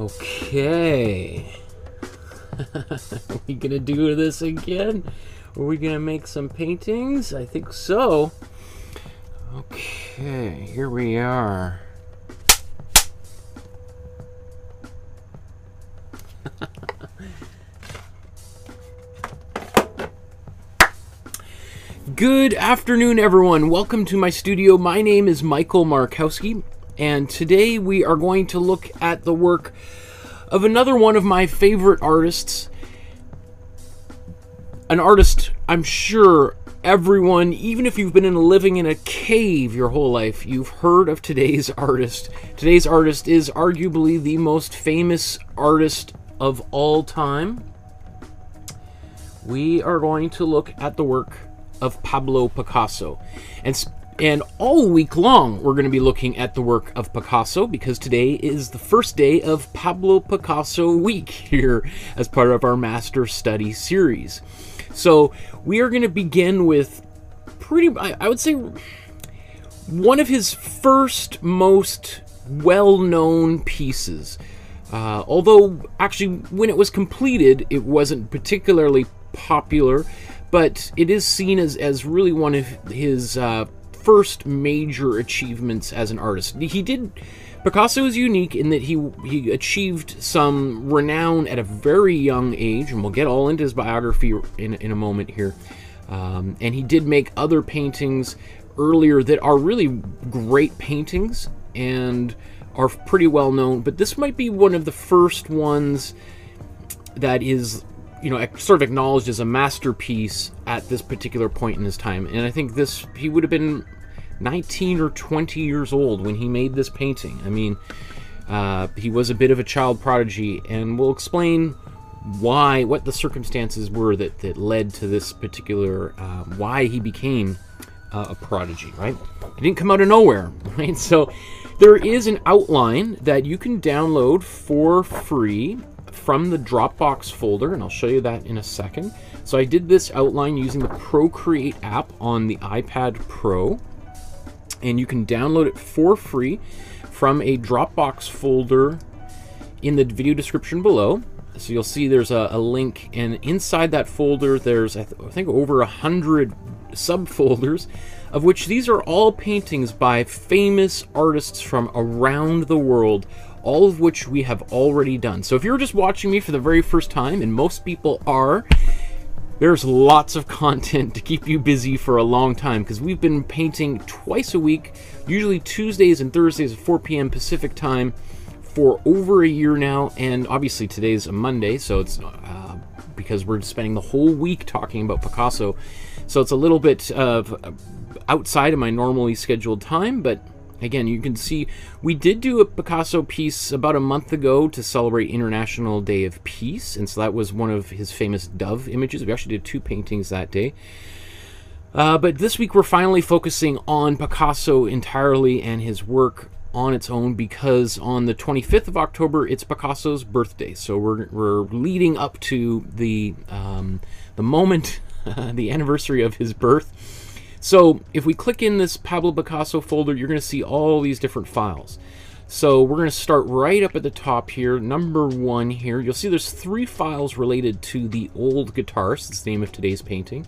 Okay. Are we gonna do this again? Are we gonna make some paintings? I think so. Okay, here we are. Good afternoon, everyone. Welcome to my studio. My name is Michael Markowsky, and today we are going to look at the work of another one of my favorite artists. An artist I'm sure everyone, even if you've been in living in a cave your whole life, you've heard of today's artist. Today's artist is arguably the most famous artist of all time. We are going to look at the work of Pablo Picasso. And and all week long, we're going to be looking at the work of Picasso because today is the first day of Pablo Picasso Week here as part of our Master Study series. So, we are going to begin with pretty, I would say, one of his first most well known pieces. Uh, although, actually, when it was completed, it wasn't particularly popular but it is seen as, as really one of his uh, first major achievements as an artist. He did. Picasso is unique in that he he achieved some renown at a very young age, and we'll get all into his biography in, in a moment here. Um, and he did make other paintings earlier that are really great paintings and are pretty well known. But this might be one of the first ones that is you know, sort of acknowledged as a masterpiece at this particular point in his time. And I think this, he would have been 19 or 20 years old when he made this painting. I mean, uh, he was a bit of a child prodigy, and we'll explain why, what the circumstances were that, that led to this particular, uh, why he became uh, a prodigy, right? It didn't come out of nowhere, right? So there is an outline that you can download for free from the Dropbox folder, and I'll show you that in a second. So I did this outline using the Procreate app on the iPad Pro, and you can download it for free from a Dropbox folder in the video description below. So you'll see there's a, a link, and inside that folder, there's I, th I think over a hundred subfolders, of which these are all paintings by famous artists from around the world all of which we have already done. So if you're just watching me for the very first time, and most people are, there's lots of content to keep you busy for a long time because we've been painting twice a week, usually Tuesdays and Thursdays at 4 p.m. Pacific time for over a year now. And obviously today's a Monday, so it's uh, because we're spending the whole week talking about Picasso. So it's a little bit of outside of my normally scheduled time, but Again, you can see we did do a Picasso piece about a month ago to celebrate International Day of Peace, and so that was one of his famous dove images. We actually did two paintings that day. Uh, but this week we're finally focusing on Picasso entirely and his work on its own because on the 25th of October it's Picasso's birthday. So we're, we're leading up to the um, the moment, the anniversary of his birth. So if we click in this Pablo Picasso folder, you're going to see all these different files. So we're going to start right up at the top here, number one here. You'll see there's three files related to the old guitarist. That's the name of today's painting.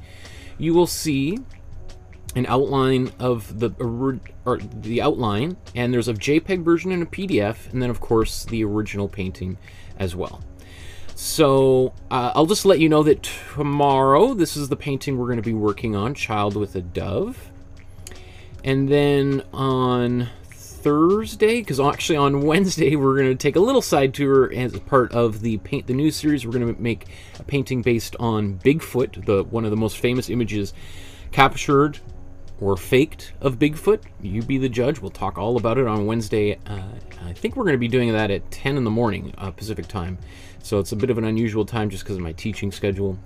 You will see an outline of the or the outline, and there's a JPEG version and a PDF, and then of course the original painting as well. So uh, I'll just let you know that tomorrow, this is the painting we're going to be working on, Child with a Dove. And then on Thursday, because actually on Wednesday we're going to take a little side tour as part of the paint the news series. We're going to make a painting based on Bigfoot, the one of the most famous images captured or faked of Bigfoot. You be the judge. We'll talk all about it on Wednesday. Uh, I think we're going to be doing that at 10 in the morning uh, Pacific time. So it's a bit of an unusual time just because of my teaching schedule.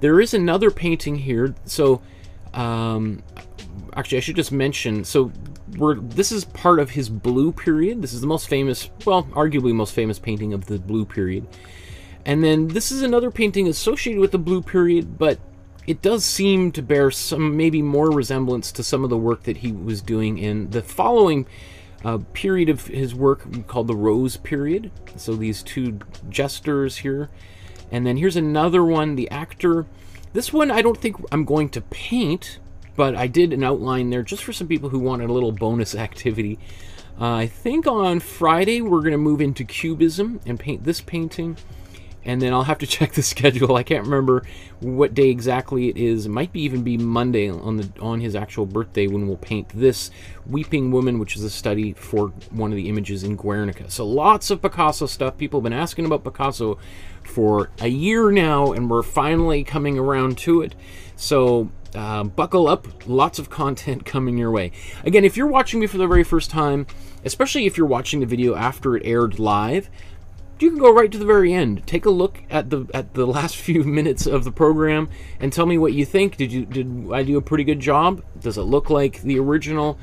There is another painting here. So, um, actually, I should just mention. So, we're this is part of his blue period. This is the most famous, well, arguably most famous painting of the blue period. And then this is another painting associated with the blue period, but it does seem to bear some maybe more resemblance to some of the work that he was doing in the following uh, period of his work called the Rose period. So these two jesters here. And then here's another one, the actor. This one I don't think I'm going to paint, but I did an outline there just for some people who wanted a little bonus activity. Uh, I think on Friday we're going to move into Cubism and paint this painting and then I'll have to check the schedule. I can't remember what day exactly it is. It might be even be Monday on the on his actual birthday when we'll paint this Weeping Woman, which is a study for one of the images in Guernica. So lots of Picasso stuff. People have been asking about Picasso for a year now, and we're finally coming around to it. So uh, buckle up, lots of content coming your way. Again, if you're watching me for the very first time, especially if you're watching the video after it aired live, you can go right to the very end. Take a look at the at the last few minutes of the program and tell me what you think. Did you did I do a pretty good job? Does it look like the original?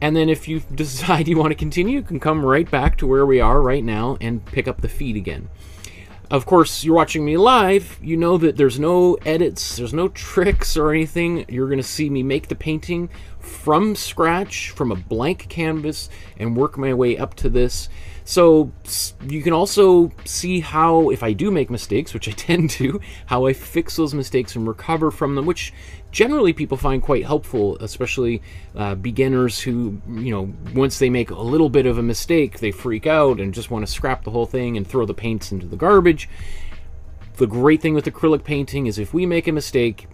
And then if you decide you want to continue, you can come right back to where we are right now and pick up the feed again. Of course, you're watching me live, you know that there's no edits, there's no tricks or anything. You're going to see me make the painting from scratch, from a blank canvas, and work my way up to this. So you can also see how, if I do make mistakes, which I tend to, how I fix those mistakes and recover from them, which generally people find quite helpful, especially uh, beginners who, you know, once they make a little bit of a mistake, they freak out and just want to scrap the whole thing and throw the paints into the garbage. The great thing with acrylic painting is if we make a mistake,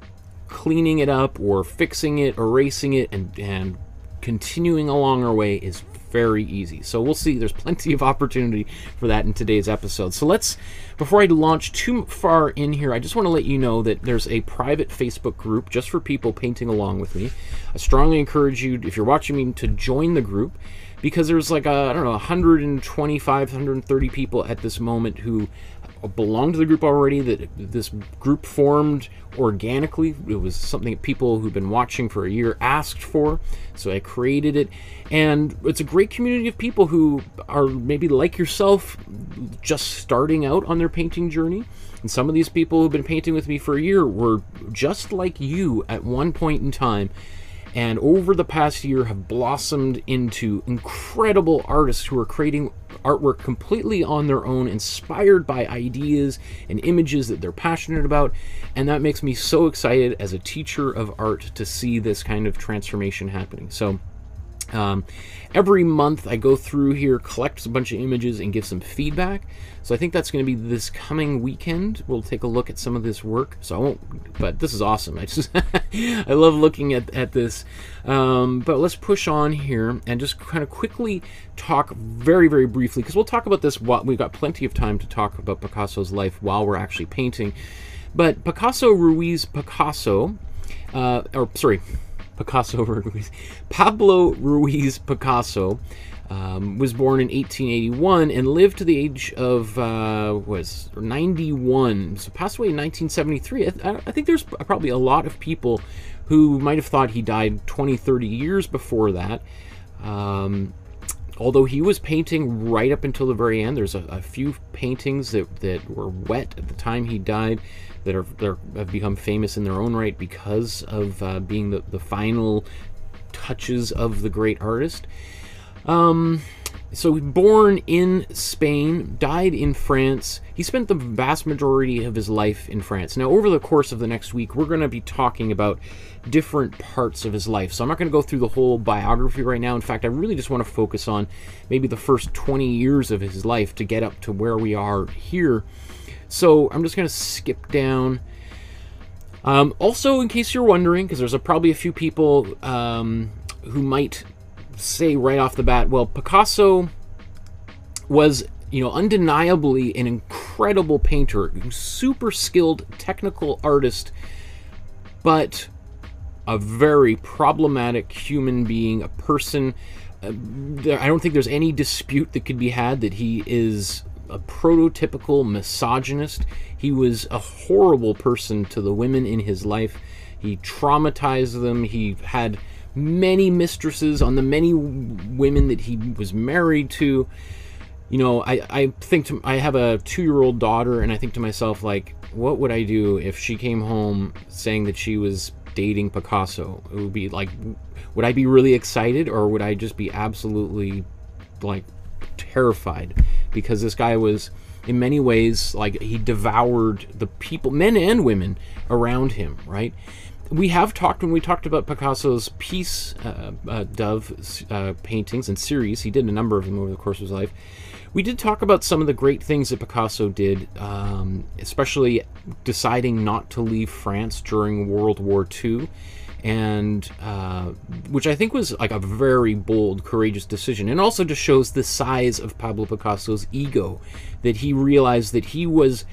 cleaning it up or fixing it, erasing it, and, and continuing along our way is very easy. So we'll see. There's plenty of opportunity for that in today's episode. So let's, before I launch too far in here, I just want to let you know that there's a private Facebook group just for people painting along with me. I strongly encourage you, if you're watching me, to join the group because there's like, I I don't know, 125, 130 people at this moment who belong to the group already, that this group formed organically. It was something that people who've been watching for a year asked for, so I created it. And it's a great community of people who are maybe like yourself, just starting out on their painting journey. And some of these people who've been painting with me for a year were just like you at one point in time and over the past year have blossomed into incredible artists who are creating artwork completely on their own, inspired by ideas and images that they're passionate about. And that makes me so excited as a teacher of art to see this kind of transformation happening. So, um, every month I go through here, collect a bunch of images, and give some feedback. So I think that's going to be this coming weekend. We'll take a look at some of this work. So I won't, but this is awesome. I just, I love looking at, at this. Um, but let's push on here and just kind of quickly talk very, very briefly, because we'll talk about this. We've got plenty of time to talk about Picasso's life while we're actually painting. But Picasso Ruiz Picasso, uh, or sorry, Picasso Ruiz, Pablo Ruiz Picasso um, was born in 1881 and lived to the age of uh, was 91. So passed away in 1973. I, I, think there's probably a lot of people who might have thought he died 20, 30 years before that. Um, although he was painting right up until the very end. There's a, a, few paintings that, that were wet at the time he died that are, that have become famous in their own right because of uh, being the, the final touches of the great artist. Um, so born in Spain, died in France. He spent the vast majority of his life in France. Now, over the course of the next week, we're going to be talking about different parts of his life. So I'm not going to go through the whole biography right now. In fact, I really just want to focus on maybe the first 20 years of his life to get up to where we are here. So I'm just going to skip down. Um, also, in case you're wondering, because there's a, probably a few people um, who might say right off the bat, well, Picasso was, you know, undeniably an incredible painter, super skilled technical artist, but a very problematic human being, a person. Uh, I don't think there's any dispute that could be had that he is a prototypical misogynist. He was a horrible person to the women in his life. He traumatized them. He had many mistresses, on the many women that he was married to. You know, I, I think to, I have a two year old daughter, and I think to myself, like, what would I do if she came home saying that she was dating Picasso? It would be like, would I be really excited, or would I just be absolutely like terrified because this guy was in many ways like he devoured the people men and women around him right we have talked when we talked about Picasso's Peace uh, uh, Dove uh, paintings and series. He did a number of them over the course of his life. We did talk about some of the great things that Picasso did, um, especially deciding not to leave France during World War II, and uh, which I think was like a very bold, courageous decision, and also just shows the size of Pablo Picasso's ego, that he realized that he was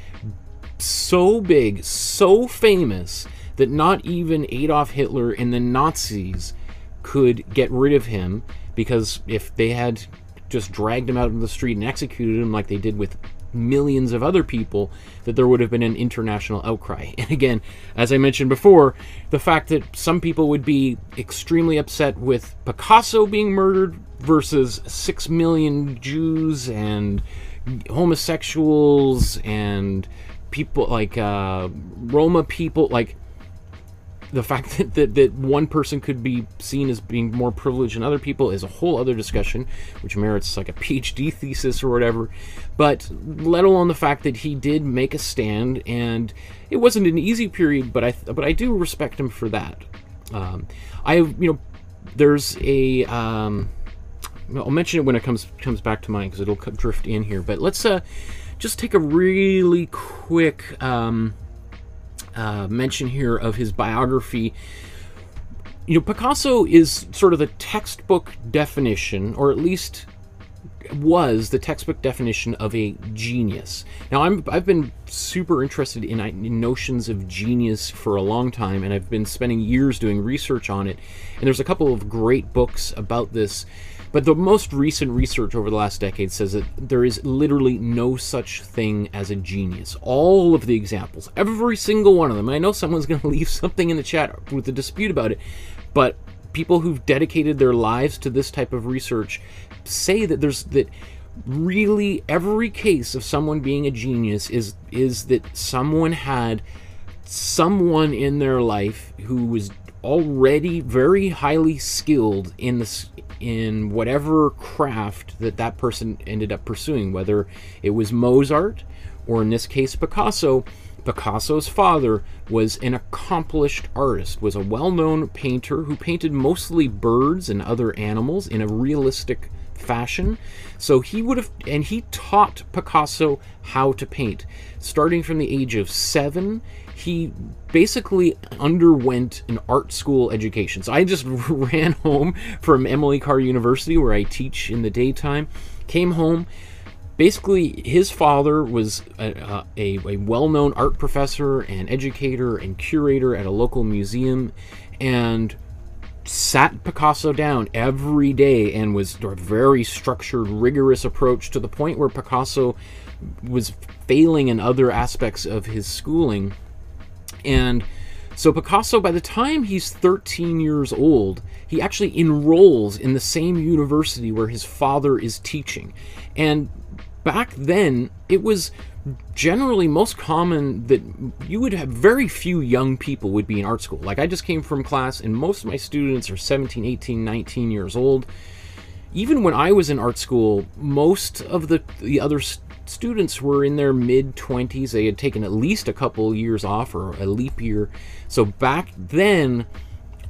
so big, so famous that not even Adolf Hitler and the Nazis could get rid of him because if they had just dragged him out in the street and executed him like they did with millions of other people, that there would have been an international outcry. And again, as I mentioned before, the fact that some people would be extremely upset with Picasso being murdered versus six million Jews and homosexuals and people like uh, Roma people, like the fact that, that, that one person could be seen as being more privileged than other people is a whole other discussion, which merits like a PhD thesis or whatever. But let alone the fact that he did make a stand, and it wasn't an easy period, but I but I do respect him for that. Um, I you know there's a um, I'll mention it when it comes comes back to mind because it'll drift in here. But let's uh, just take a really quick. Um, uh, mention here of his biography. You know, Picasso is sort of the textbook definition, or at least was the textbook definition of a genius. Now, I'm, I've been super interested in, in, notions of genius for a long time, and I've been spending years doing research on it. And there's a couple of great books about this. But the most recent research over the last decade says that there is literally no such thing as a genius. All of the examples, every single one of them, I know someone's going to leave something in the chat with a dispute about it, but people who've dedicated their lives to this type of research say that there's that really every case of someone being a genius is is that someone had someone in their life who was already very highly skilled in the in whatever craft that that person ended up pursuing, whether it was Mozart or in this case Picasso. Picasso's father was an accomplished artist, was a well-known painter who painted mostly birds and other animals in a realistic fashion. So he would have, and he taught Picasso how to paint. Starting from the age of seven, he basically underwent an art school education. So I just ran home from Emily Carr University, where I teach in the daytime, came home. Basically, his father was a, a, a well known art professor and educator and curator at a local museum, and sat Picasso down every day and was a very structured, rigorous approach to the point where Picasso was failing in other aspects of his schooling and so Picasso, by the time he's 13 years old, he actually enrolls in the same university where his father is teaching. And back then, it was generally most common that you would have very few young people would be in art school. Like I just came from class and most of my students are 17, 18, 19 years old. Even when I was in art school, most of the the other students were in their mid 20s. They had taken at least a couple years off or a leap year. So back then,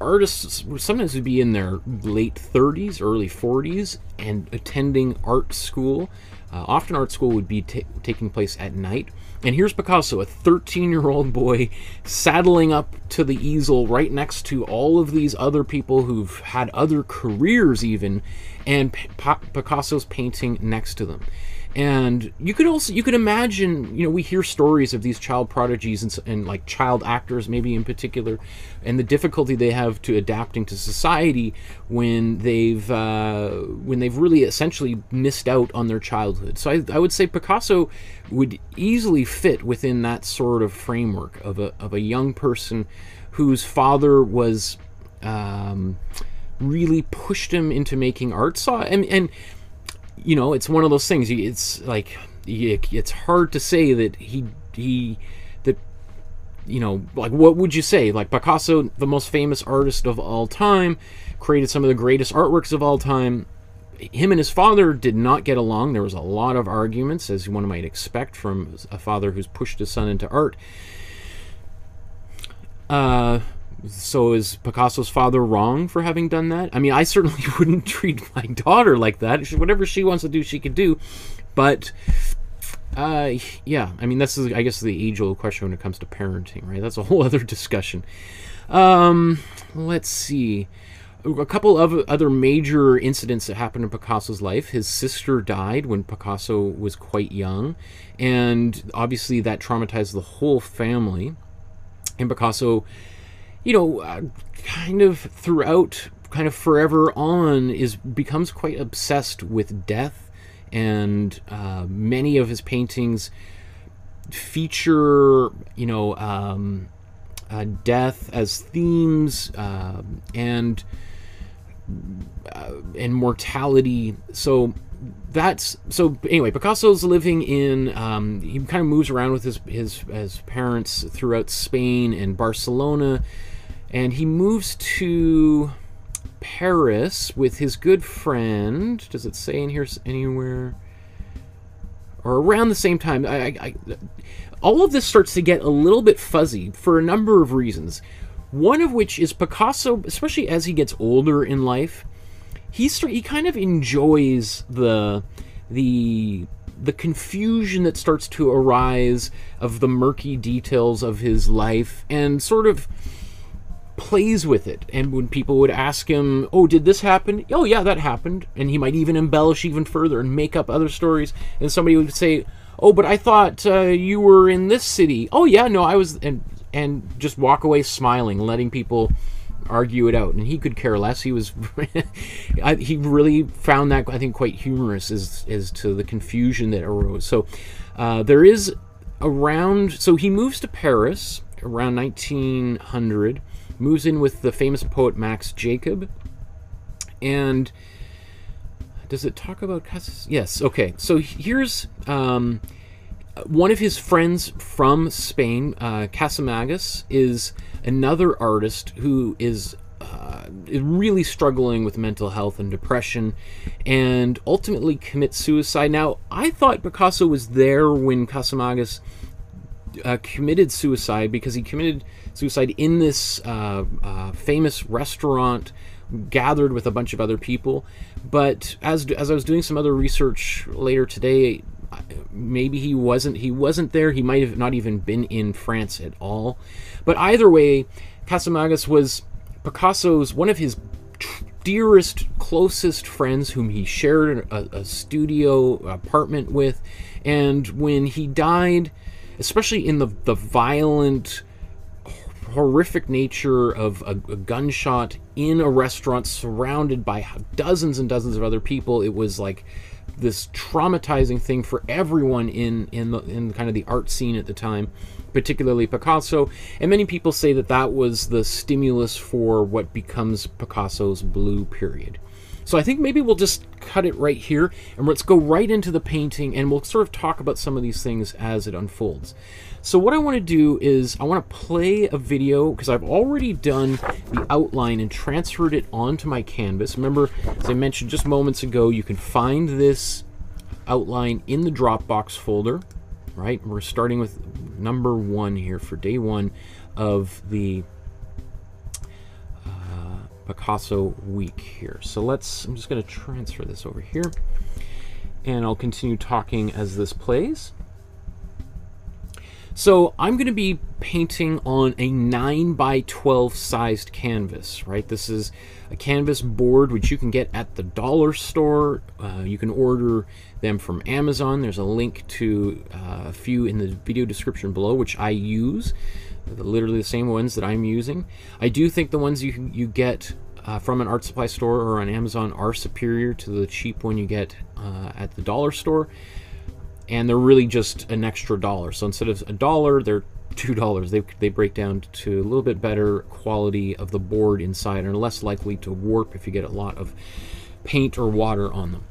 artists sometimes would be in their late 30s, early 40s, and attending art school. Uh, often, art school would be t- taking place at night. And here's Picasso, a 13 year old boy, saddling up to the easel right next to all of these other people who've had other careers, even, and P- Picasso's painting next to them and you could also you could imagine you know we hear stories of these child prodigies and, and like child actors maybe in particular and the difficulty they have to adapting to society when they've uh, when they've really essentially missed out on their childhood. So I, I would say picasso would easily fit within that sort of framework of a, of a young person whose father was um, really pushed him into making art. Saw and, and you know, it's one of those things. It's like it's hard to say that he he that you know like what would you say like Picasso, the most famous artist of all time, created some of the greatest artworks of all time. him and his father did not get along. There was a lot of arguments, as one might expect from a father who's pushed his son into art. Uh, so is Picasso's father wrong for having done that? I mean, I certainly wouldn't treat my daughter like that. She, whatever she wants to do, she can do. But uh, yeah, I mean, this is, I guess the age-old question when it comes to parenting, right? That's a whole other discussion. Um, let's see. A couple of other major incidents that happened in Picasso's life. His sister died when Picasso was quite young, and obviously that traumatized the whole family. And Picasso you know, uh, kind of throughout, kind of forever on, is becomes quite obsessed with death, and uh, many of his paintings feature, you know, um, uh, death as themes um, and uh, and mortality. So that's so anyway picasso's living in um, he kind of moves around with his, his his parents throughout spain and barcelona and he moves to paris with his good friend. Does it say in here anywhere? Or around the same time. I, I, I all of this starts to get a little bit fuzzy for a number of reasons. One of which is picasso especially as he gets older in life he he kind of enjoys the the the confusion that starts to arise of the murky details of his life and sort of plays with it and when people would ask him oh did this happen oh yeah that happened and he might even embellish even further and make up other stories and somebody would say oh but i thought uh, you were in this city oh yeah no i was and and just walk away smiling letting people argue it out, and he could care less. He was, he really found that I think quite humorous as as to the confusion that arose. So uh, there is around. So he moves to Paris around 1900, moves in with the famous poet Max Jacob, and does it talk about Yes. Okay. So here's. Um, one of his friends from Spain, uh, Casagemas, is another artist who is uh, really struggling with mental health and depression and ultimately commits suicide. Now, I thought Picasso was there when Casagemas uh, committed suicide because he committed suicide in this uh, uh, famous restaurant gathered with a bunch of other people. But as, as I was doing some other research later today, maybe he wasn't he wasn't there. He might have not even been in france at all. But either way Casagemas was picasso's one of his dearest closest friends whom he shared a, a studio apartment with. And when he died especially in the the violent horrific nature of a, a, gunshot in a restaurant surrounded by dozens and dozens of other people it was like this traumatizing thing for everyone in in the in kind of the art scene at the time, particularly Picasso. And many people say that that was the stimulus for what becomes Picasso's blue period. So I think maybe we'll just cut it right here and let's go right into the painting and we'll sort of talk about some of these things as it unfolds. So what I want to do is I want to play a video because I've already done the outline and transferred it onto my canvas. Remember, as I mentioned just moments ago, you can find this outline in the Dropbox folder, right? We're starting with number one here for day one of the uh, Picasso week here. So let's, I'm just going to transfer this over here and I'll continue talking as this plays. So I'm going to be painting on a 9 by 12 sized canvas, right? This is a canvas board which you can get at the dollar store. Uh, you can order them from Amazon. There's a link to uh, a few in the video description below, which I use. They're literally the same ones that I'm using. I do think the ones you, you get uh, from an art supply store or on Amazon are superior to the cheap one you get uh, at the dollar store and they're really just an extra dollar. So instead of a dollar, they're two dollars. They they break down to a little bit better quality of the board inside and are less likely to warp if you get a lot of paint or water on them.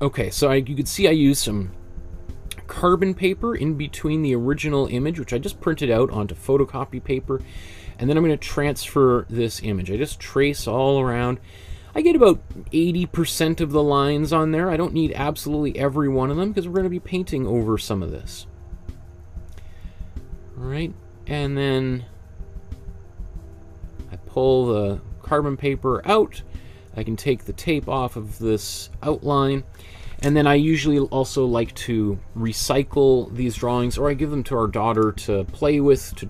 Okay, so I, you can see I use some carbon paper in between the original image, which I just printed out onto photocopy paper, and then I'm going to transfer this image. I just trace all around. I get about 80% of the lines on there. I don't need absolutely every one of them because we're going to be painting over some of this. All right, and then I pull the carbon paper out. I can take the tape off of this outline. And then I usually also like to recycle these drawings, or I give them to our daughter to play with, to,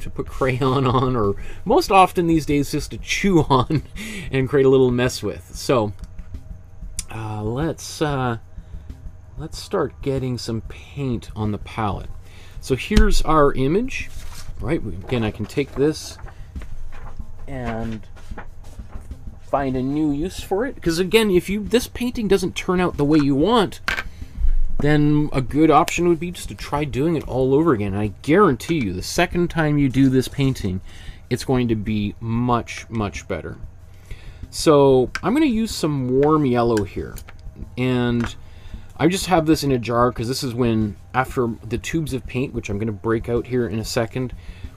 to put crayon on, or most often these days just to chew on and create a little mess with. So uh, let's uh, let's start getting some paint on the palette. So here's our image, right? Again, I can take this and find a new use for it. Because again, if you this painting doesn't turn out the way you want, then a good option would be just to try doing it all over again. I guarantee you, the second time you do this painting, it's going to be much, much better. So I'm going to use some warm yellow here. And I just have this in a jar because this is when, after the tubes of paint, which I'm going to break out here in a second,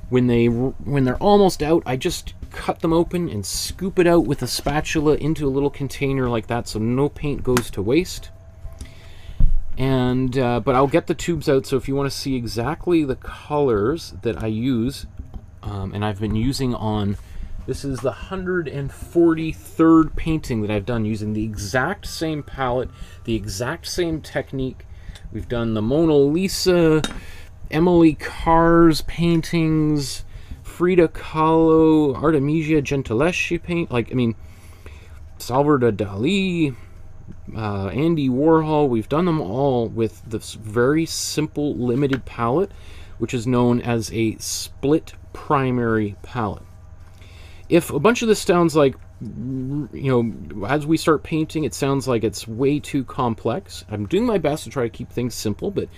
when they when they're almost out, I just cut them open and scoop it out with a spatula into a little container like that so no paint goes to waste. And uh, but I'll get the tubes out so if you want to see exactly the colors that I use, um, and I've been using on this is the 143rd painting that I've done using the exact same palette, the exact same technique. We've done the Mona Lisa, Emily Carr's paintings, Frida Kahlo, Artemisia Gentileschi paint. Like, I mean, Salvador Dali, uh, Andy Warhol. We've done them all with this very simple, limited palette, which is known as a split primary palette. If a bunch of this sounds like, you know, as we start painting, it sounds like it's way too complex. I'm doing my best to try to keep things simple, but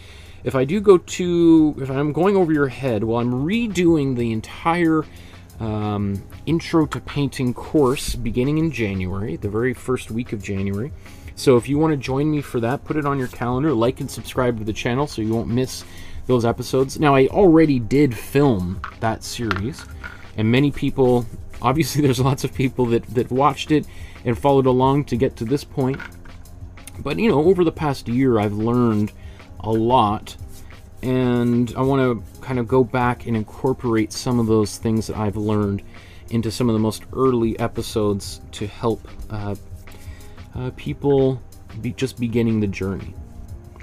if I do go to, if I'm going over your head, well, I'm redoing the entire um, Intro to Painting course beginning in January, the very first week of January. So if you want to join me for that, put it on your calendar, like and subscribe to the channel so you won't miss those episodes. Now, I already did film that series, and many people, obviously, there's lots of people that, that watched it and followed along to get to this point. But, you know, over the past year, I've learned a lot and I want to kind of go back and incorporate some of those things that I've learned into some of the most early episodes to help uh, uh, people be just beginning the journey.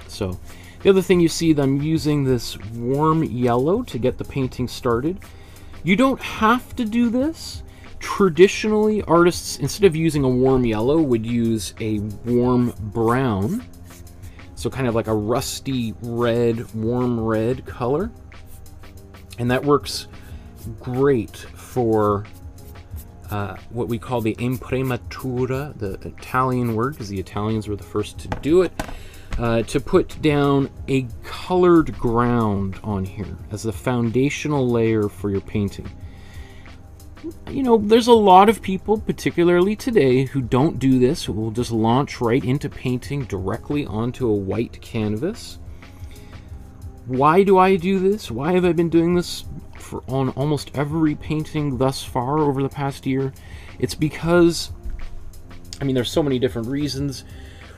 So the other thing you see that I'm using this warm yellow to get the painting started. You don't have to do this. Traditionally, artists, instead of using a warm yellow, would use a warm brown so kind of like a rusty red, warm red color. And that works great for uh, what we call the imprimatura, the Italian word, because the Italians were the first to do it, uh, to put down a colored ground on here as the foundational layer for your painting you know, there's a lot of people, particularly today, who don't do this, who will just launch right into painting directly onto a white canvas. Why do I do this? Why have I been doing this for on almost every painting thus far over the past year? It's because, I mean, there's so many different reasons.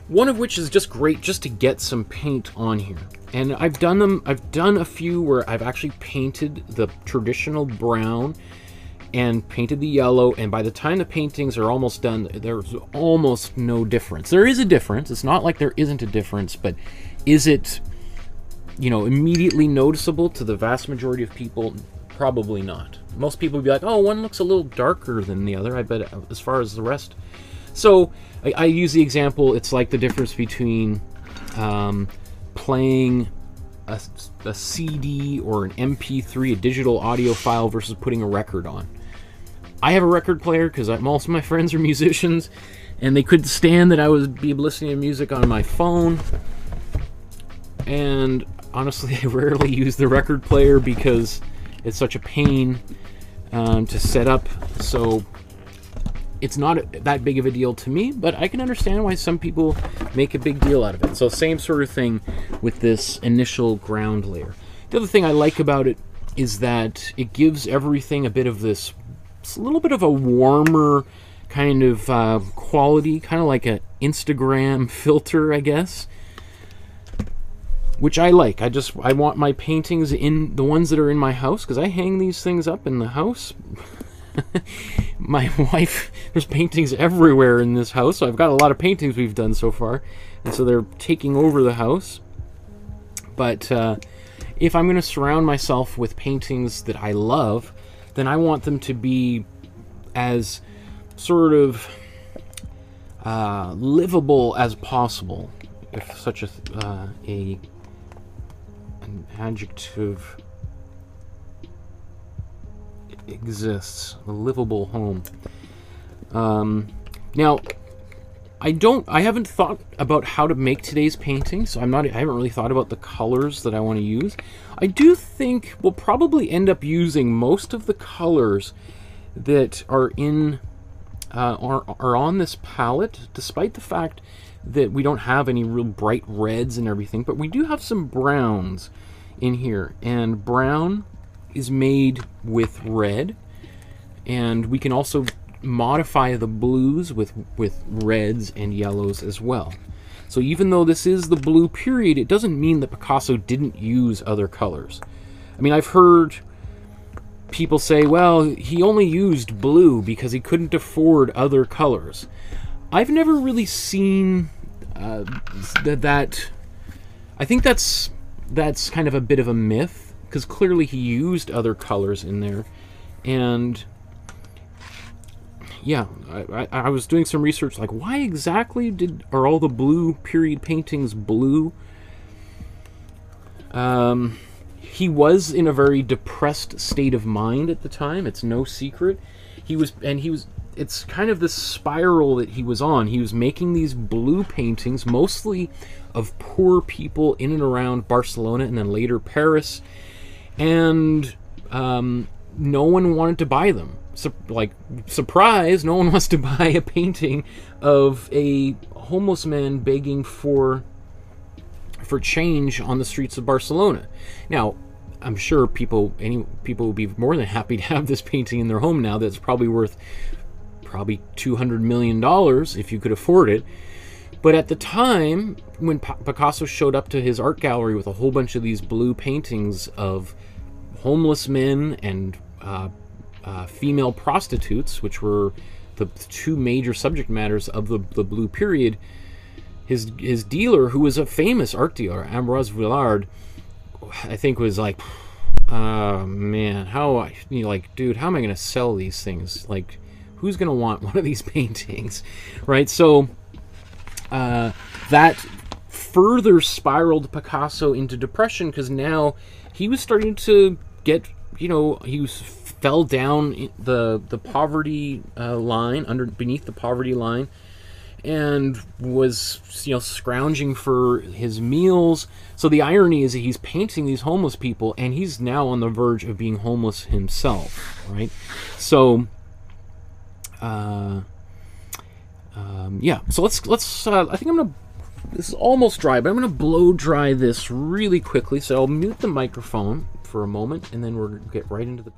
One of which is just great just to get some paint on here. And I've done them, I've done a few where I've actually painted the traditional brown and painted the yellow and by the time the paintings are almost done there's almost no difference. There is a difference. It's not like there isn't a difference but is it you know immediately noticeable to the vast majority of people? Probably not. Most people would be like oh one looks a little darker than the other i bet as far as the rest. So i, I use the example it's like the difference between um, playing a, a, CD or an MP3, a digital audio file, versus putting a record on. I have a record player because most of my friends are musicians, and they couldn't stand that I would be listening to music on my phone. And honestly, I rarely use the record player because it's such a pain um, to set up. So it's not that big of a deal to me, but I can understand why some people make a big deal out of it. So same sort of thing with this initial ground layer. The other thing I like about it is that it gives everything a bit of this it's a little bit of a warmer kind of uh, quality, kind of like an Instagram filter, I guess. Which I like. I just I want my paintings in the ones that are in my house because I hang these things up in the house. my wife, there's paintings everywhere in this house. So I've got a lot of paintings we've done so far, and so they're taking over the house. But uh, if I'm going to surround myself with paintings that I love, then I want them to be as sort of uh, livable as possible, if such a uh, a an adjective exists, a livable home. Um, now, I don't. I haven't thought about how to make today's painting, so I'm not. I haven't really thought about the colors that I want to use. I do think we'll probably end up using most of the colors that are in uh, are, are on this palette, despite the fact that we don't have any real bright reds and everything, but we do have some browns in here. And brown is made with red, and we can also modify the blues with, with reds and yellows as well. So even though this is the blue period, it doesn't mean that Picasso didn't use other colors. I mean, I've heard people say, well, he only used blue because he couldn't afford other colors. I've never really seen uh, that, that. I think that's that's kind of a bit of a myth because clearly he used other colors in there, and yeah, I, I, I, was doing some research like why exactly did are all the blue period paintings blue? Um, he was in a very depressed state of mind at the time. It's no secret. He was, and he was. It's kind of this spiral that he was on. He was making these blue paintings, mostly of poor people in and around Barcelona, and then later Paris, and um, no one wanted to buy them. Sur- like surprise, no one wants to buy a painting of a homeless man begging for for change on the streets of Barcelona. Now, I'm sure people any people would be more than happy to have this painting in their home now that's probably worth probably 200 million dollars if you could afford it. But at the time when Picasso showed up to his art gallery with a whole bunch of these blue paintings of homeless men and uh, uh, female prostitutes, which were the two major subject matters of the, the blue period, his his dealer, who was a famous art dealer, Ambroise Vollard, I think was like, uh, man, how I you know, like, dude, how am I gonna sell these things? Like, who's gonna want one of these paintings, right? So, uh, that further spiraled Picasso into depression because now he was starting to get, you know, he was fell down the the poverty uh, line under beneath the poverty line and was you know scrounging for his meals. So the irony is that he's painting these homeless people, and he's now on the verge of being homeless himself, right? So, uh, um, yeah. So let's let's. Uh, I think I'm gonna. This is almost dry, but I'm gonna blow dry this really quickly. So I'll mute the microphone for a moment, and then we'll get right into the.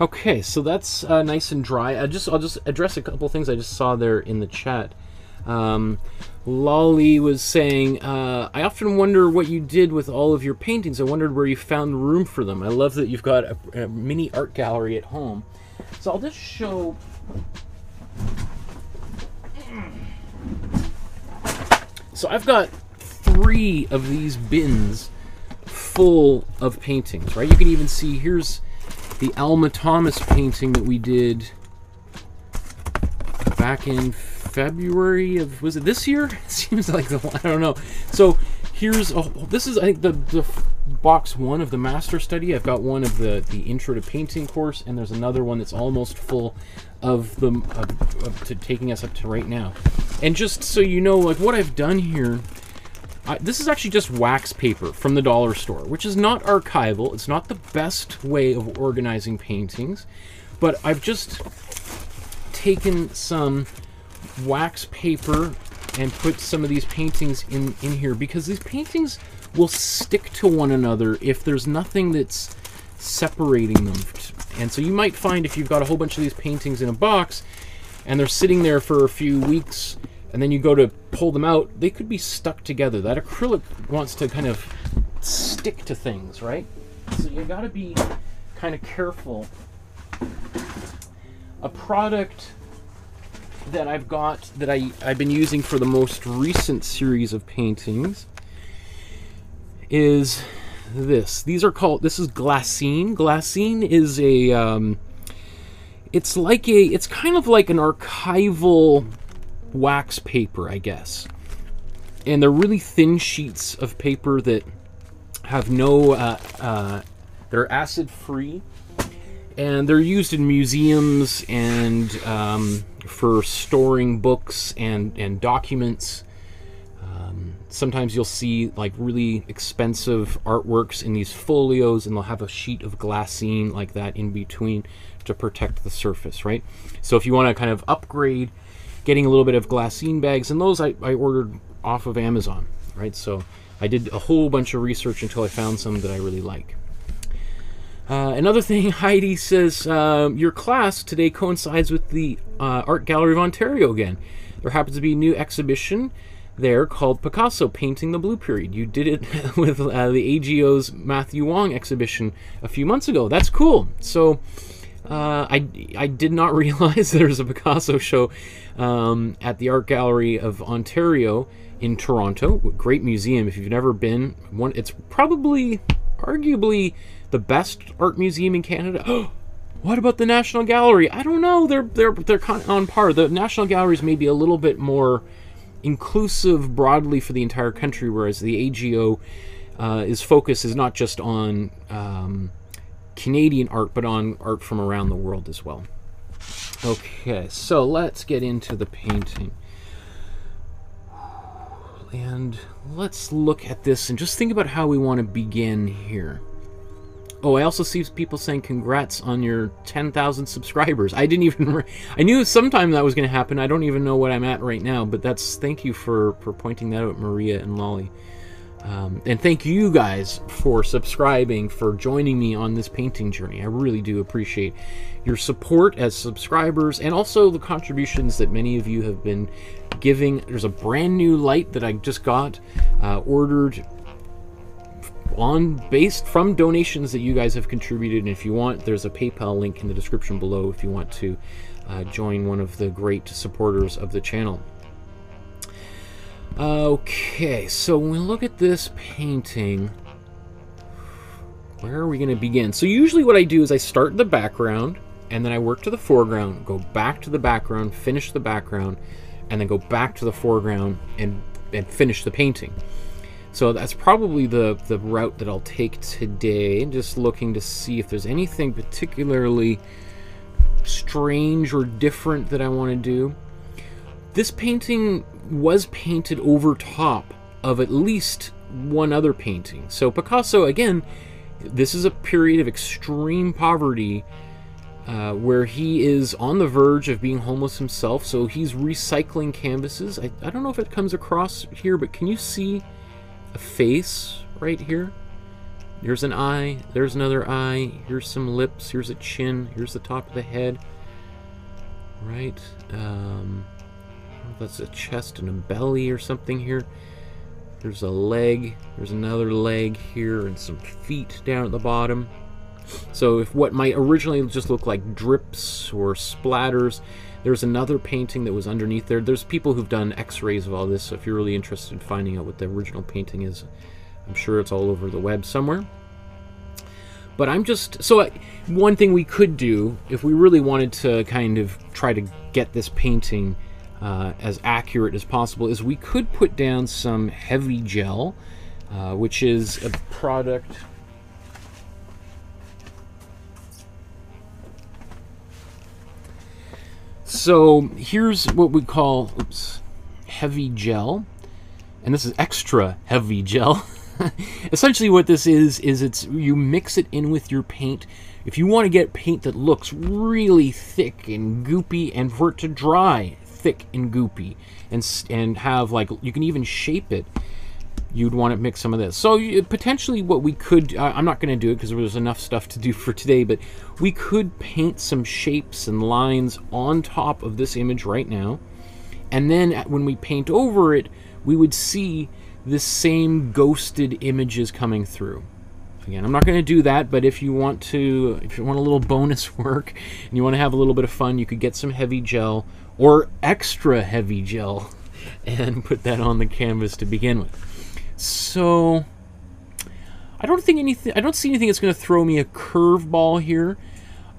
Okay, so that's uh, nice and dry. I just I'll just address a couple things I just saw there in the chat. Um, Lolly was saying, uh, I often wonder what you did with all of your paintings. I wondered where you found room for them. I love that you've got a, a mini art gallery at home. So I'll just show. So I've got three of these bins full of paintings, right? You can even see here's the Alma Thomas painting that we did back in February of was it this year? It seems like the I don't know. So here's oh, this is I think the the box one of the master study. I've got one of the the intro to painting course, and there's another one that's almost full of the of, of to taking us up to right now. And just so you know, like what I've done here. This is actually just wax paper from the dollar store, which is not archival. It's not the best way of organizing paintings, but I've just taken some wax paper and put some of these paintings in, in here because these paintings will stick to one another if there's nothing that's separating them. And so you might find if you've got a whole bunch of these paintings in a box and they're sitting there for a few weeks and then you go to pull them out, they could be stuck together. That acrylic wants to kind of stick to things, right? So you got to be kind of careful. A product that I've got that I, I've been using for the most recent series of paintings is this. These are called, this is glassine. Glassine is a, um, it's like a, it's kind of like an archival wax paper, I guess. And they're really thin sheets of paper that have no, uh, uh, they're acid free. And they're used in museums and um, for storing books and, and documents. Um, sometimes you'll see like really expensive artworks in these folios, and they'll have a sheet of glassine like that in between to protect the surface, right? So if you want to kind of upgrade getting a little bit of glassine bags, and those I, I ordered off of Amazon, right? So I did a whole bunch of research until I found some that I really like. Uh, another thing, Heidi says, uh, your class today coincides with the uh, Art Gallery of Ontario again. There happens to be a new exhibition there called Picasso Painting the Blue Period. You did it with uh, the AGO's Matthew Wong exhibition a few months ago. That's cool. So uh, I, I did not realize there's a Picasso show um, at the Art Gallery of Ontario in Toronto. Great museum. If you've never been, one it's probably, arguably, the best art museum in Canada. what about the National Gallery? I don't know. They're they're they're on par. The National Gallery is maybe a little bit more inclusive broadly for the entire country, whereas the AGO uh, is focus is not just on um, Canadian art, but on art from around the world as well. Okay, so let's get into the painting. And let's look at this and just think about how we want to begin here. Oh, I also see people saying congrats on your 10,000 subscribers. I didn't even... I knew sometime that was going to happen. I don't even know what I'm at right now, but that's... Thank you for, for pointing that out, Maria and Lolly. Um, and thank you guys for subscribing, for joining me on this painting journey. I really do appreciate your support as subscribers and also the contributions that many of you have been giving. There's a brand new light that I just got uh, ordered on based from donations that you guys have contributed. And if you want, there's a PayPal link in the description below if you want to uh, join one of the great supporters of the channel. Okay, so when we look at this painting, where are we going to begin? So usually what I do is I start the background, and then I work to the foreground, go back to the background, finish the background, and then go back to the foreground and, and finish the painting. So that's probably the, the route that I'll take today, just looking to see if there's anything particularly strange or different that I want to do. This painting was painted over top of at least one other painting. So Picasso, again, this is a period of extreme poverty uh, where he is on the verge of being homeless himself. So he's recycling canvases. I, I don't know if it comes across here, but can you see a face right here? There's an eye, there's another eye, here's some lips, here's a chin, here's the top of the head. Right? Um, that's a chest and a belly or something here. There's a leg. There's another leg here and some feet down at the bottom. So if what might originally just look like drips or splatters, there's another painting that was underneath there. There's people who've done x-rays of all this, so if you're really interested in finding out what the original painting is, I'm sure it's all over the web somewhere. But I'm just so I, one thing we could do if we really wanted to kind of try to get this painting uh, as accurate as possible is we could put down some heavy gel, uh, which is a product. So here's what we call oops, heavy gel, and this is extra heavy gel. Essentially, what this is is it's you mix it in with your paint. If you want to get paint that looks really thick and goopy, and for it to dry thick and goopy, and and have like you can even shape it you'd want to mix some of this. So potentially what we could, uh, I'm not going to do it because there's enough stuff to do for today, but we could paint some shapes and lines on top of this image right now. And then when we paint over it, we would see the same ghosted images coming through. Again, I'm not going to do that, but if you want to, if you want a little bonus work and you want to have a little bit of fun, you could get some heavy gel or extra heavy gel and put that on the canvas to begin with. So I don't think anything. I don't see anything that's going to throw me a curveball here.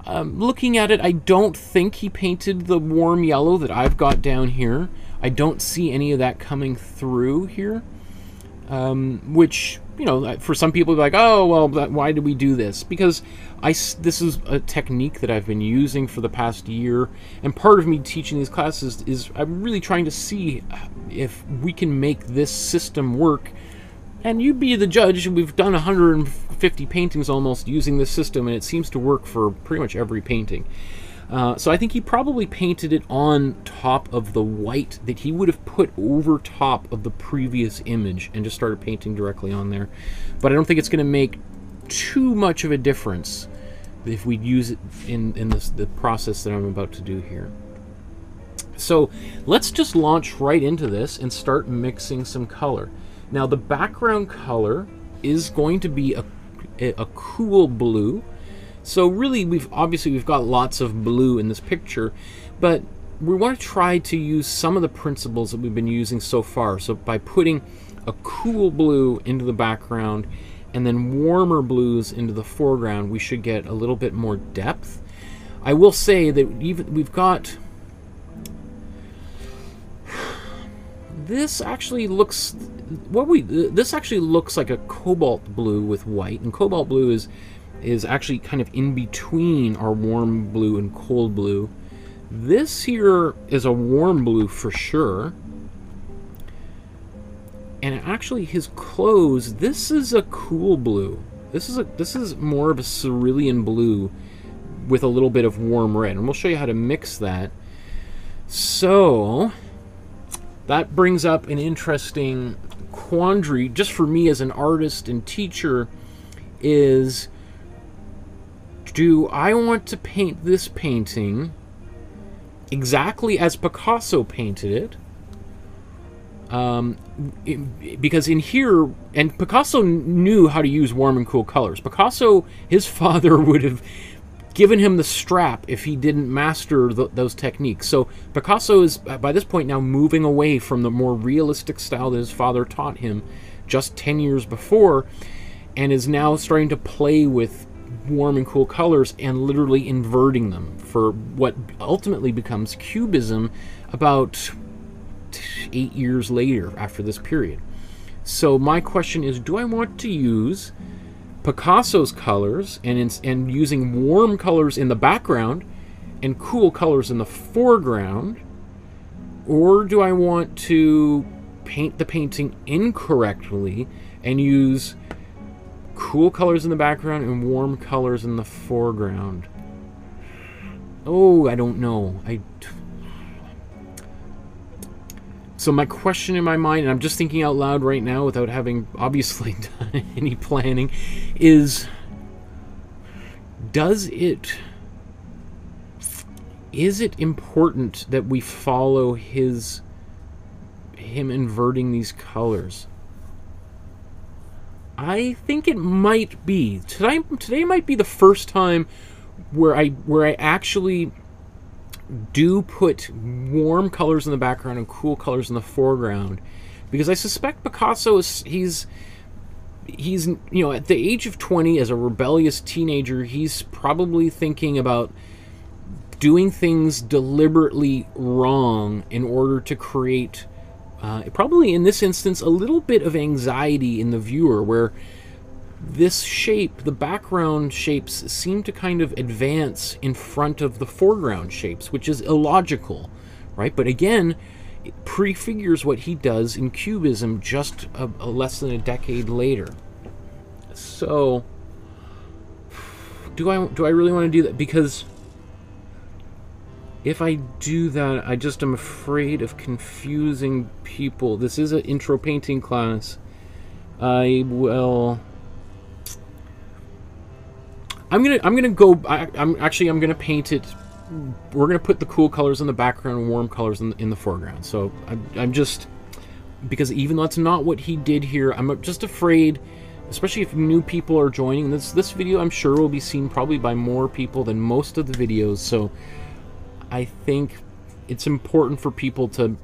Um, looking at it, I don't think he painted the warm yellow that I've got down here. I don't see any of that coming through here. Um, which you know, for some people, like, oh well, why did we do this? Because I this is a technique that I've been using for the past year, and part of me teaching these classes is I'm really trying to see uh, if we can make this system work and you be the judge. We've done 150 paintings almost using this system, and it seems to work for pretty much every painting. Uh, so I think he probably painted it on top of the white that he would have put over top of the previous image and just started painting directly on there. But I don't think it's going to make too much of a difference if we use it in, in this, the process that I'm about to do here. So let's just launch right into this and start mixing some color. Now the background color is going to be a, a cool blue. So really, we've obviously we've got lots of blue in this picture, but we want to try to use some of the principles that we've been using so far. So by putting a cool blue into the background and then warmer blues into the foreground, we should get a little bit more depth. I will say that even we've got this actually looks what we this actually looks like a cobalt blue with white and cobalt blue is is actually kind of in between our warm blue and cold blue. This here is a warm blue for sure. And actually his clothes this is a cool blue. This is a this is more of a cerulean blue with a little bit of warm red. And we'll show you how to mix that. So that brings up an interesting quandary. Just for me as an artist and teacher is do I want to paint this painting exactly as Picasso painted it? Um, because in here, and Picasso knew how to use warm and cool colors. Picasso, his father would have given him the strap if he didn't master th those techniques. So Picasso is, by this point, now moving away from the more realistic style that his father taught him just 10 years before, and is now starting to play with warm and cool colors and literally inverting them for what ultimately becomes Cubism about eight years later after this period. So my question is, do I want to use Picasso's colors and, in, and using warm colors in the background and cool colors in the foreground? Or do I want to paint the painting incorrectly and use cool colors in the background and warm colors in the foreground? Oh, I don't know. I so my question in my mind, and I'm just thinking out loud right now without having obviously done any planning, is does it is it important that we follow his him inverting these colors? I think it might be. Today today might be the first time where I where I actually do put warm colors in the background and cool colors in the foreground because I suspect Picasso is he's he's you know at the age of 20 as a rebellious teenager he's probably thinking about doing things deliberately wrong in order to create uh, probably in this instance a little bit of anxiety in the viewer where this shape the background shapes seem to kind of advance in front of the foreground shapes which is illogical right but again it prefigures what he does in cubism just a, a less than a decade later. So, do I do I really want to do that? Because if I do that, I just am afraid of confusing people. This is an intro painting class. I will. I'm gonna I'm gonna go. I, I'm actually I'm gonna paint it we're to put the cool colors in the background and warm colors in the, in the foreground. So I'm, I'm just, because even though that's not what he did here, I'm just afraid, especially if new people are joining. This, this video, I'm sure, will be seen probably by more people than most of the videos. So I think it's important for people to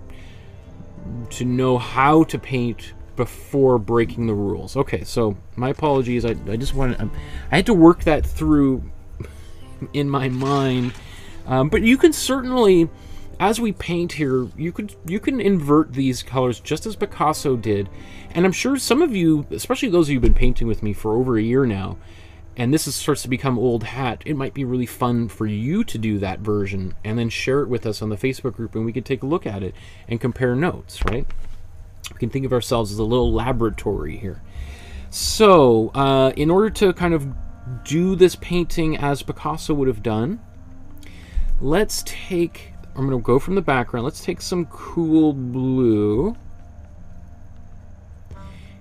to know how to paint before breaking the rules. Okay, so my apologies. I, I just wanted, I had to work that through in my mind um, but you can certainly, as we paint here, you could you can invert these colors just as Picasso did. And I'm sure some of you, especially those of you who've been painting with me for over a year now, and this is, starts to become old hat, it might be really fun for you to do that version and then share it with us on the Facebook group and we can take a look at it and compare notes, right? We can think of ourselves as a little laboratory here. So, uh, in order to kind of do this painting as Picasso would have done, let's take, I'm going to go from the background, let's take some cool blue.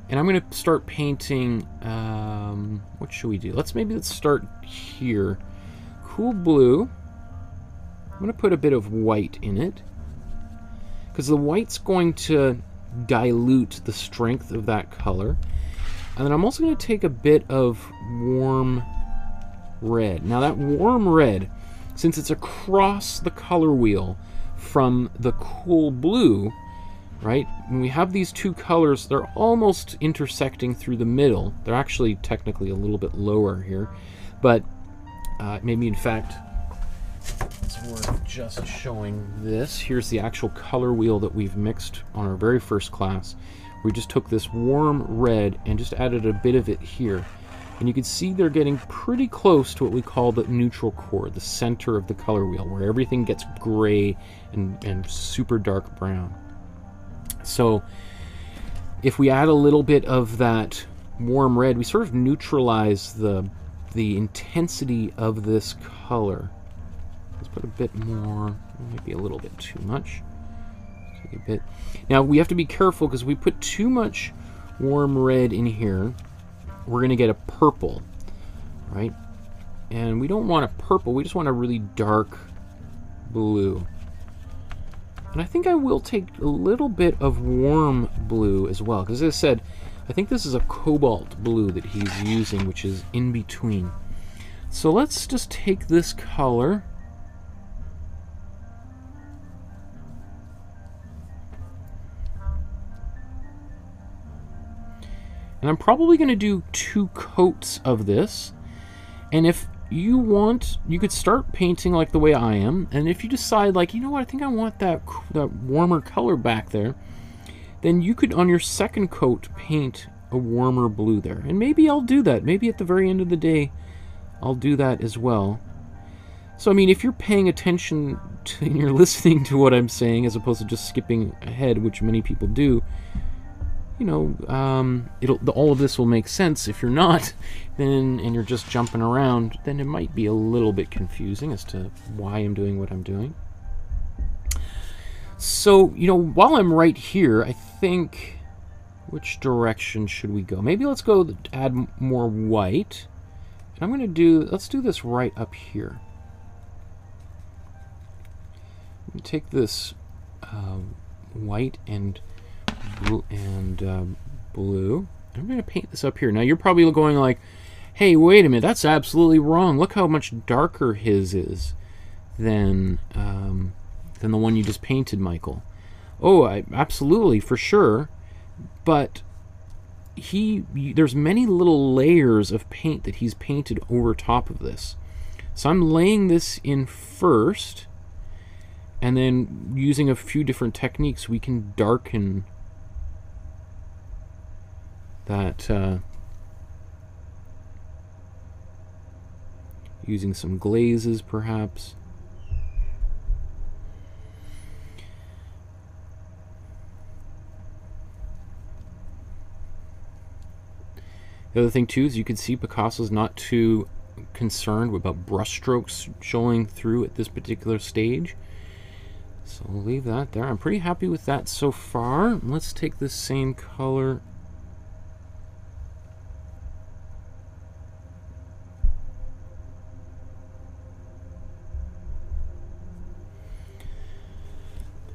And I'm going to start painting, um, what should we do? Let's maybe let's start here. Cool blue. I'm going to put a bit of white in it. Because the white's going to dilute the strength of that color. And then I'm also going to take a bit of warm red. Now that warm red, since it's across the color wheel from the cool blue, right? When we have these two colors, they're almost intersecting through the middle. They're actually technically a little bit lower here, but uh, maybe in fact it's worth just showing this. Here's the actual color wheel that we've mixed on our very first class. We just took this warm red and just added a bit of it here. And you can see they're getting pretty close to what we call the neutral core, the center of the color wheel, where everything gets gray and, and super dark brown. So if we add a little bit of that warm red, we sort of neutralize the, the intensity of this color. Let's put a bit more, maybe a little bit too much. Take a bit. Now we have to be careful because we put too much warm red in here we're going to get a purple, right? And we don't want a purple, we just want a really dark blue. And I think I will take a little bit of warm blue as well, because as I said, I think this is a cobalt blue that he's using, which is in between. So let's just take this color And I'm probably going to do two coats of this. And if you want, you could start painting like the way I am. And if you decide like, you know what, I think I want that, that warmer color back there, then you could, on your second coat, paint a warmer blue there. And maybe I'll do that. Maybe at the very end of the day, I'll do that as well. So, I mean, if you're paying attention to, and you're listening to what I'm saying as opposed to just skipping ahead, which many people do, you know, um, it'll all of this will make sense. If you're not, then and you're just jumping around, then it might be a little bit confusing as to why I'm doing what I'm doing. So, you know, while I'm right here, I think which direction should we go? Maybe let's go add more white. And I'm going to do, let's do this right up here. take this uh, white and blue and uh, blue. I'm going to paint this up here. Now you're probably going like, hey, wait a minute, that's absolutely wrong. Look how much darker his is than um, than the one you just painted, Michael. Oh, I, absolutely, for sure. But he there's many little layers of paint that he's painted over top of this. So I'm laying this in first, and then using a few different techniques, we can darken that uh, using some glazes perhaps. The other thing too is you can see Picasso's not too concerned about brushstrokes showing through at this particular stage. So we'll leave that there. I'm pretty happy with that so far. Let's take the same color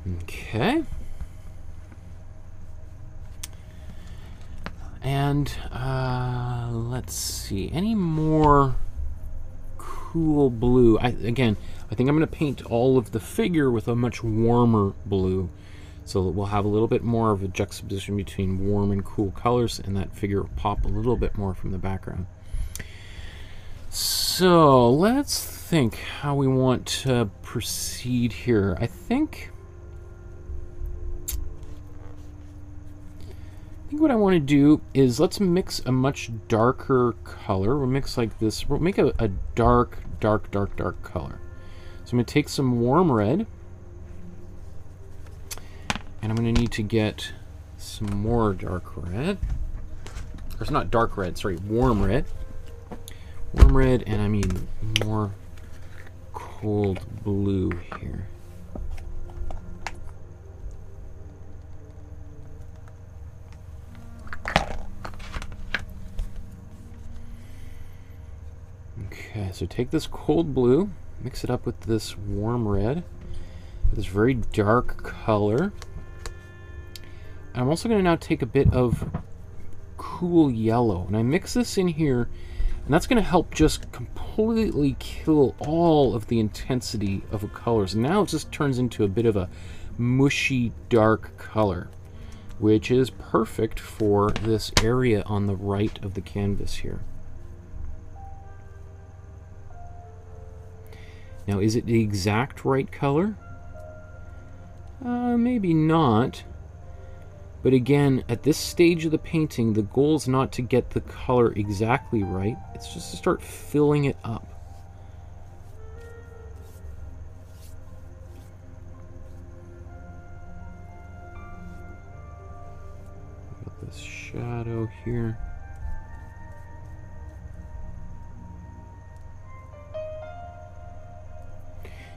Okay. And uh, let's see, any more cool blue? I, again, I think I'm going to paint all of the figure with a much warmer blue. So we'll have a little bit more of a juxtaposition between warm and cool colors and that figure will pop a little bit more from the background. So let's think how we want to proceed here. I think think what I want to do is let's mix a much darker color. We'll mix like this. We'll make a, a dark, dark, dark, dark color. So I'm going to take some warm red. And I'm going to need to get some more dark red. Or it's not dark red, sorry, warm red. Warm red, and I mean more cold blue here. Okay, so take this cold blue, mix it up with this warm red, this very dark color. I'm also going to now take a bit of cool yellow, and I mix this in here, and that's going to help just completely kill all of the intensity of the colors. Now it just turns into a bit of a mushy dark color, which is perfect for this area on the right of the canvas here. Now, is it the exact right color? Uh, maybe not. But again, at this stage of the painting, the goal is not to get the color exactly right. It's just to start filling it up. Got this shadow here.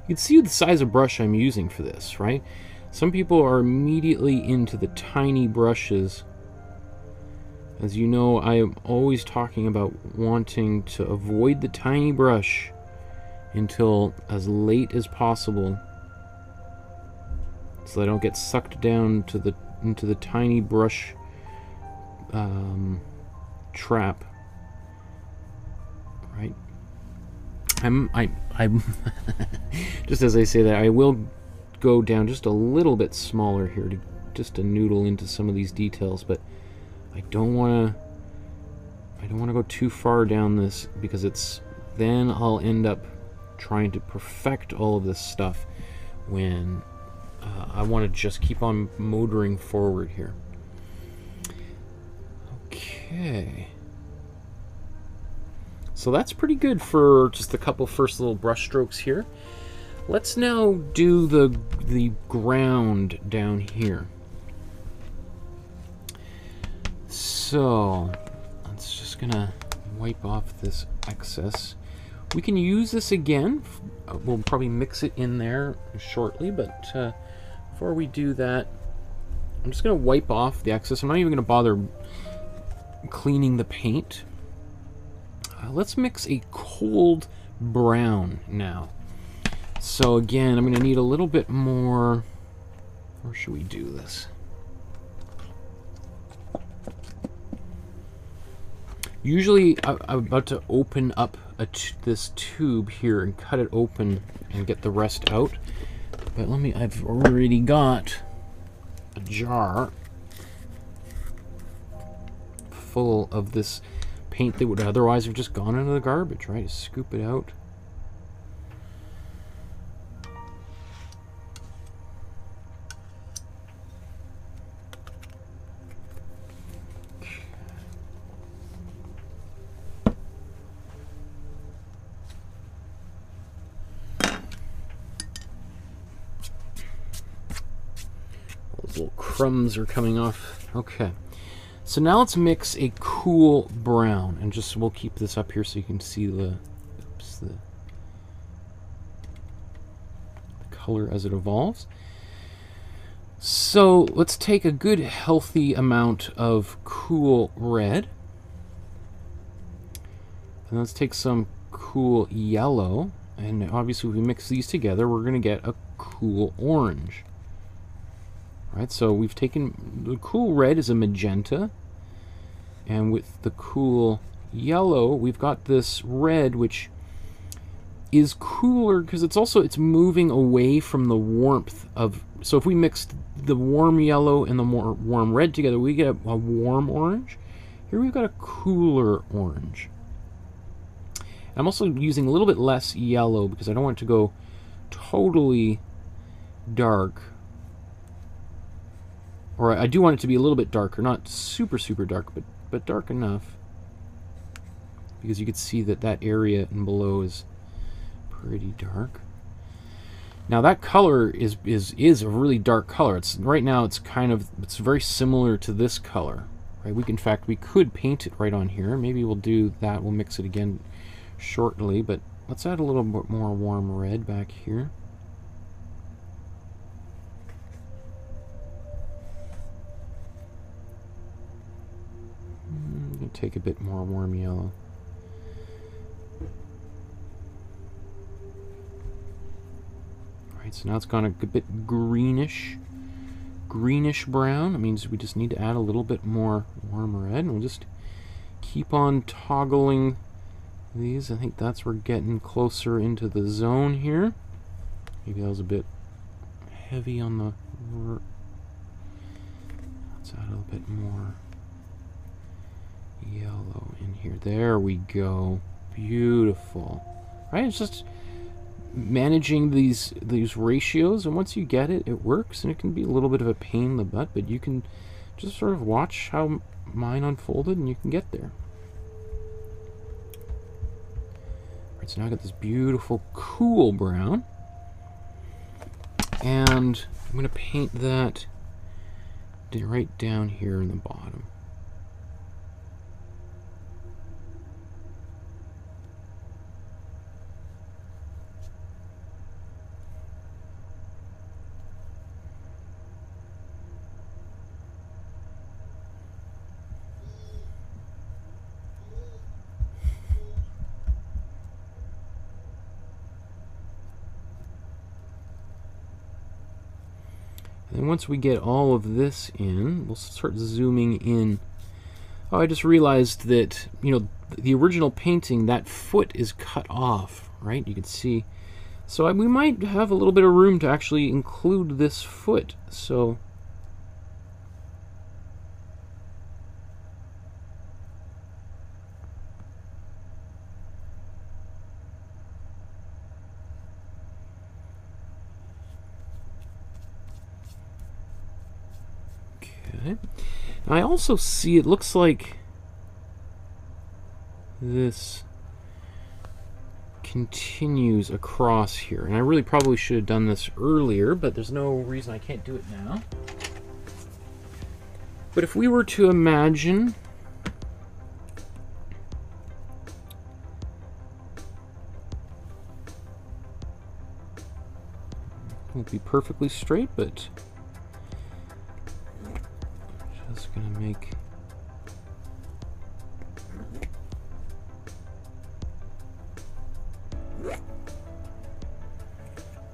You can see the size of brush I'm using for this, right? Some people are immediately into the tiny brushes. As you know, I am always talking about wanting to avoid the tiny brush until as late as possible so I don't get sucked down to the into the tiny brush um, trap I'm I I'm just as I say that I will go down just a little bit smaller here to just to noodle into some of these details, but I don't want to I don't want to go too far down this because it's then I'll end up trying to perfect all of this stuff when uh, I want to just keep on motoring forward here. Okay. So that's pretty good for just a couple first little brush strokes here. Let's now do the, the ground down here. So, that's just gonna wipe off this excess. We can use this again. We'll probably mix it in there shortly, but uh, before we do that, I'm just gonna wipe off the excess. I'm not even gonna bother cleaning the paint uh, let's mix a cold brown now. So again, I'm going to need a little bit more... Where should we do this? Usually, I'm about to open up this tube here and cut it open and get the rest out. But let me, I've already got a jar full of this paint that would otherwise have just gone into the garbage, right? Scoop it out. Those little crumbs are coming off. Okay. So now let's mix a cool brown, and just we'll keep this up here so you can see the, oops, the, the color as it evolves. So let's take a good healthy amount of cool red. And let's take some cool yellow. And obviously if we mix these together, we're going to get a cool orange. So we've taken the cool red is a magenta, and with the cool yellow, we've got this red, which is cooler because it's also it's moving away from the warmth of. So if we mixed the warm yellow and the more warm red together, we get a, a warm orange. Here we've got a cooler orange. I'm also using a little bit less yellow because I don't want it to go totally dark or I do want it to be a little bit darker, not super, super dark, but, but dark enough. Because you can see that that area and below is pretty dark. Now that color is, is, is a really dark color. It's Right now it's kind of, it's very similar to this color. Right? We can, in fact, we could paint it right on here. Maybe we'll do that. We'll mix it again shortly, but let's add a little bit more warm red back here. Take a bit more warm yellow. Alright, so now it's gone a bit greenish. Greenish brown. It means we just need to add a little bit more warm red. And we'll just keep on toggling these. I think that's we're getting closer into the zone here. Maybe that was a bit heavy on the... Let's add a little bit more yellow in here. There we go. Beautiful. Right? It's just managing these these ratios and once you get it it works and it can be a little bit of a pain in the butt but you can just sort of watch how mine unfolded and you can get there Right, so now I got this beautiful cool brown and I'm going to paint that right down here in the bottom And once we get all of this in, we'll start zooming in. Oh, I just realized that, you know, the original painting, that foot is cut off, right? You can see. So we might have a little bit of room to actually include this foot. So Okay. I also see it looks like this continues across here. And I really probably should have done this earlier, but there's no reason I can't do it now. But if we were to imagine won't be perfectly straight, but gonna make.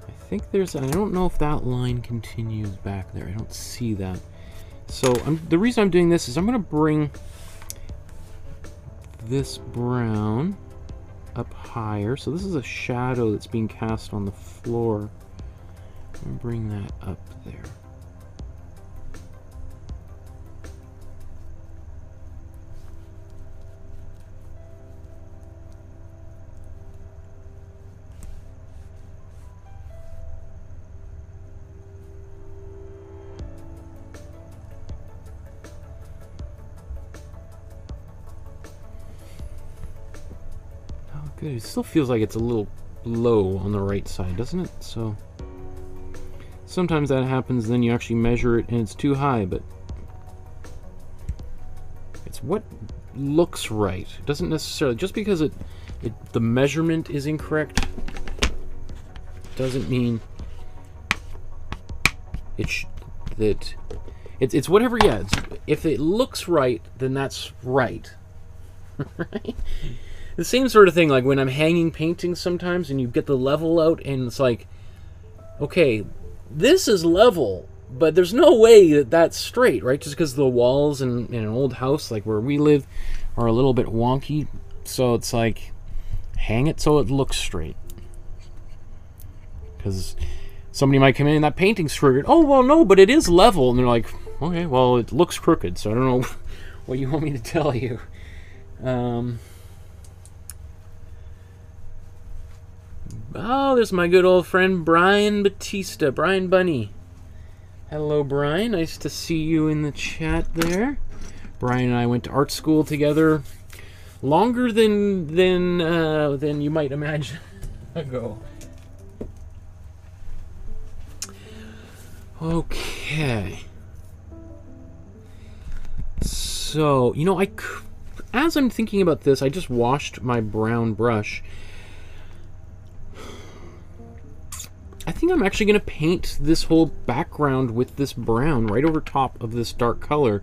I think there's I don't know if that line continues back there. I don't see that. So I'm, the reason I'm doing this is I'm gonna bring this brown up higher. So this is a shadow that's being cast on the floor. I'm bring that up there It still feels like it's a little low on the right side, doesn't it? So sometimes that happens, then you actually measure it and it's too high, but it's what looks right. It doesn't necessarily just because it, it the measurement is incorrect doesn't mean it sh- that it's it's whatever. Yeah, it's, if it looks right, then that's right. right. The same sort of thing, like when I'm hanging paintings sometimes, and you get the level out, and it's like, okay, this is level, but there's no way that that's straight, right? Just because the walls in, in an old house, like where we live, are a little bit wonky. So it's like, hang it so it looks straight. Because somebody might come in and that painting's crooked. Oh, well, no, but it is level. And they're like, okay, well, it looks crooked, so I don't know what you want me to tell you. Um, oh, there's my good old friend Brian Batista, Brian Bunny. Hello, Brian. Nice to see you in the chat there. Brian and I went to art school together longer than than uh, than you might imagine ago. Okay. So, you know, I as I'm thinking about this, I just washed my brown brush. I think I'm actually going to paint this whole background with this brown right over top of this dark color,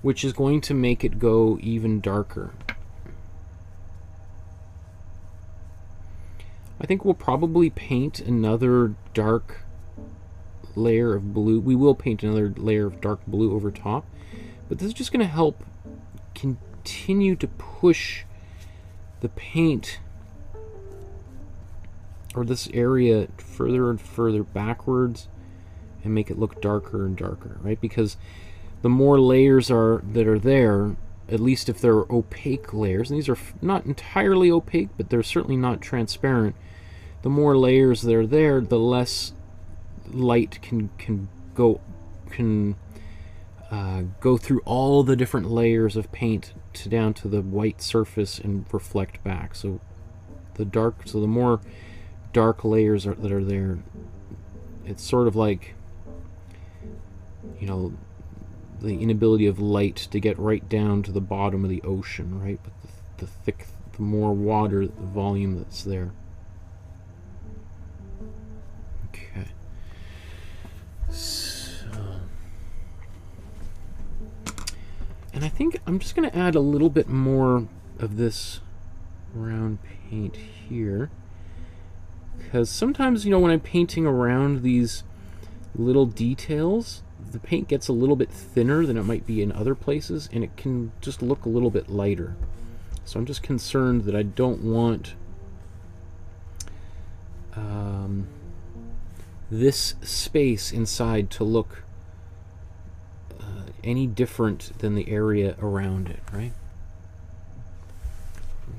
which is going to make it go even darker. I think we'll probably paint another dark layer of blue. We will paint another layer of dark blue over top, but this is just going to help continue to push the paint or this area further and further backwards and make it look darker and darker, right? Because the more layers are that are there, at least if they're opaque layers, and these are not entirely opaque, but they're certainly not transparent, the more layers that are there, the less light can can go can uh, go through all the different layers of paint to down to the white surface and reflect back. So the dark, so the more dark layers are, that are there, it's sort of like you know the inability of light to get right down to the bottom of the ocean, right? But the, the thick, the more water, the volume that's there. Okay. So, And I think I'm just going to add a little bit more of this brown paint here. Because sometimes, you know, when I'm painting around these little details, the paint gets a little bit thinner than it might be in other places, and it can just look a little bit lighter. So I'm just concerned that I don't want um, this space inside to look any different than the area around it, right?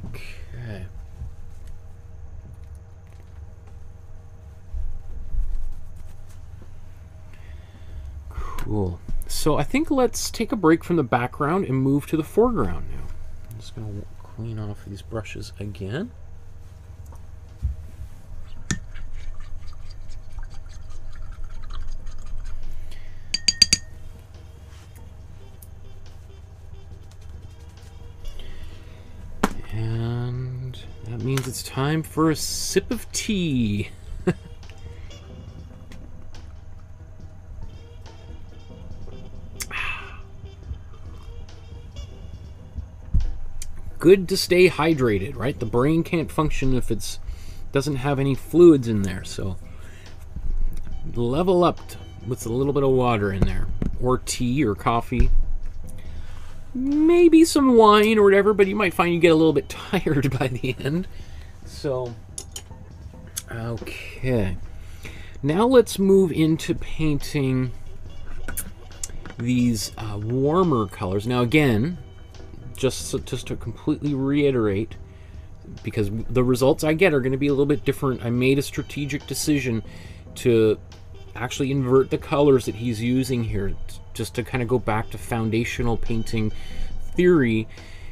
Okay. Cool. So I think let's take a break from the background and move to the foreground now. I'm just going to clean off these brushes again. And that means it's time for a sip of tea. Good to stay hydrated, right? The brain can't function if it's doesn't have any fluids in there, so level up with a little bit of water in there or tea or coffee maybe some wine or whatever, but you might find you get a little bit tired by the end. So, okay. Now let's move into painting these uh, warmer colors. Now again, just, so, just to completely reiterate, because the results I get are going to be a little bit different, I made a strategic decision to actually invert the colors that he's using here just to kind of go back to foundational painting theory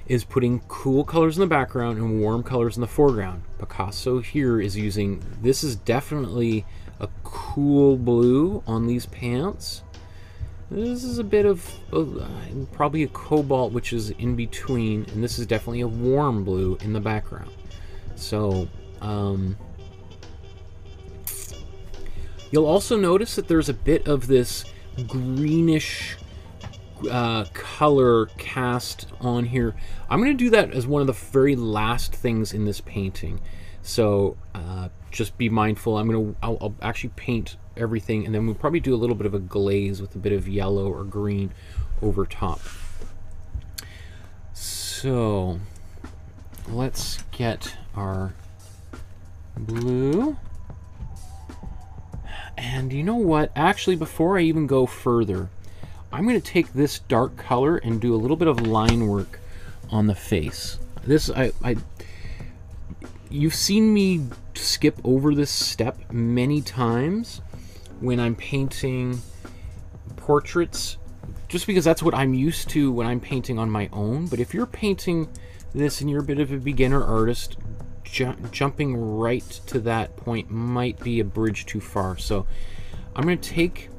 is putting cool colors in the background and warm colors in the foreground. Picasso here is using, this is definitely a cool blue on these pants. This is a bit of, uh, probably a cobalt, which is in between, and this is definitely a warm blue in the background. So, um, you'll also notice that there's a bit of this greenish uh, color cast on here. I'm going to do that as one of the very last things in this painting. So uh, just be mindful. I'm going to, I'll, I'll, actually paint everything and then we'll probably do a little bit of a glaze with a bit of yellow or green over top. So let's get our blue. And you know what? Actually, before I even go further, I'm going to take this dark color and do a little bit of line work on the face. This, I, I, you've seen me skip over this step many times when I'm painting portraits, just because that's what I'm used to when I'm painting on my own. But if you're painting this and you're a bit of a beginner artist, ju jumping right to that point might be a bridge too far. So I'm going to take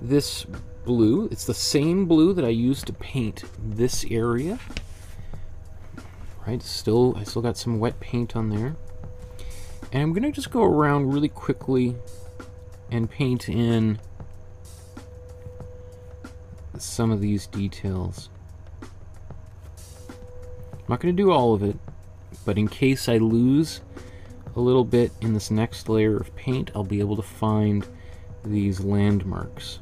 this blue. It's the same blue that I used to paint this area. Right, still, I still got some wet paint on there. And I'm gonna just go around really quickly and paint in some of these details. I'm not gonna do all of it, but in case I lose a little bit in this next layer of paint, I'll be able to find these landmarks.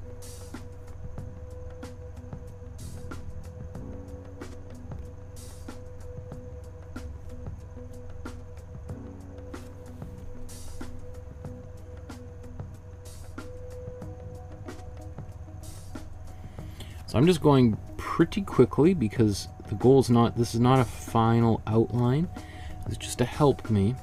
So I'm just going pretty quickly because the goal is not, this is not a final outline. It's just to help me.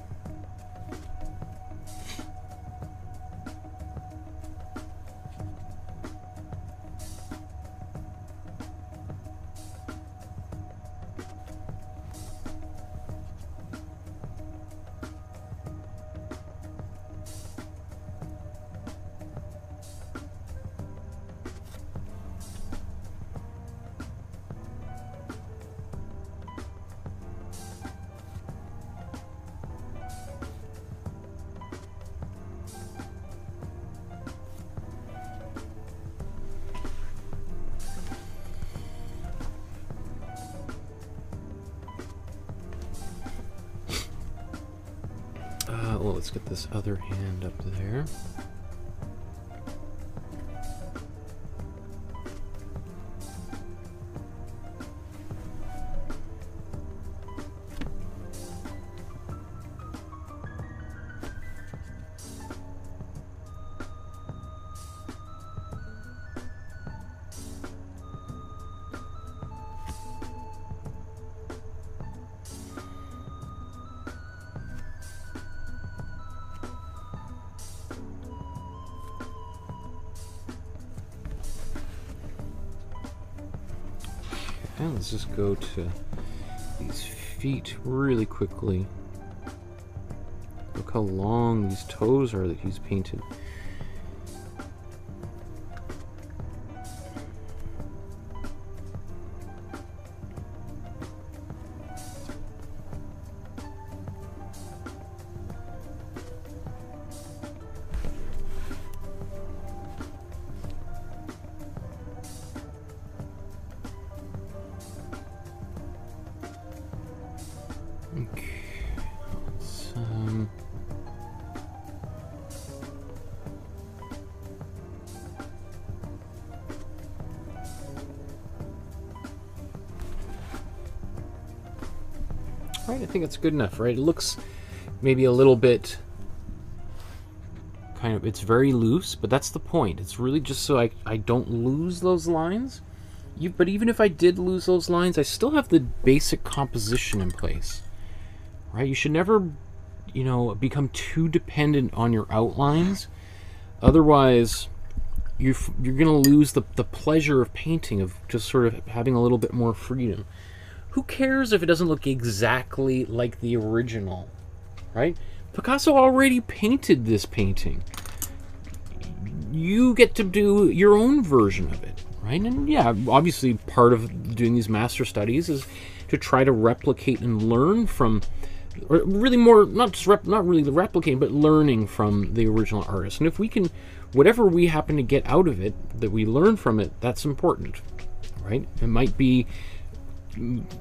Go to these feet really quickly. Look how long these toes are that he's painted. Good enough, right? It looks maybe a little bit kind of, it's very loose, but that's the point. It's really just so I, I don't lose those lines. You, but even if I did lose those lines, I still have the basic composition in place, right? You should never, you know, become too dependent on your outlines. Otherwise, you're, you're going to lose the, the pleasure of painting, of just sort of having a little bit more freedom. Who cares if it doesn't look exactly like the original, right? Picasso already painted this painting. You get to do your own version of it, right? And yeah, obviously, part of doing these master studies is to try to replicate and learn from, or really more not just rep, not really the replicating, but learning from the original artist. And if we can, whatever we happen to get out of it, that we learn from it, that's important, right? It might be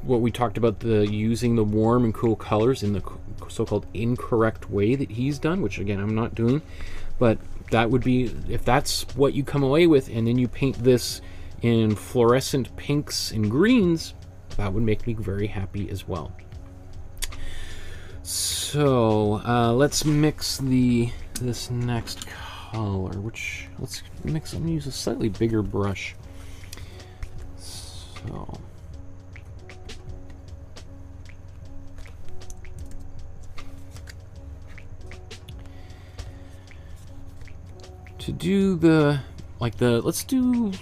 what we talked about the using the warm and cool colors in the so-called incorrect way that he's done which again i'm not doing. But that would be if that's what you come away with and then you paint this in fluorescent pinks and greens that would make me very happy as well. So uh, let's mix the this next color which let's mix i'm gonna use a slightly bigger brush. So to do the like the let's do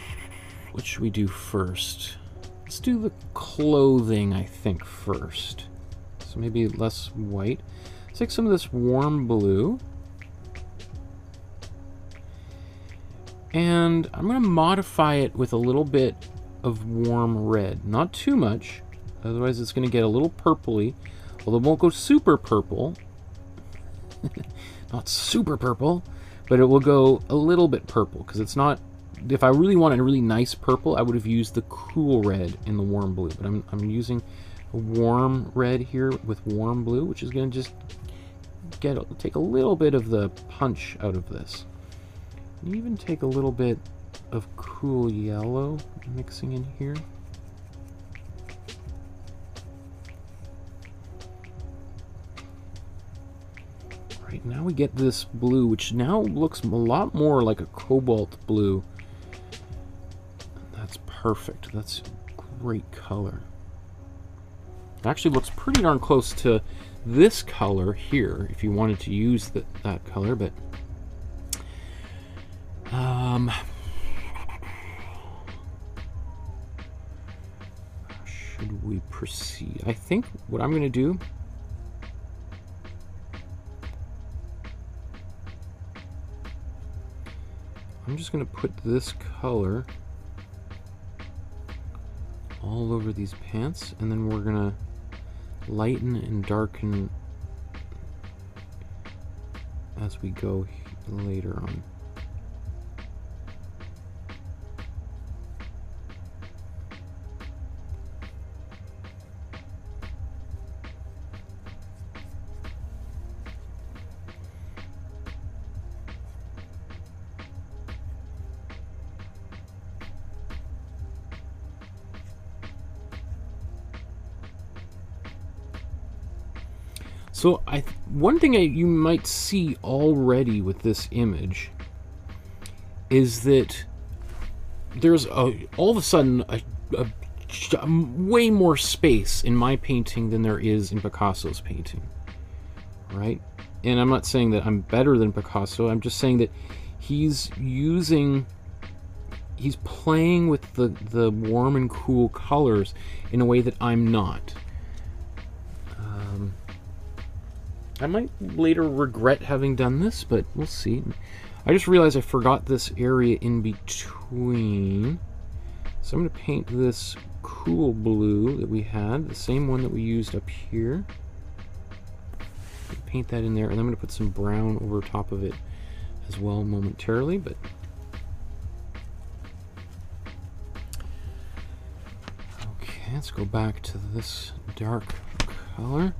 what should we do first? Let's do the clothing i think first. So maybe less white. Let's take some of this warm blue. And i'm going to modify it with a little bit of warm red. Not too much otherwise it's going to get a little purpley. Although it won't go super purple. Not super purple but it will go a little bit purple because it's not if I really wanted a really nice purple I would have used the cool red in the warm blue but I'm, I'm using a warm red here with warm blue which is going to just get take a little bit of the punch out of this. And even take a little bit of cool yellow mixing in here Now we get this blue, which now looks a lot more like a cobalt blue. That's perfect. That's great color. It actually looks pretty darn close to this color here, if you wanted to use the, that color, but... Um, should we proceed? I think what I'm going to do I'm just going to put this color all over these pants and then we're going to lighten and darken as we go later on. So I one thing I, you might see already with this image is that there's a, all of a sudden a, a, a, um, way more space in my painting than there is in Picasso's painting, right? And I'm not saying that I'm better than Picasso. I'm just saying that he's using he's playing with the the warm and cool colors in a way that I'm not. I might later regret having done this, but we'll see. I just realized I forgot this area in between. So I'm going to paint this cool blue that we had, the same one that we used up here. Paint that in there, and I'm going to put some brown over top of it as well momentarily, but Okay, let's go back to this dark color.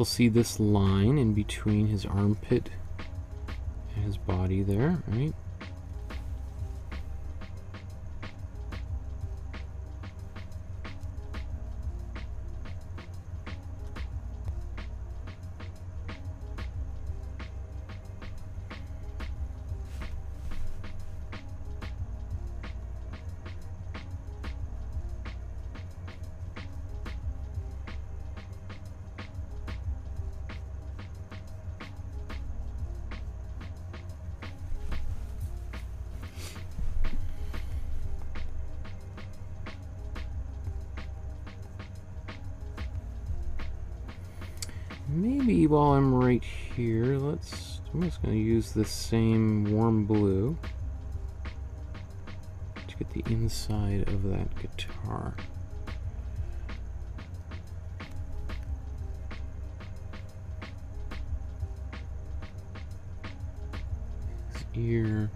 So I see this line in between his armpit and his body there, right? This same warm blue to get the inside of that guitar. His ear.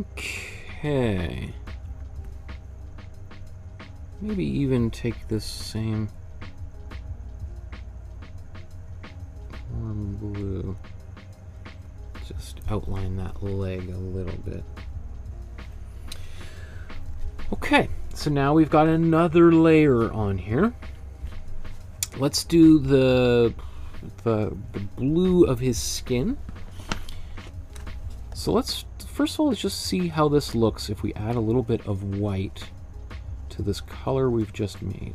Okay. Maybe even take this same outline that leg a little bit. Okay, so now we've got another layer on here. Let's do the, the, the blue of his skin. So let's, first of all, let's just see how this looks if we add a little bit of white to this color we've just made.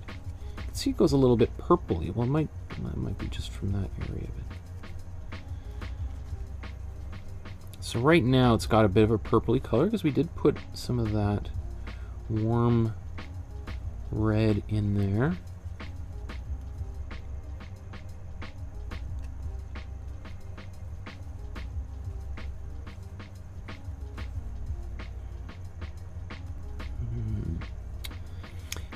See it goes a little bit purpley. Well, it might, it might be just from that area of So right now it's got a bit of a purpley color because we did put some of that warm red in there. Hmm.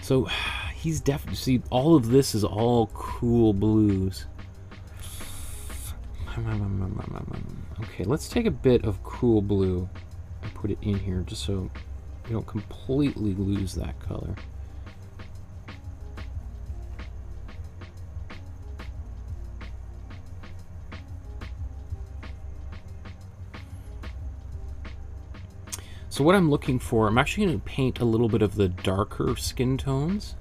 So he's definitely see all of this is all cool blues. Okay, let's take a bit of cool blue and put it in here just so we don't completely lose that color. So what I'm looking for, I'm actually going to paint a little bit of the darker skin tones.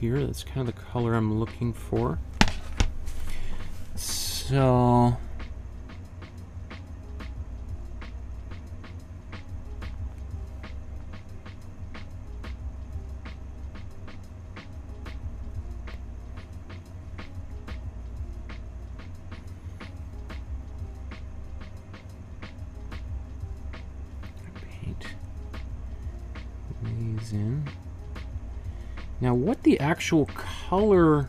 Here, that's kind of the color I'm looking for. So... in. Now what the actual color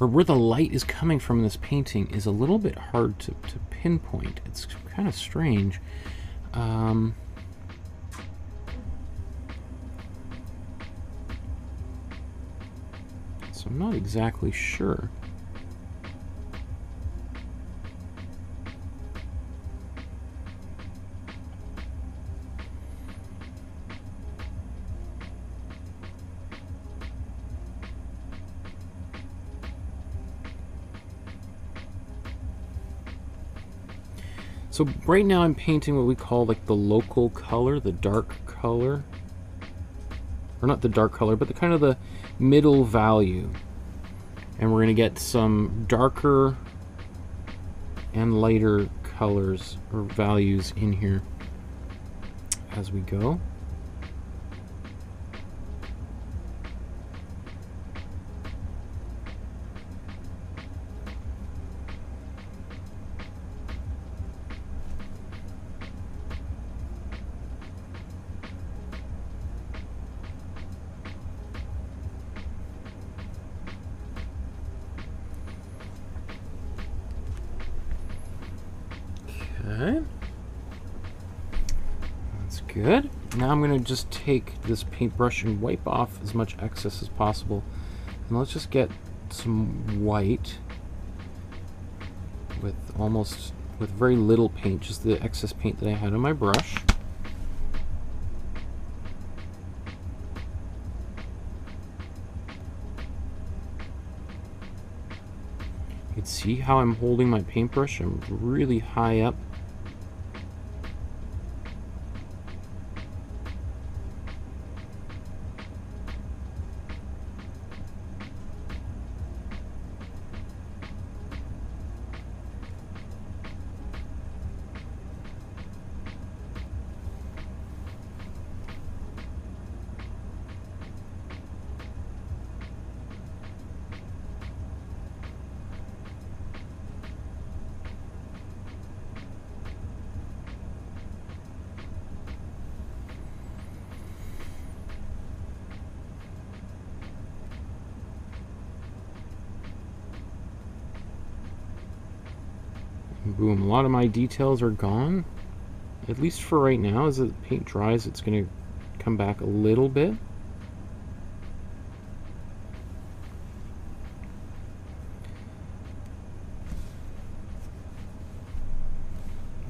or where the light is coming from in this painting is a little bit hard to, to pinpoint. It's kind of strange. Um, so I'm not exactly sure. So right now I'm painting what we call like the local color, the dark color. Or not the dark color, but the kind of the middle value. And we're going to get some darker and lighter colors or values in here as we go. just take this paintbrush and wipe off as much excess as possible. And let's just get some white with almost, with very little paint, just the excess paint that I had on my brush. You can see how I'm holding my paintbrush. I'm really high up lot of my details are gone. At least for right now, as the paint dries, it's going to come back a little bit.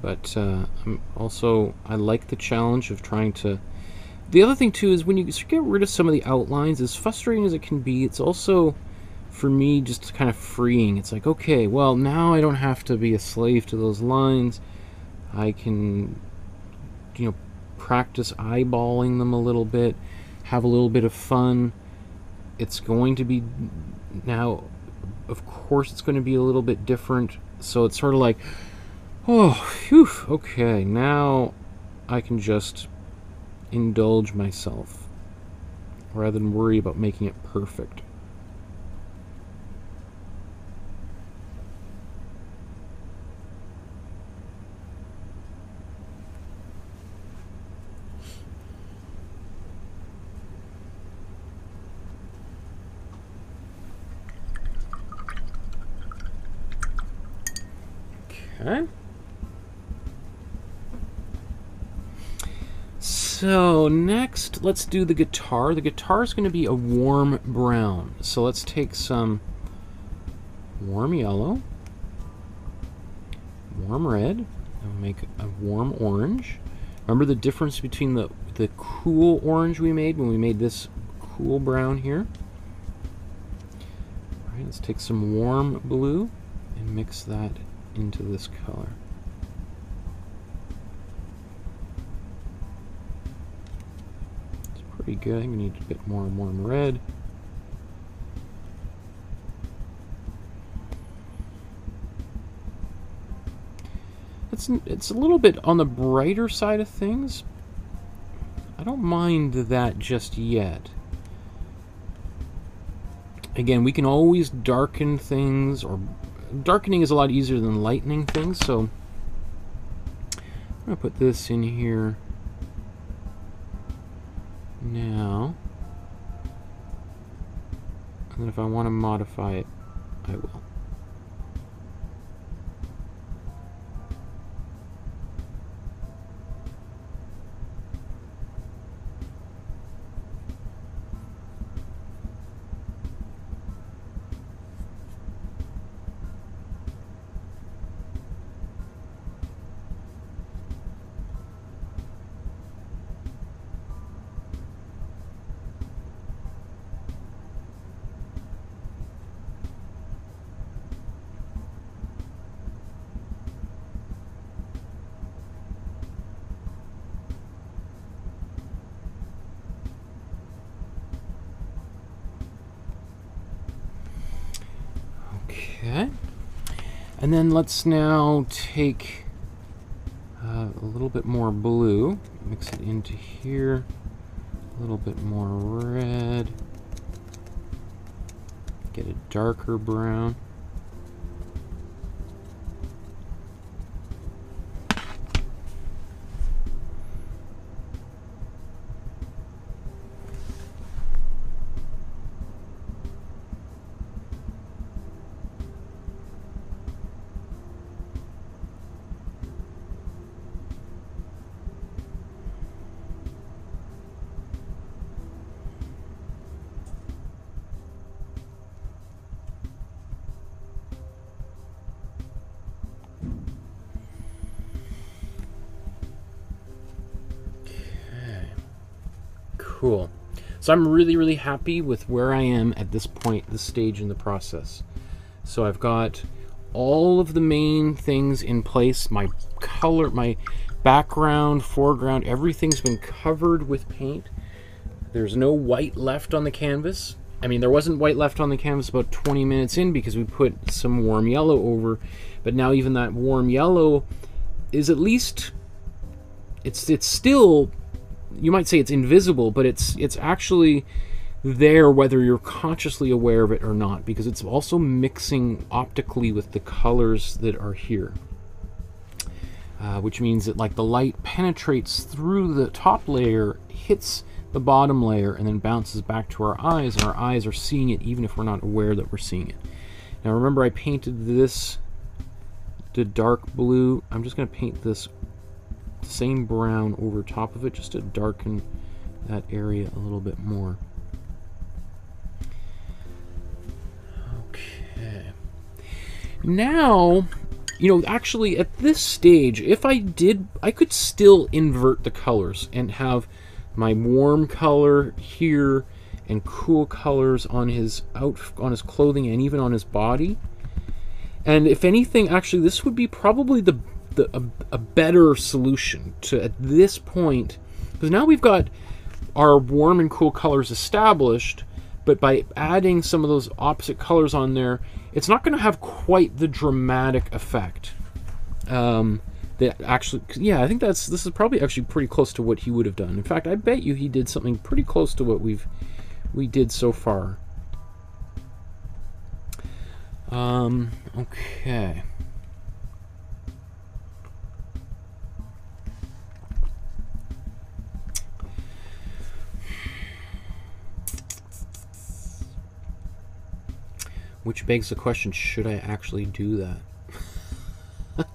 But uh, I'm also, I like the challenge of trying to... The other thing, too, is when you get rid of some of the outlines, as frustrating as it can be, it's also for me just kind of freeing. It's like, okay, well, now I don't have to be a slave to those lines. I can, you know, practice eyeballing them a little bit, have a little bit of fun. It's going to be now, of course, it's going to be a little bit different. So it's sort of like, oh, phew, okay, now I can just indulge myself rather than worry about making it perfect. Okay. So next, let's do the guitar. The guitar is going to be a warm brown. So let's take some warm yellow, warm red, and make a warm orange. Remember the difference between the, the cool orange we made when we made this cool brown here? All right, let's take some warm blue and mix that into this color. Pretty good. We need a bit more warm red. It's, it's a little bit on the brighter side of things. I don't mind that just yet. Again, we can always darken things or darkening is a lot easier than lightening things, so I'm going to put this in here if I want to modify it, I will. And then let's now take uh, a little bit more blue, mix it into here, a little bit more red, get a darker brown. So I'm really, really happy with where I am at this point, this stage in the process. So I've got all of the main things in place. My color, my background, foreground, everything's been covered with paint. There's no white left on the canvas. I mean, there wasn't white left on the canvas about 20 minutes in because we put some warm yellow over, but now even that warm yellow is at least it's it's still you might say it's invisible, but it's it's actually there whether you're consciously aware of it or not because it's also mixing optically with the colors that are here. Uh, which means that like the light penetrates through the top layer, hits the bottom layer, and then bounces back to our eyes, and our eyes are seeing it even if we're not aware that we're seeing it. Now remember I painted this to dark blue. I'm just going to paint this same brown over top of it just to darken that area a little bit more. Okay. Now, you know, actually at this stage, if I did, I could still invert the colors and have my warm color here and cool colors on his out on his clothing and even on his body. And if anything, actually, this would be probably the, the a, a better solution to at this point, because now we've got our warm and cool colors established, but by adding some of those opposite colors on there, it's not going to have quite the dramatic effect. Um, that actually, yeah, I think that's this is probably actually pretty close to what he would have done. In fact, I bet you he did something pretty close to what we've we did so far. Um, okay. Which begs the question, should I actually do that?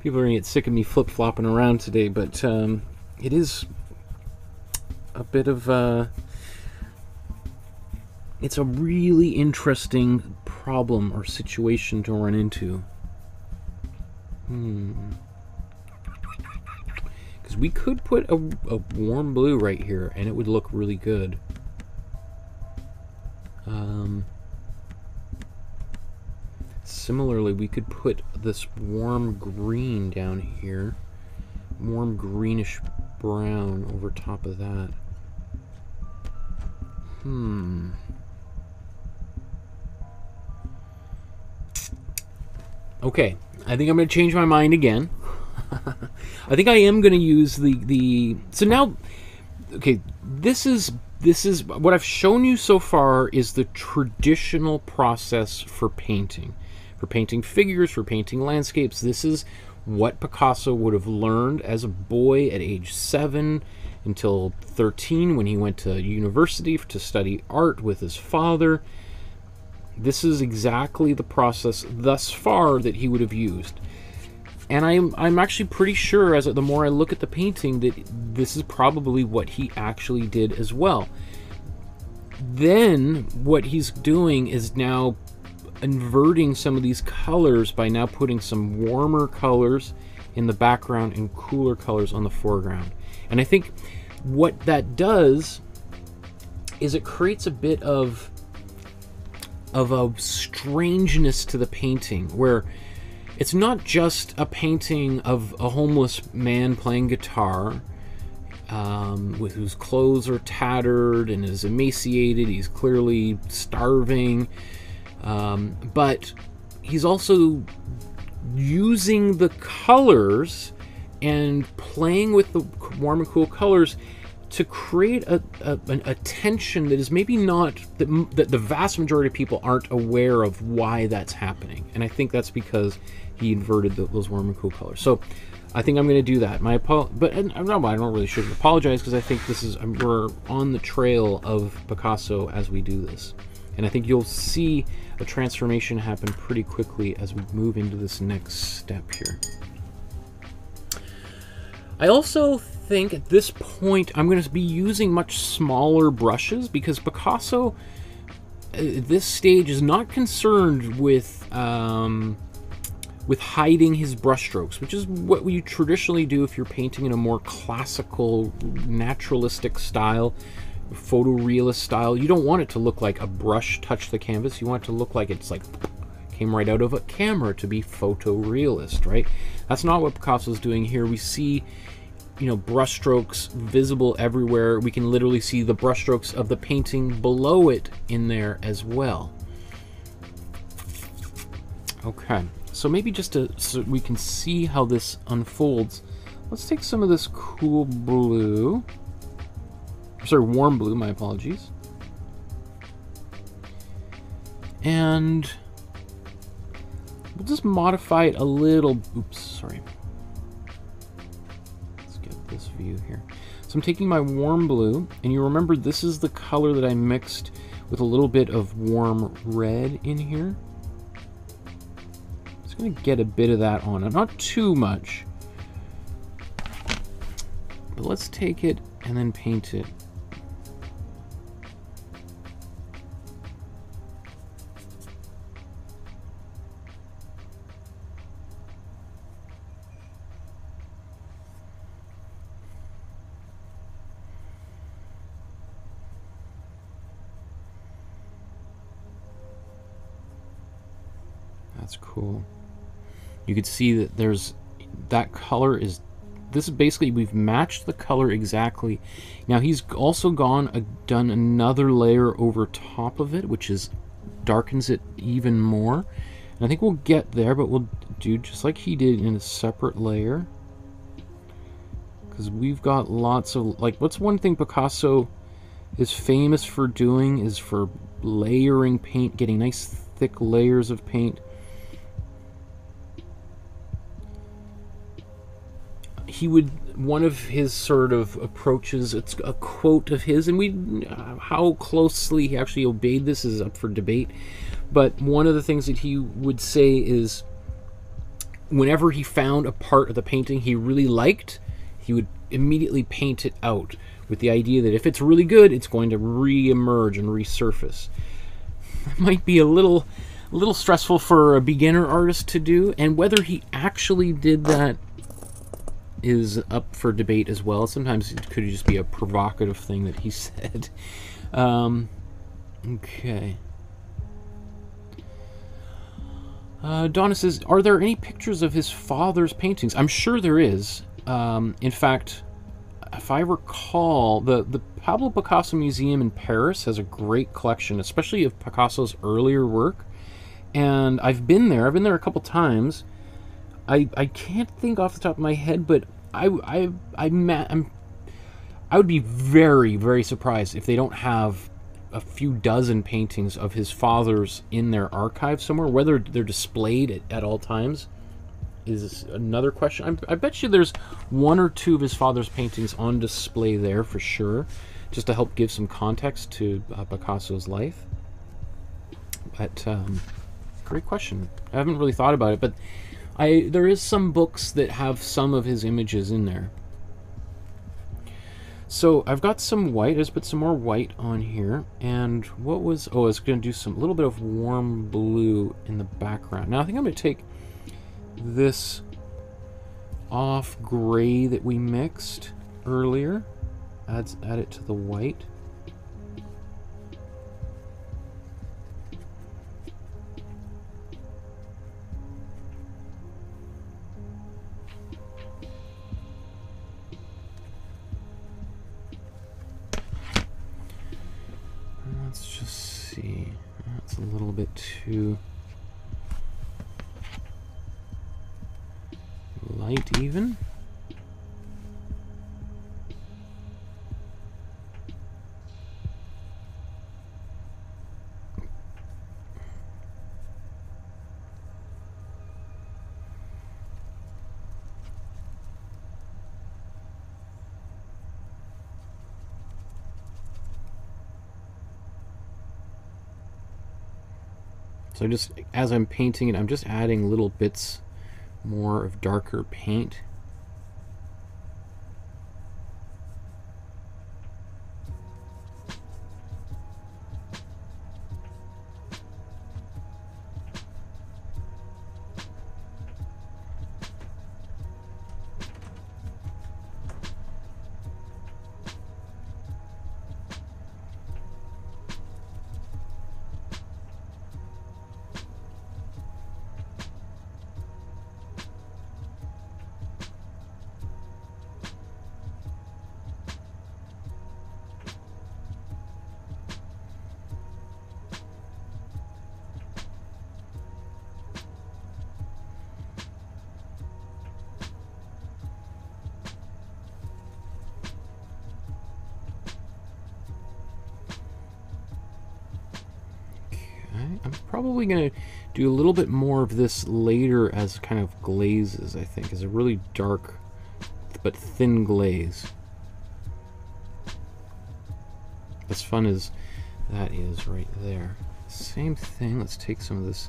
People are going to get sick of me flip-flopping around today, but um, it is a bit of... a. It's a really interesting problem or situation to run into. Hmm. Because we could put a, a warm blue right here, and it would look really good. Um... Similarly, we could put this warm green down here. Warm greenish brown over top of that. Hmm. Okay, I think I'm going to change my mind again. I think I am going to use the the so now okay, this is this is what I've shown you so far is the traditional process for painting for painting figures, for painting landscapes. This is what Picasso would have learned as a boy at age seven until 13 when he went to university to study art with his father. This is exactly the process thus far that he would have used. And I'm, I'm actually pretty sure, as the more I look at the painting, that this is probably what he actually did as well. Then, what he's doing is now inverting some of these colors by now putting some warmer colors in the background and cooler colors on the foreground. And I think what that does is it creates a bit of of a strangeness to the painting where it's not just a painting of a homeless man playing guitar um, with whose clothes are tattered and is emaciated. He's clearly starving. Um, but he's also using the colors and playing with the warm and cool colors to create a, a, tension that is maybe not that, that the vast majority of people aren't aware of why that's happening. And i think that's because he inverted the, those warm and cool colors. So i think i'm going to do that. My apo- but and, no, i don't really should apologize because i think this is we're on the trail of picasso as we do this. And i think you'll see a transformation happen pretty quickly as we move into this next step here. I also think at this point I'm going to be using much smaller brushes because Picasso at this stage is not concerned with um, with hiding his brushstrokes, which is what you traditionally do if you're painting in a more classical, naturalistic style photorealist style. You don't want it to look like a brush touched the canvas. You want it to look like it's like came right out of a camera to be photorealist, right? That's not what Picasso's doing here. We see, you know, brushstrokes visible everywhere. We can literally see the brushstrokes of the painting below it in there as well. Okay, so maybe just to, so we can see how this unfolds, let's take some of this cool blue, sorry, warm blue, my apologies. And we'll just modify it a little, oops, sorry. Let's get this view here. So I'm taking my warm blue, and you remember this is the color that I mixed with a little bit of warm red in here. Just gonna get a bit of that on it, not too much. But let's take it and then paint it That's cool. You can see that there's that color is this is basically we've matched the color exactly. Now he's also gone uh, done another layer over top of it, which is darkens it even more. And I think we'll get there, but we'll do just like he did in a separate layer. Because we've got lots of like what's one thing Picasso is famous for doing is for layering paint, getting nice thick layers of paint. He would one of his sort of approaches it's a quote of his and we uh, how closely he actually obeyed this is up for debate but one of the things that he would say is whenever he found a part of the painting he really liked he would immediately paint it out with the idea that if it's really good it's going to re-emerge and resurface. That might be a little a little stressful for a beginner artist to do and whether he actually did that is up for debate as well. Sometimes it could just be a provocative thing that he said. Um, okay. Uh, Donna says, Are there any pictures of his father's paintings? I'm sure there is. Um, in fact, if I recall, the, the Pablo Picasso Museum in Paris has a great collection, especially of Picasso's earlier work. And I've been there, I've been there a couple times. I, I can't think off the top of my head, but I I I I'm I would be very very surprised if they don't have a few dozen paintings of his father's in their archive somewhere. Whether they're displayed at, at all times is another question. I'm, I bet you there's one or two of his father's paintings on display there for sure, just to help give some context to uh, Picasso's life. But um, great question. I haven't really thought about it, but I there is some books that have some of his images in there. So I've got some white. Let's put some more white on here. And what was... Oh, I was going to do some little bit of warm blue in the background. Now I think I'm going to take this off gray that we mixed earlier. Add, add it to the white. To light even. So just, as I'm painting it, I'm just adding little bits more of darker paint of this later as kind of glazes, I think, as a really dark but thin glaze. As fun as that is right there. Same thing, let's take some of this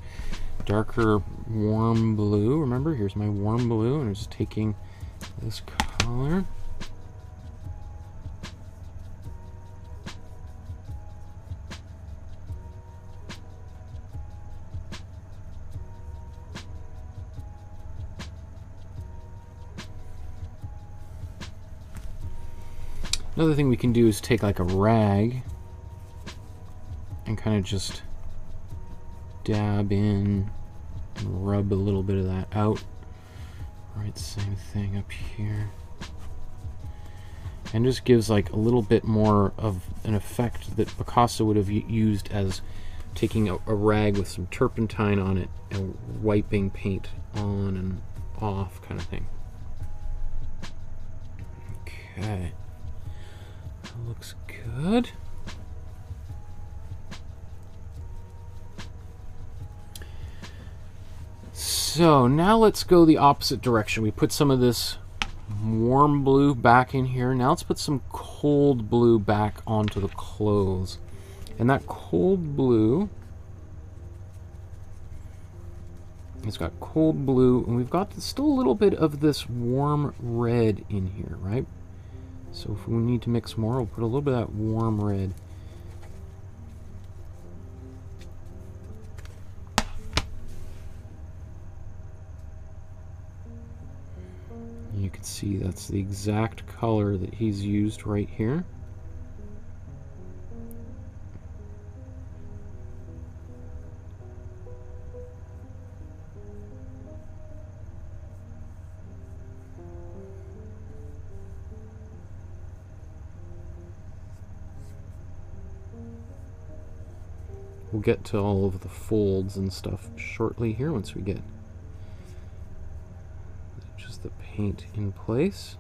darker warm blue. Remember, here's my warm blue, and I'm just taking this color. Another thing we can do is take like a rag and kind of just dab in and rub a little bit of that out. Right, same thing up here. And just gives like a little bit more of an effect that Picasso would have used as taking a, a rag with some turpentine on it and wiping paint on and off kind of thing. Okay looks good. So now let's go the opposite direction. We put some of this warm blue back in here. Now let's put some cold blue back onto the clothes. And that cold blue, it's got cold blue, and we've got still a little bit of this warm red in here, right? So if we need to mix more, we'll put a little bit of that warm red. You can see that's the exact color that he's used right here. We'll get to all of the folds and stuff shortly here once we get just the paint in place.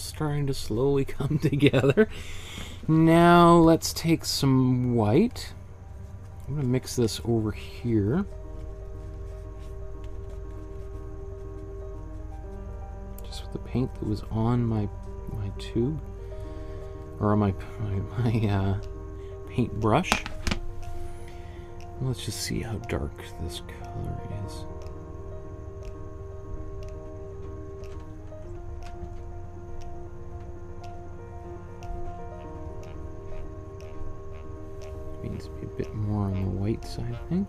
Starting to slowly come together. Now let's take some white. I'm going to mix this over here. Just with the paint that was on my my tube or on my my, my uh, paintbrush. Let's just see how dark this color is. Needs to be a bit more on the white side, I think.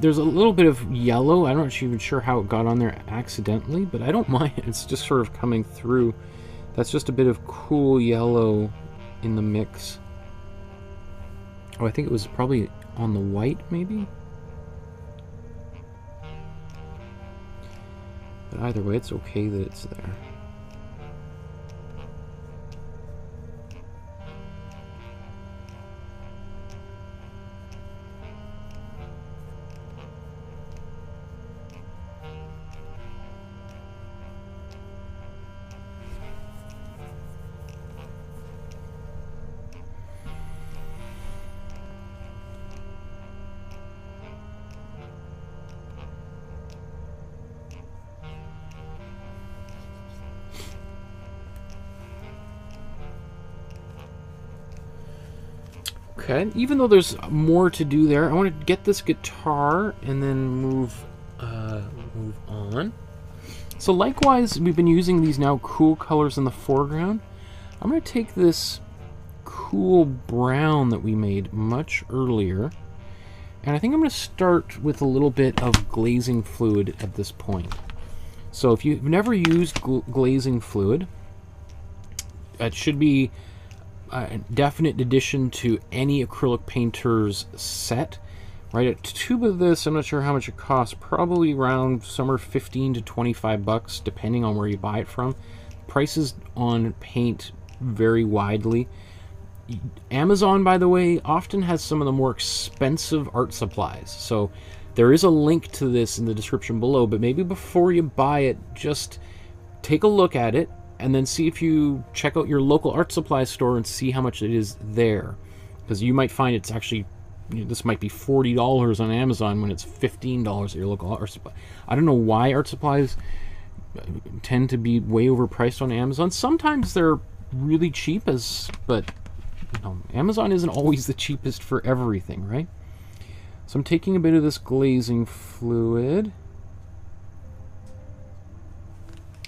There's a little bit of yellow. I'm not even sure how it got on there accidentally, but I don't mind. It's just sort of coming through. That's just a bit of cool yellow in the mix. Oh, I think it was probably on the white, maybe? But either way, it's okay that it's there. Even though there's more to do there, I want to get this guitar and then move uh, move on. So likewise, we've been using these now cool colors in the foreground. I'm going to take this cool brown that we made much earlier, and I think I'm going to start with a little bit of glazing fluid at this point. So if you've never used gl glazing fluid, it should be a definite addition to any acrylic painter's set. Right, a tube of this, I'm not sure how much it costs, probably around somewhere 15 to 25 bucks, depending on where you buy it from. Prices on paint vary widely. Amazon, by the way, often has some of the more expensive art supplies. So there is a link to this in the description below, but maybe before you buy it, just take a look at it and then see if you check out your local art supply store and see how much it is there. Because you might find it's actually, you know, this might be $40 on Amazon when it's $15 at your local art supply. I don't know why art supplies uh, tend to be way overpriced on Amazon. Sometimes they're really cheap, as but you know, Amazon isn't always the cheapest for everything, right? So I'm taking a bit of this glazing fluid.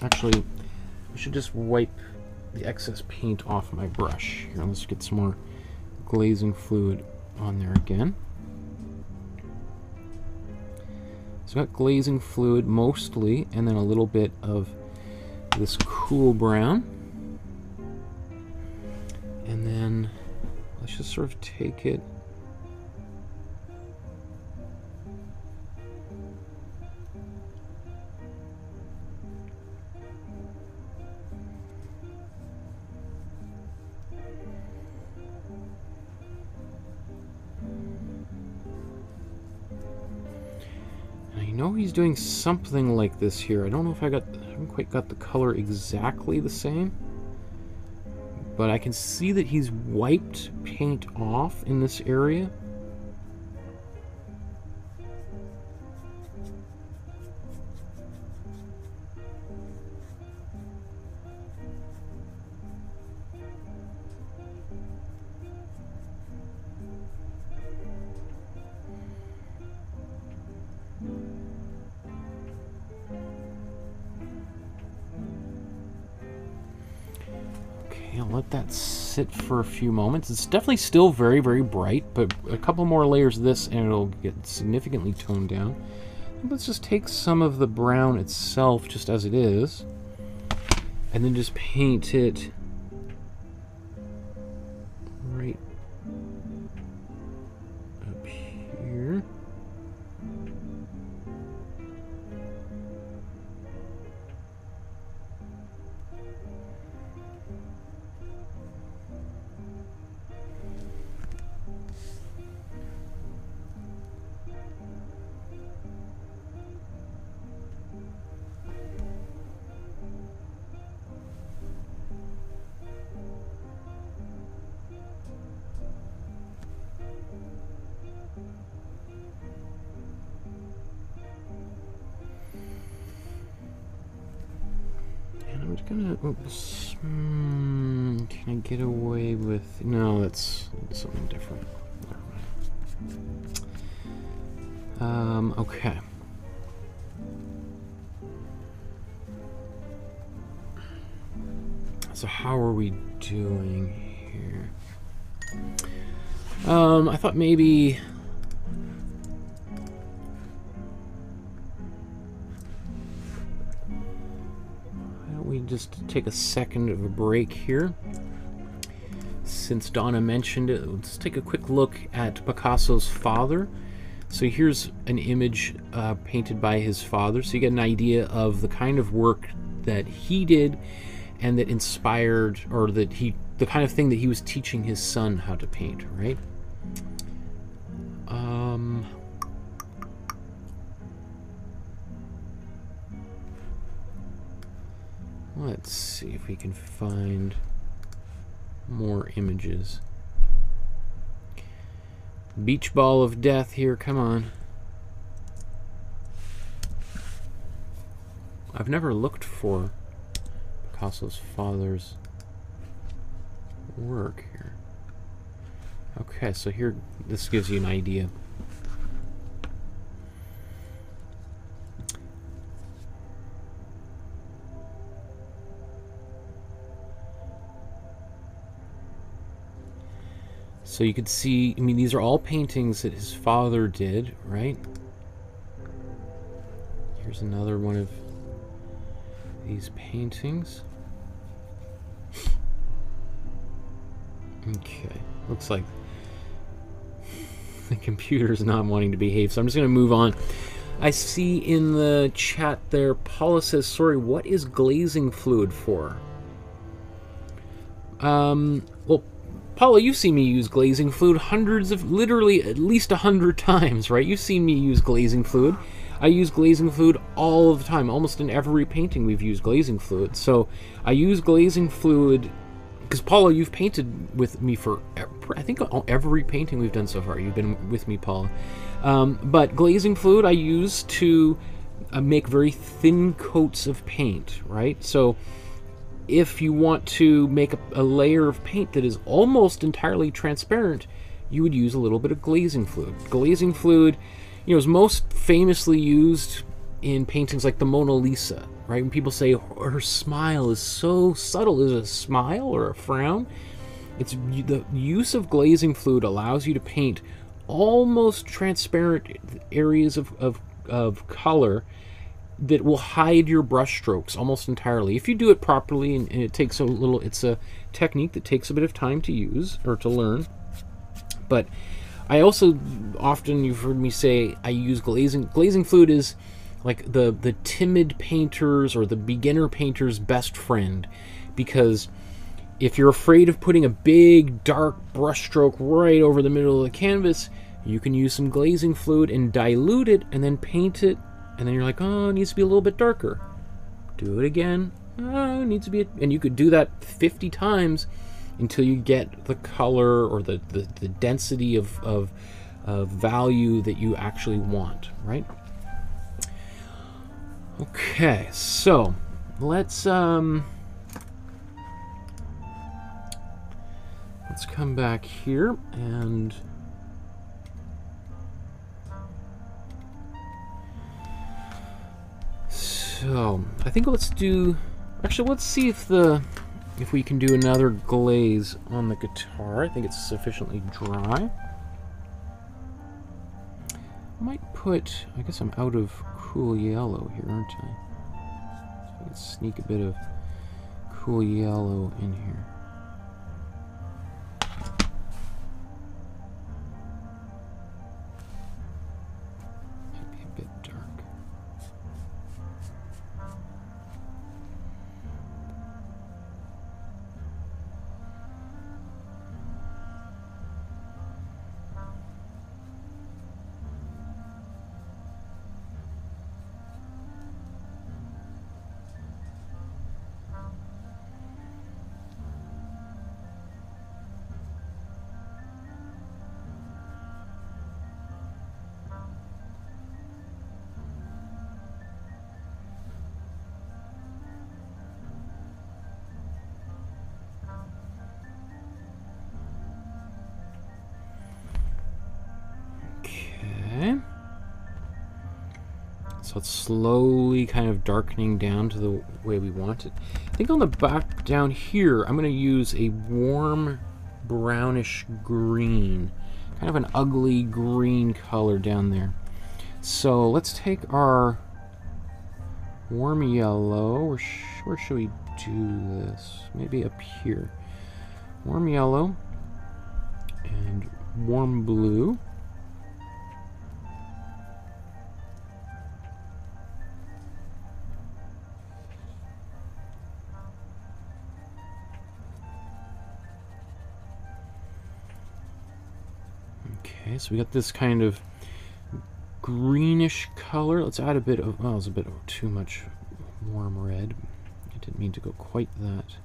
Actually, I should just wipe the excess paint off my brush. Here, let's get some more glazing fluid on there again. So I've got glazing fluid mostly, and then a little bit of this cool brown. And then let's just sort of take it know he's doing something like this here. I don't know if I got, I haven't quite got the color exactly the same. But I can see that he's wiped paint off in this area. Sit for a few moments. It's definitely still very, very bright, but a couple more layers of this and it'll get significantly toned down. Let's just take some of the brown itself just as it is, and then just paint it Oops. Mm, can I get away with. No, that's something different. Um, okay. So, how are we doing here? Um, I thought maybe just take a second of a break here. Since Donna mentioned it, let's take a quick look at Picasso's father. So here's an image uh, painted by his father, so you get an idea of the kind of work that he did and that inspired, or that he, the kind of thing that he was teaching his son how to paint, right? Um, Let's see if we can find more images. Beach ball of death here, come on. I've never looked for Picasso's father's work here. Okay, so here, this gives you an idea. So you could see, I mean, these are all paintings that his father did, right? Here's another one of these paintings. Okay, looks like the computer's not wanting to behave, so I'm just going to move on. I see in the chat there, Paula says, sorry, what is glazing fluid for? Um, well, Paula, you've seen me use glazing fluid hundreds of, literally at least a hundred times, right? You've seen me use glazing fluid. I use glazing fluid all the time. Almost in every painting we've used glazing fluid. So I use glazing fluid because Paula, you've painted with me for I think every painting we've done so far. You've been with me, Paula. Um, but glazing fluid I use to uh, make very thin coats of paint, right? So if you want to make a, a layer of paint that is almost entirely transparent, you would use a little bit of glazing fluid. Glazing fluid, you know, is most famously used in paintings like the Mona Lisa, right? When people say her smile is so subtle, is a smile or a frown? It's the use of glazing fluid allows you to paint almost transparent areas of, of, of color that will hide your brush strokes almost entirely. If you do it properly and, and, it takes a little it's a technique that takes a bit of time to use or to learn. But i also often you've heard me say i use glazing. Glazing fluid is like the the timid painter's or the beginner painter's best friend because if you're afraid of putting a big dark brushstroke right over the middle of the canvas you can use some glazing fluid and dilute it and then paint it and then you're like, oh, it needs to be a little bit darker. Do it again. Oh, it needs to be, and you could do that 50 times until you get the color or the, the, the density of, of, of value that you actually want, right? Okay, so let's um let's come back here and So, I think let's do... Actually, let's see if the if we can do another glaze on the guitar. I think it's sufficiently dry. I might put... I guess I'm out of cool yellow here, aren't I? So I can sneak a bit of cool yellow in here. Slowly kind of darkening down to the way we want it. I think on the back down here, I'm going to use a warm brownish green. Kind of an ugly green color down there. So let's take our warm yellow. Where, sh where should we do this? Maybe up here. Warm yellow and warm blue. Okay, so we got this kind of greenish color. Let's add a bit of, oh, it's a bit too much warm red. I didn't mean to go quite that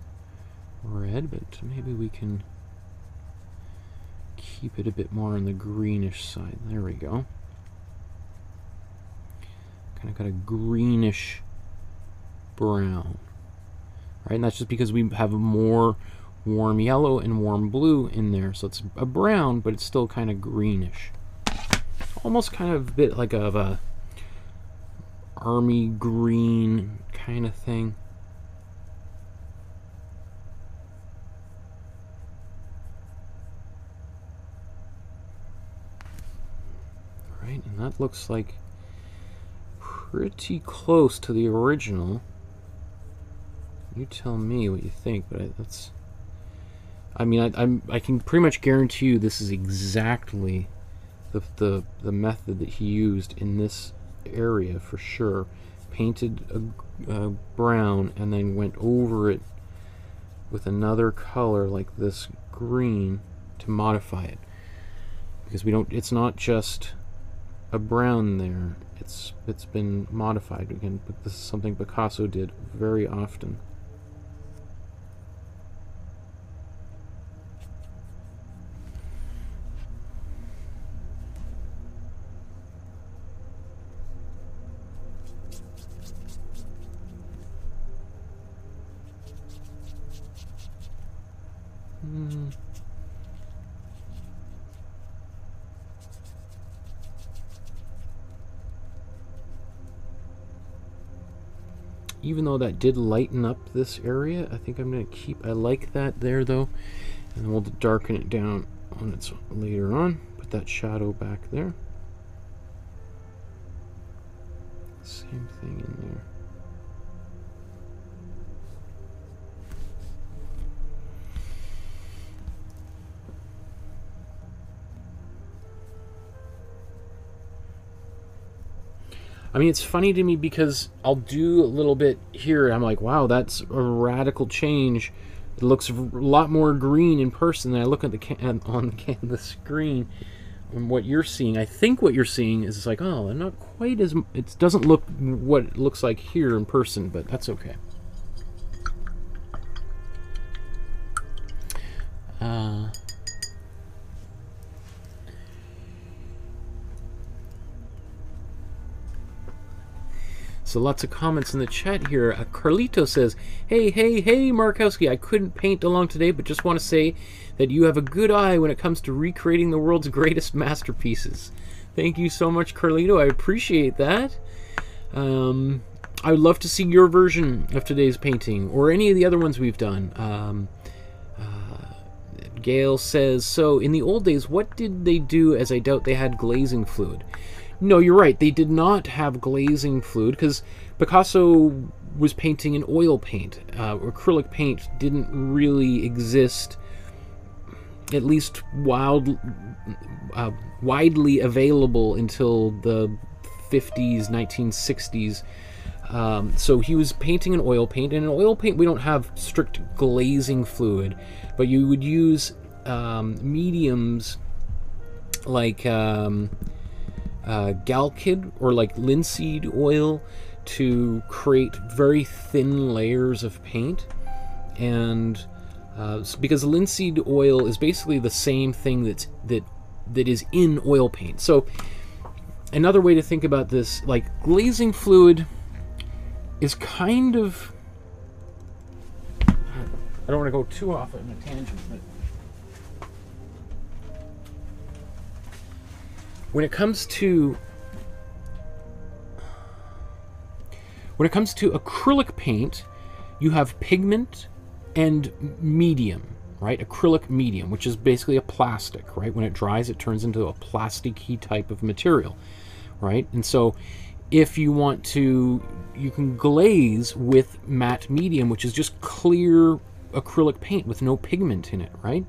red, but maybe we can keep it a bit more on the greenish side. There we go. Kind of got a greenish brown. Right, and that's just because we have more warm yellow and warm blue in there. So it's a brown, but it's still kind of greenish. Almost kind of a bit like of a army green kind of thing. Right, and that looks like pretty close to the original. You tell me what you think, but that's. I mean, I, I'm I can pretty much guarantee you this is exactly the the the method that he used in this area for sure. Painted a, a brown and then went over it with another color like this green to modify it because we don't. It's not just a brown there. It's it's been modified again, but this is something Picasso did very often. Even though that did lighten up this area, I think I'm going to keep, I like that there though. And we'll darken it down on it's later on. Put that shadow back there. Same thing in there. I mean, it's funny to me because I'll do a little bit here. I'm like, wow, that's a radical change. It looks a lot more green in person than I look at the can on the, can the screen. And what you're seeing, I think what you're seeing is like, oh, not quite as. It doesn't look what it looks like here in person, but that's okay. Uh, So lots of comments in the chat here. Uh, Carlito says, Hey, hey, hey, Markowsky, I couldn't paint along today, but just want to say that you have a good eye when it comes to recreating the world's greatest masterpieces. Thank you so much, Carlito. I appreciate that. Um, I would love to see your version of today's painting, or any of the other ones we've done. Um, uh, Gail says, So, in the old days, what did they do as I doubt they had glazing fluid? No, you're right. They did not have glazing fluid because Picasso was painting in oil paint. Uh, acrylic paint didn't really exist, at least wild, uh, widely available until the 50s, 1960s. Um, so he was painting in oil paint, and in oil paint we don't have strict glazing fluid, but you would use um, mediums like. Um, uh, Galkyd or like linseed oil to create very thin layers of paint. And uh, because linseed oil is basically the same thing that's that that is in oil paint. So another way to think about this, like glazing fluid, is kind of. I don't want to go too off on a tangent, but when it comes to when it comes to acrylic paint, you have pigment and medium, right? Acrylic medium, which is basically a plastic, right? When it dries, it turns into a plasticky type of material, right? And so if you want to, you can glaze with matte medium, which is just clear acrylic paint with no pigment in it, right?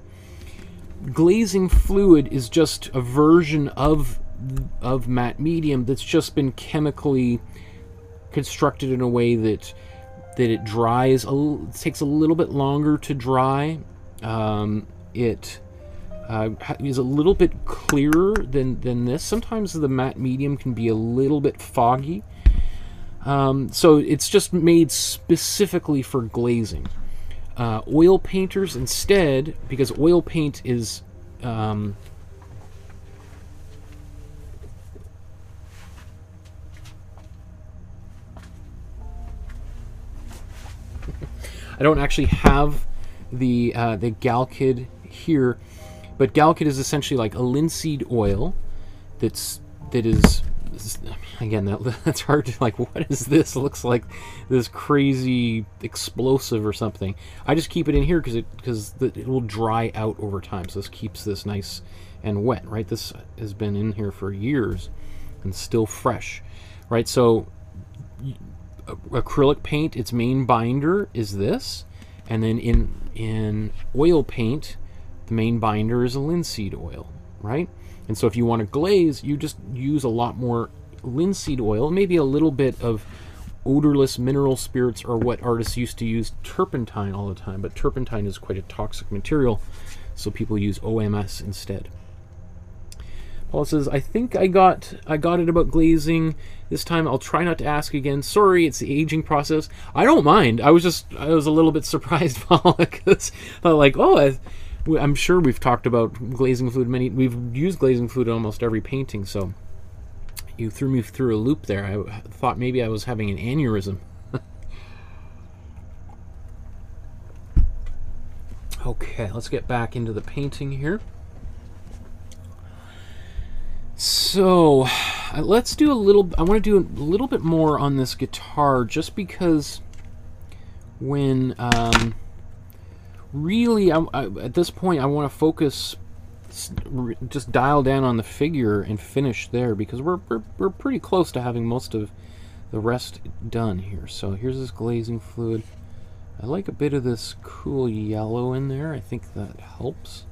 Glazing fluid is just a version of of matte medium that's just been chemically constructed in a way that that it dries a takes a little bit longer to dry. Um, it uh, is a little bit clearer than than this. Sometimes the matte medium can be a little bit foggy. Um, so it's just made specifically for glazing uh, oil painters instead, because oil paint is um, I don't actually have the uh, the Galkyd here, but Galkyd is essentially like a linseed oil that's that is again that that's hard to like what is this? It looks like this crazy explosive or something. I just keep it in here because it because it will dry out over time. So this keeps this nice and wet right? This has been in here for years and still fresh right? So acrylic paint its main binder is this and then in in oil paint the main binder is a linseed oil right? And so if you want to glaze, you just use a lot more linseed oil, maybe a little bit of odorless mineral spirits or what artists used to use turpentine all the time, but turpentine is quite a toxic material, so people use OMS instead. Paul says, "I think I got I got it about glazing this time. I'll try not to ask again. Sorry, it's the aging process. I don't mind. I was just I was a little bit surprised, Paul, because like, oh, I, I'm sure we've talked about glazing fluid many. We've used glazing fluid in almost every painting, so you threw me through a loop there. I thought maybe I was having an aneurysm. okay, let's get back into the painting here. So, uh, let's do a little. I want to do a little bit more on this guitar, just because when. Um, really, I, I, at this point, I want to focus, just dial down on the figure and finish there because we're, we're, we're pretty close to having most of the rest done here. So here's this glazing fluid. I like a bit of this cool yellow in there. I think that helps.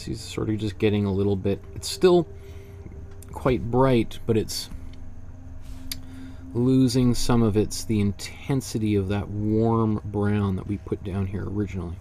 He's sort of just getting a little bit. It's still quite bright, but it's losing some of its the intensity of that warm brown that we put down here originally.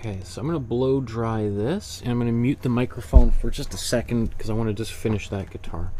Okay, so I'm going to blow dry this, and I'm going to mute the microphone for just a second because I want to just finish that guitar.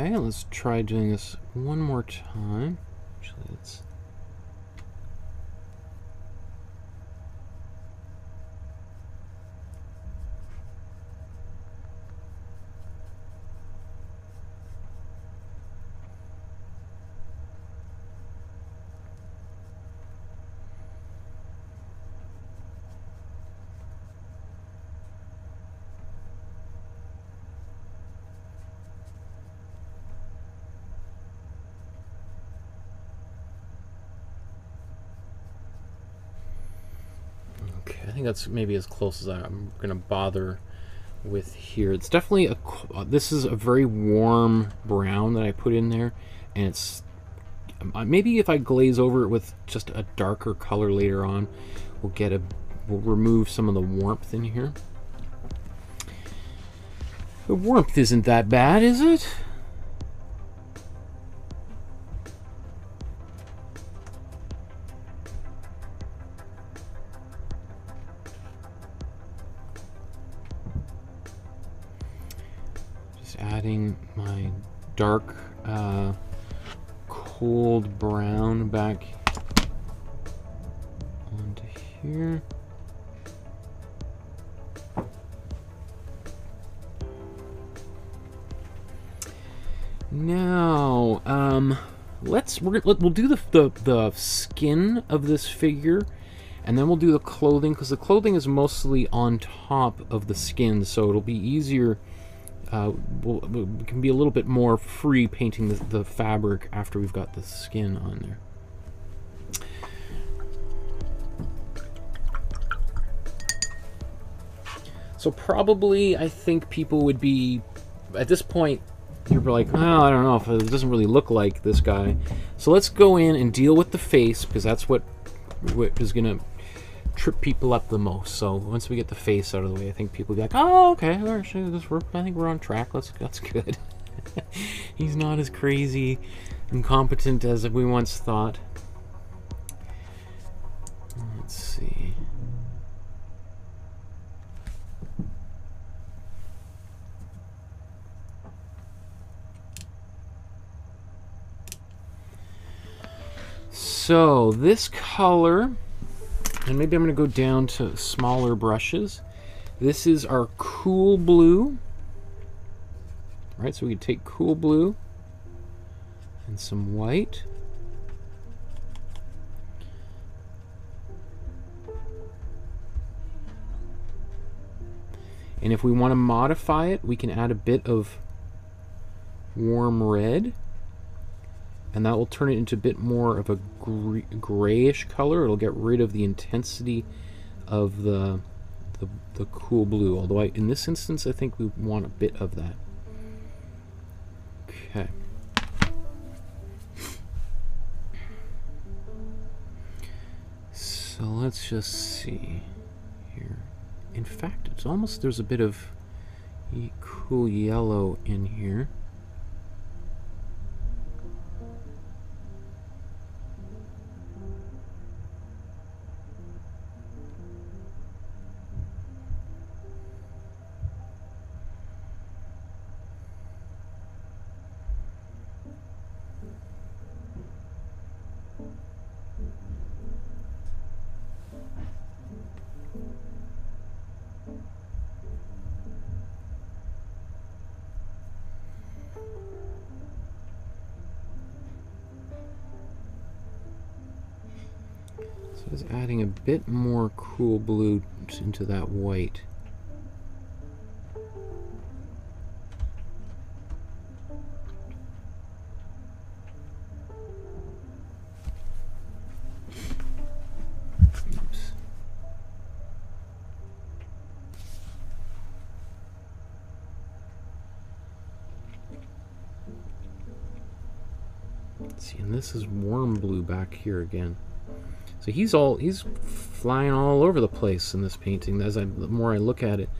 Okay, let's try doing this one more time. Actually, it's think that's maybe as close as I'm going to bother with here. It's definitely a, uh, this is a very warm brown that I put in there, and it's, uh, maybe if I glaze over it with just a darker color later on, we'll get a, we'll remove some of the warmth in here. The warmth isn't that bad, is it? Let, we'll do the, the the skin of this figure And then we'll do the clothing because the clothing is mostly on top of the skin, so it'll be easier. Uh, we'll, we can be a little bit more free painting the, the fabric after we've got the skin on there. So probably, I think people would be, at this point, you're like, oh, I don't know if it doesn't really look like this guy. So let's go in and deal with the face because that's what what is gonna trip people up the most. So once we get the face out of the way, I think people be like, oh, okay, actually, this we're, I think we're on track. Let's that's good. He's not as crazy incompetent as we once thought. Let's see. So this color, and maybe I'm going to go down to smaller brushes. This is our cool blue. All right, so we can take cool blue and some white. And if we want to modify it, we can add a bit of warm red and that will turn it into a bit more of a grayish color. It'll get rid of the intensity of the, the, the cool blue. Although I, in this instance, I think we want a bit of that. Okay. So let's just see here. In fact, it's almost, there's a bit of cool yellow in here. Bit more cool blue into that white. See, and this is warm blue back here again. So he's all he's flying all over the place in this painting. As I the more I look at it,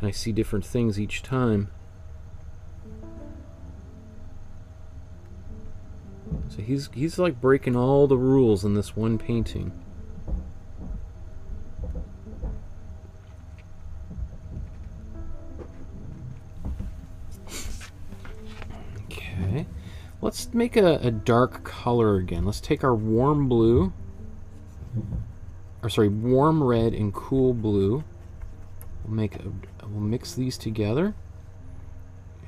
and I see different things each time. So he's he's like breaking all the rules in this one painting. Okay, let's make a, a dark color again. Let's take our warm blue or sorry, warm red and cool blue. We'll make a, we'll mix these together.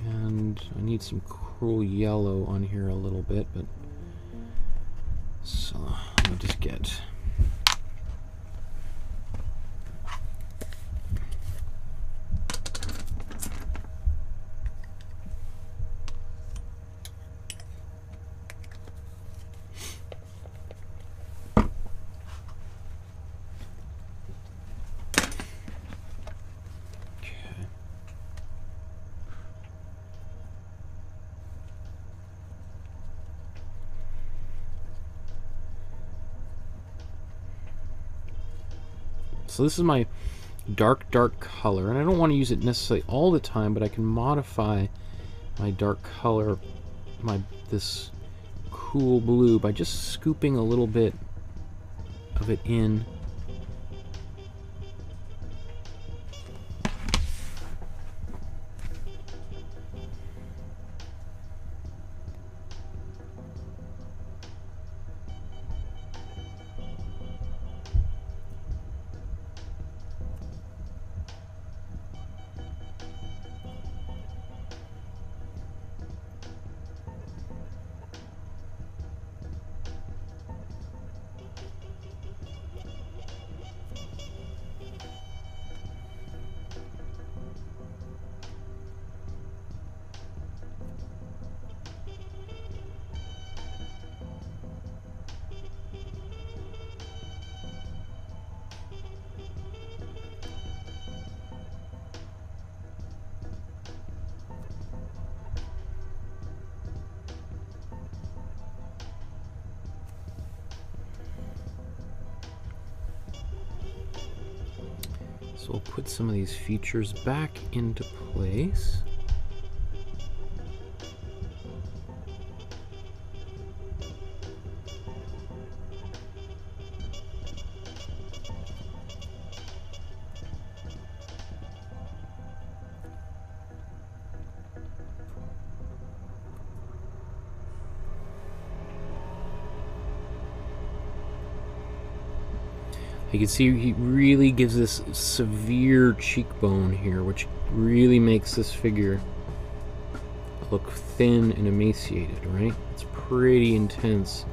And I need some cool yellow on here a little bit, but so me just get So this is my dark, dark color. And I don't want to use it necessarily all the time, but I can modify my dark color, my this cool blue, by just scooping a little bit of it in some of these features back into place. You can see he really gives this severe cheekbone here, which really makes this figure look thin and emaciated, right? It's pretty intense.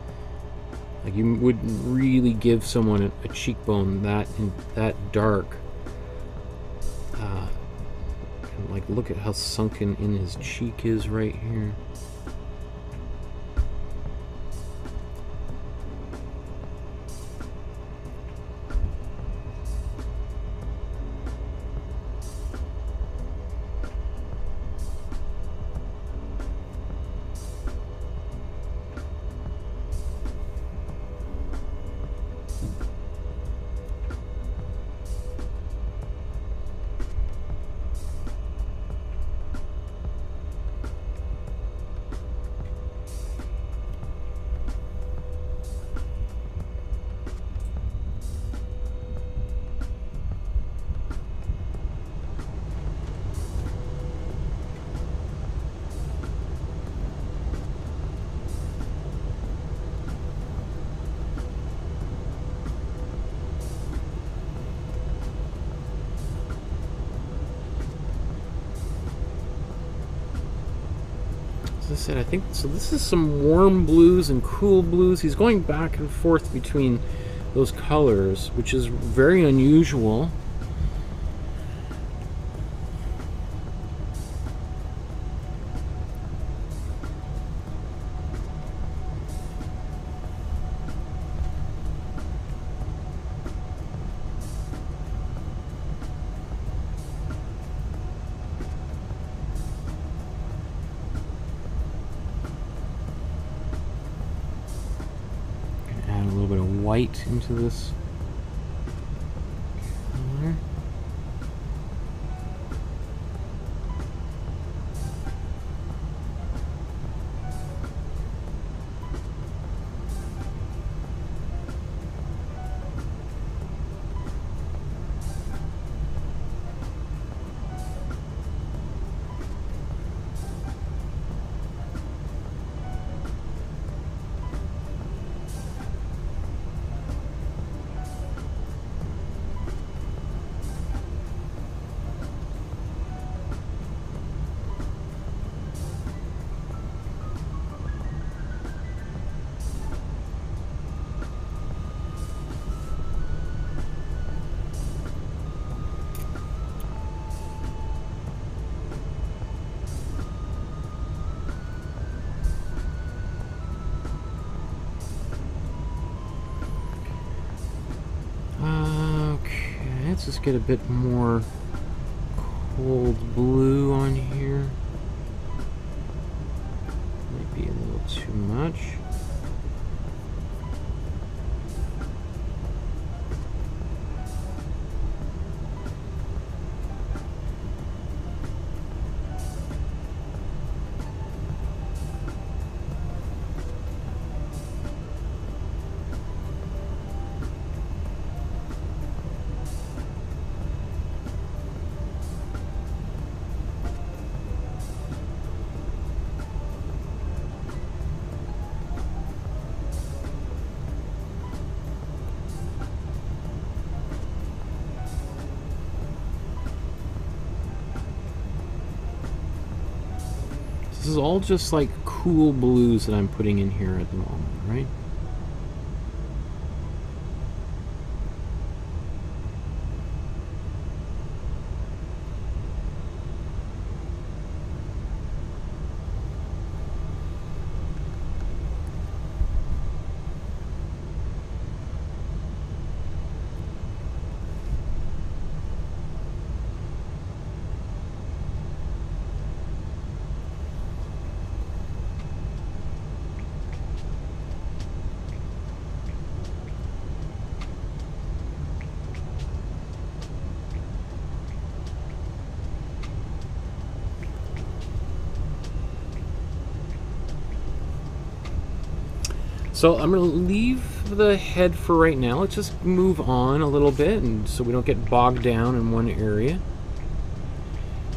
Like you wouldn't really give someone a, a cheekbone that in, that dark. Uh, like look at how sunken in his cheek is right here. Think so. This is some warm blues and cool blues. He's going back and forth between those colors, which is very unusual. Into this get a bit more cold blue is all just like cool blues that I'm putting in here at the moment, right? So I'm going to leave the head for right now. Let's just move on a little bit and so we don't get bogged down in one area.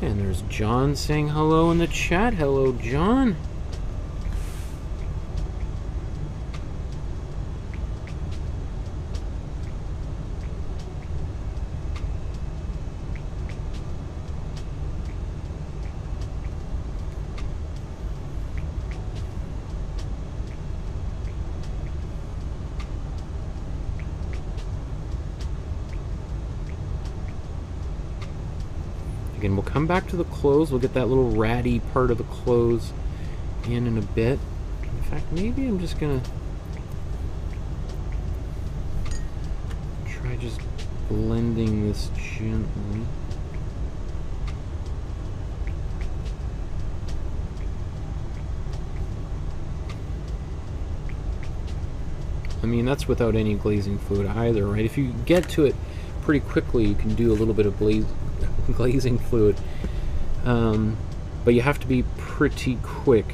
And there's John saying hello in the chat. Hello, John. Again, we'll come back to the clothes. We'll get that little ratty part of the clothes in in a bit. In fact, maybe I'm just going to try just blending this gently. I mean, that's without any glazing fluid either, right? If you get to it pretty quickly, you can do a little bit of glazing fluid. Um, but you have to be pretty quick.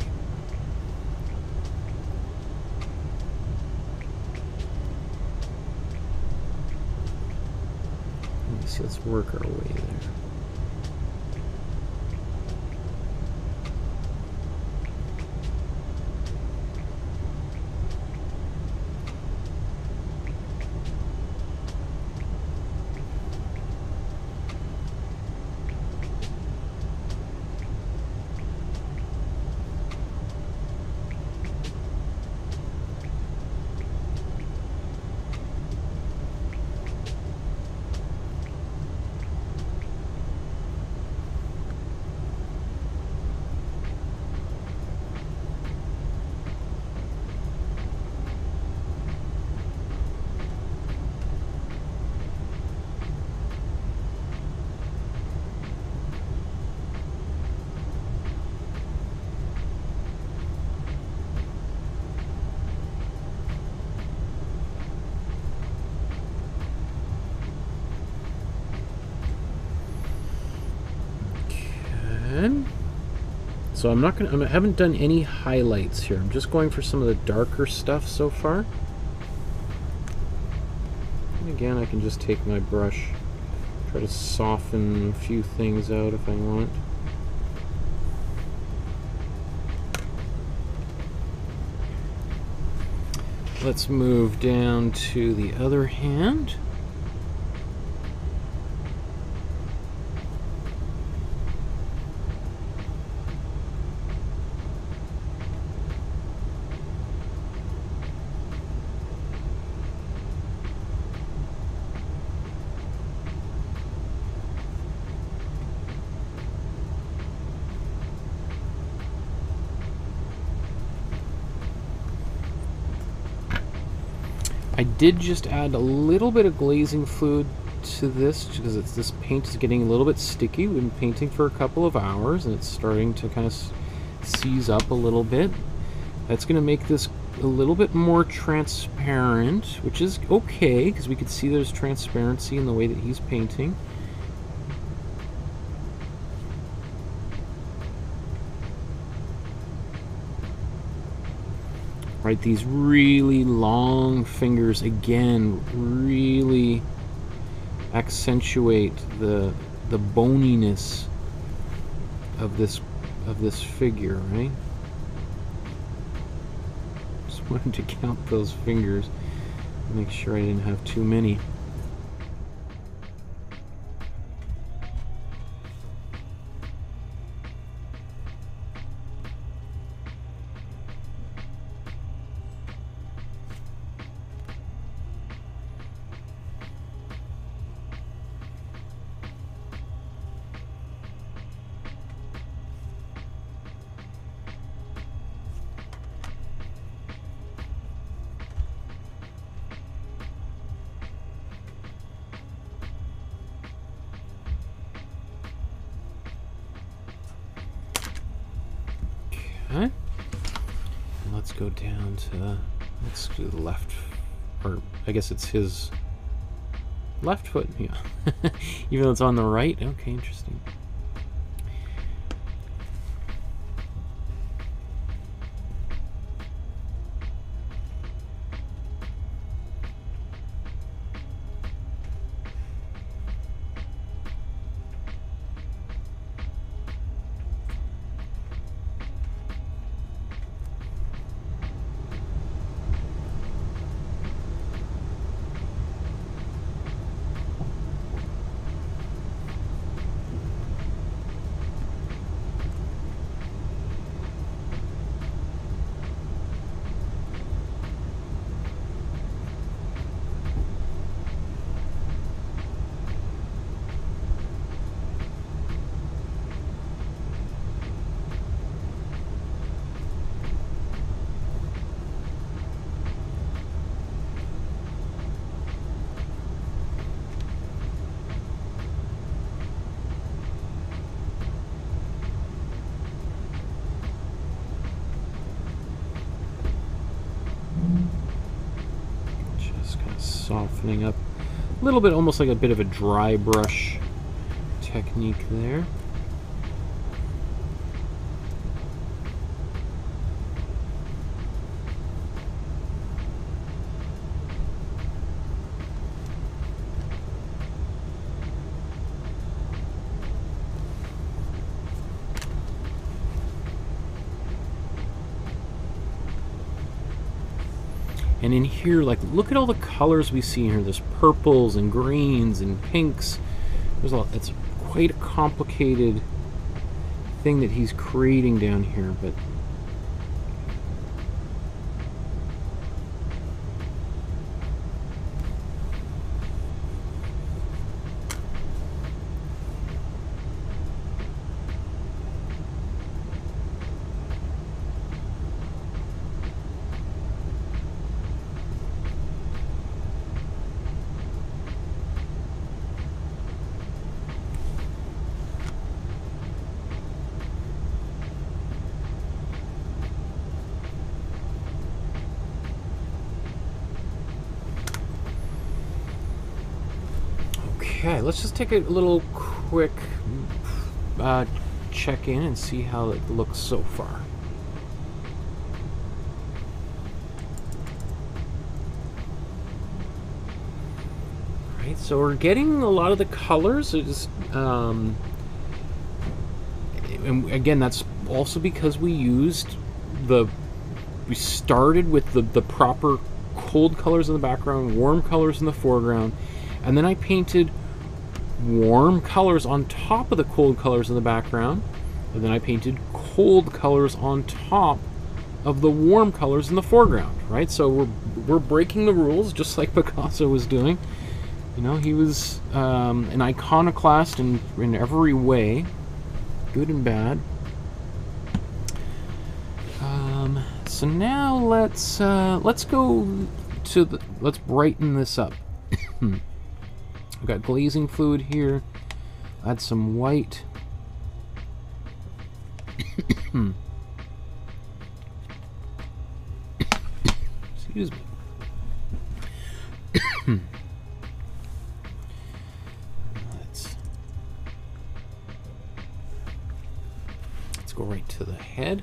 Let's, let's work our way there. So I'm not gonna, I haven't done any highlights here. I'm just going for some of the darker stuff so far. And again, I can just take my brush, try to soften a few things out if I want. Let's move down to the other hand. Did just add a little bit of glazing fluid to this because it's, this paint is getting a little bit sticky. We've been painting for a couple of hours and it's starting to kind of seize up a little bit. That's going to make this a little bit more transparent, which is okay because we can see there's transparency in the way that he's painting. Right these really long fingers again really accentuate the the boniness of this of this figure right? Just wanted to count those fingers make sure I didn't have too many I guess it's his left foot, yeah. Even though it's on the right, okay, interesting. Little bit, almost like a bit of a dry brush technique there. And in here, like, look at all the colors we see here. There's purples and greens and pinks. There's a lot, it's quite a complicated thing that he's creating down here, but Okay, let's just take a little quick uh, check in and see how it looks so far. Right, so we're getting a lot of the colors. It's, um, and again, that's also because we used the we started with the the proper cold colors in the background, warm colors in the foreground, and then I painted warm colors on top of the cold colors in the background. And then I painted cold colors on top of the warm colors in the foreground, right? So we're, we're breaking the rules just like Picasso was doing. You know, he was um, an iconoclast in, in every way, good and bad. Um, so now let's uh, let's go to the let's brighten this up. We've got glazing fluid here. Add some white. Excuse me. let's, let's go right to the head.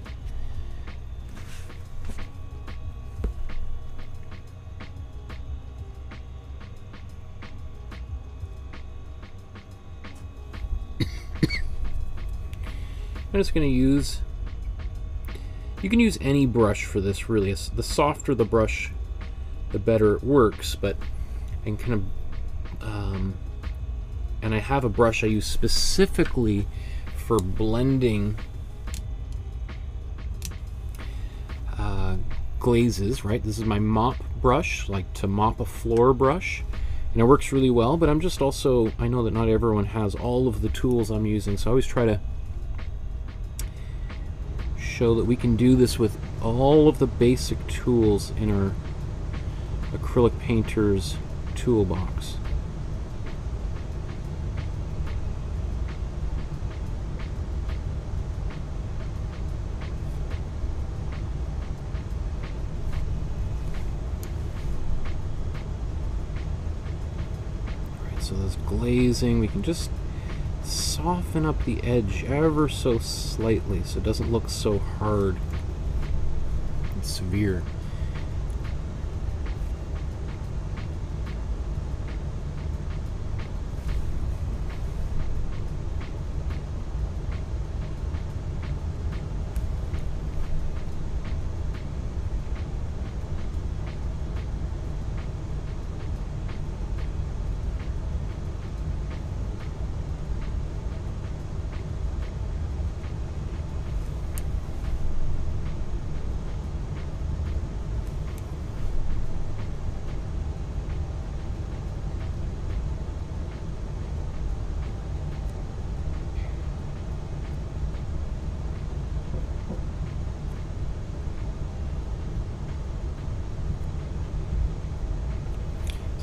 I'm just going to use... You can use any brush for this, really. The softer the brush, the better it works, but I kind of... Um, and I have a brush I use specifically for blending uh, glazes, right? This is my mop brush, like to mop a floor brush. And it works really well, but I'm just also, I know that not everyone has all of the tools I'm using, so I always try to show that we can do this with all of the basic tools in our acrylic painter's toolbox. Alright, so this glazing, we can just soften up the edge ever so slightly so it doesn't look so hard and severe.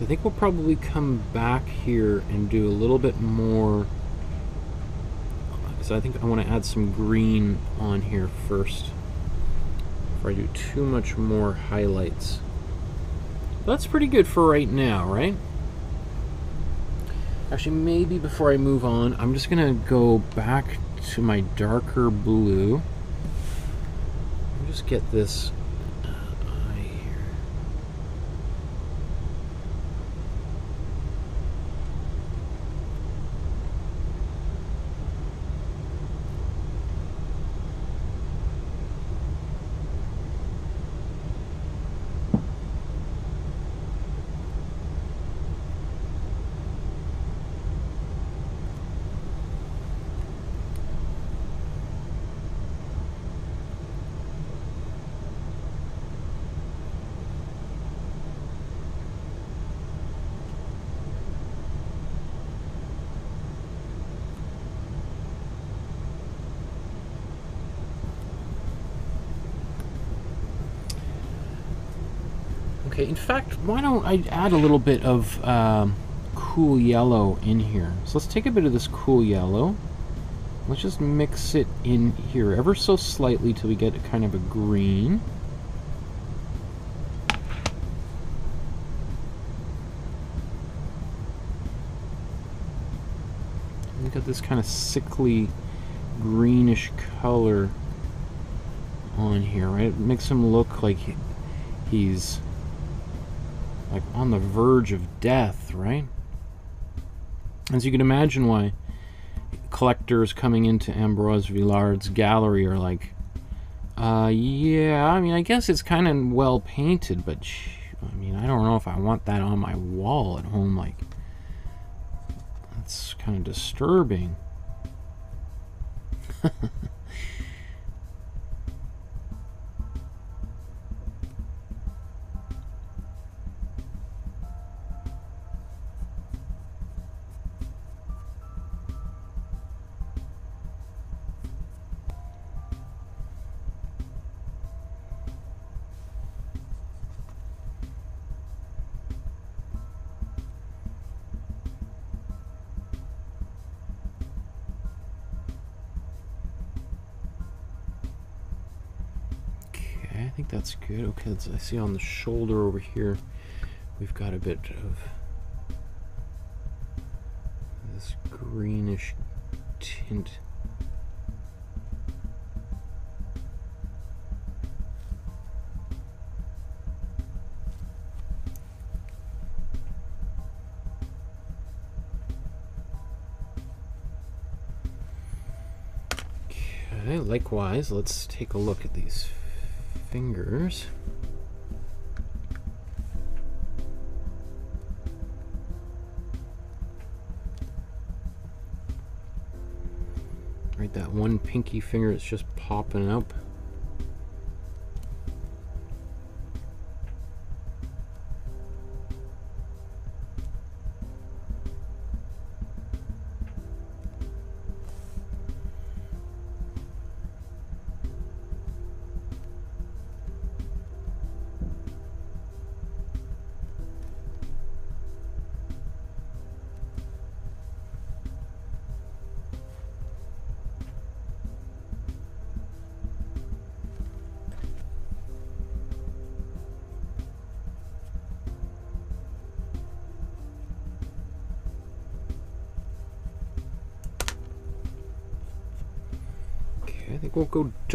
I think we'll probably come back here and do a little bit more. So I think I want to add some green on here first before I do too much more highlights. That's pretty good for right now, right? Actually, maybe before I move on, I'm just gonna go back to my darker blue. Just get this Okay, in fact, why don't I add a little bit of um, cool yellow in here? So let's take a bit of this cool yellow. Let's just mix it in here ever so slightly till we get a kind of a green. We got this kind of sickly greenish color on here, right? It makes him look like he's like on the verge of death, right? As you can imagine why collectors coming into Ambroise Vollard's gallery are like, uh, yeah, I mean, I guess it's kind of well painted, but I mean, I don't know if I want that on my wall at home. Like, that's kind of disturbing. think that's good. Okay, I see on the shoulder over here, we've got a bit of this greenish tint. Okay, likewise, let's take a look at these fingers. Right, that one pinky finger is just popping up.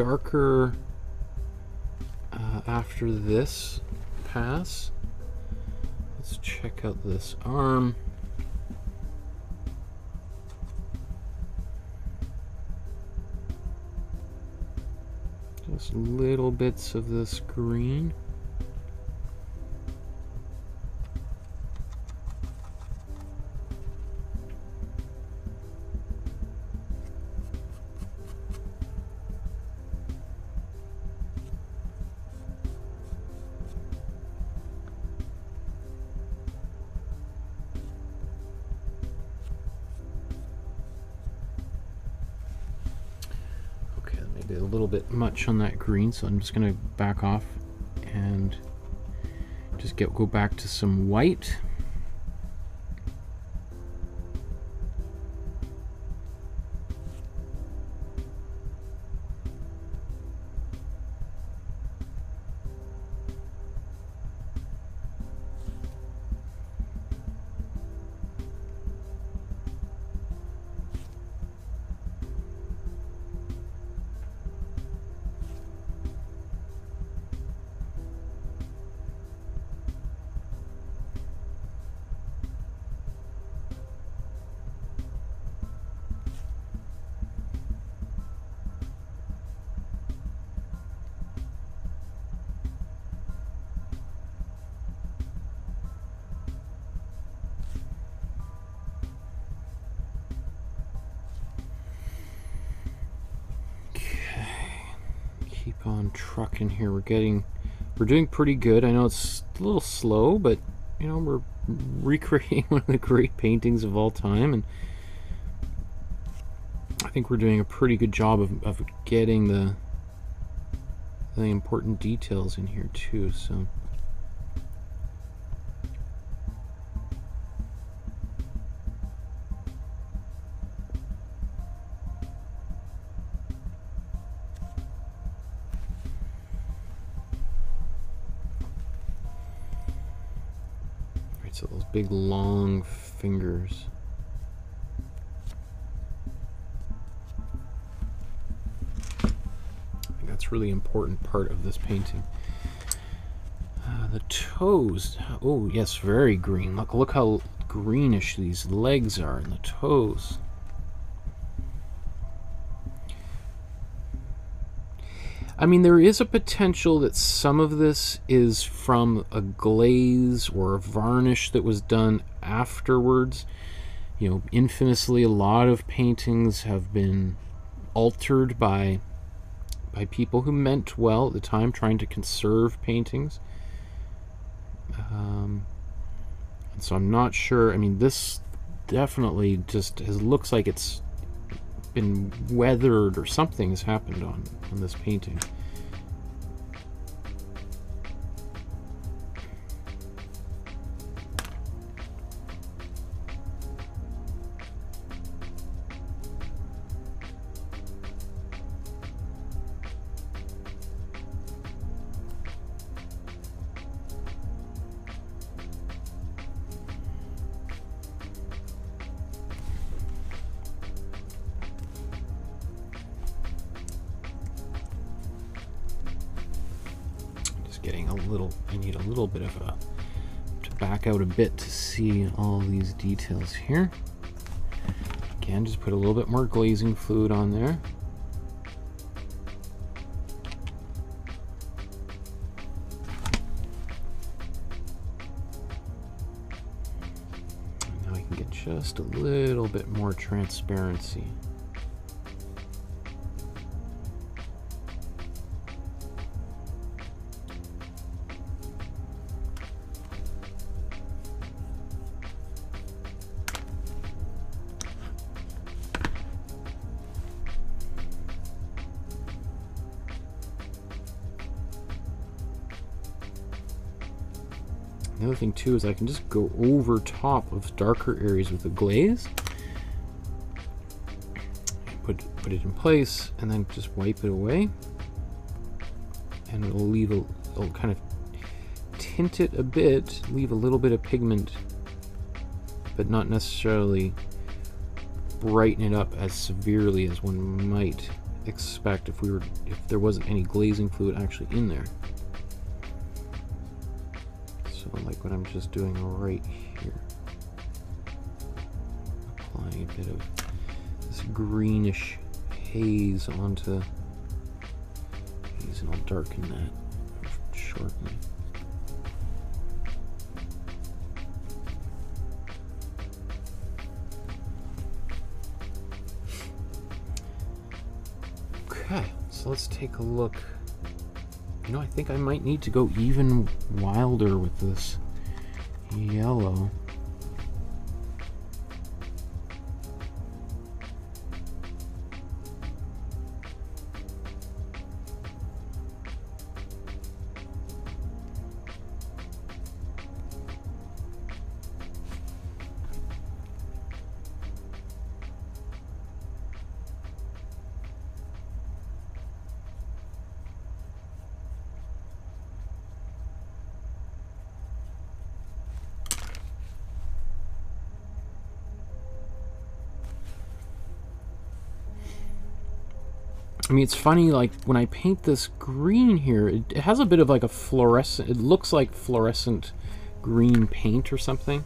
Darker uh, after this pass. Let's check out this arm. Just little bits of this green. On that green, so I'm just going to back off and just get go back to some white. We're doing pretty good. I know it's a little slow, but you know we're recreating one of the great paintings of all time, and I think we're doing a pretty good job of, of getting the the important details in here too. So. Big long fingers. That's really important part of this painting. Uh, the toes. Oh yes, very green. Look, look how greenish these legs are and the toes. I mean, there is a potential that some of this is from a glaze or a varnish that was done afterwards. You know, infamously, a lot of paintings have been altered by by people who meant well at the time, trying to conserve paintings. Um, so I'm not sure. I mean, this definitely just has, looks like it's been weathered or something has happened on, on this painting. See all these details here. Again, just put a little bit more glazing fluid on there. now I can get just a little bit more transparency. Too is I can just go over top of darker areas with a glaze. Put, put it in place and then just wipe it away. And it'll leave a, it'll kind of tint it a bit, leave a little bit of pigment, but not necessarily brighten it up as severely as one might expect if we were if there wasn't any glazing fluid actually in there like what I'm just doing right here. Applying a bit of this greenish haze onto these, and I'll darken that shortly. Okay, so let's take a look you know, I think I might need to go even wilder with this yellow. I mean, it's funny, like, when I paint this green here, it, it, has a bit of like a fluorescent, it looks like fluorescent green paint or something.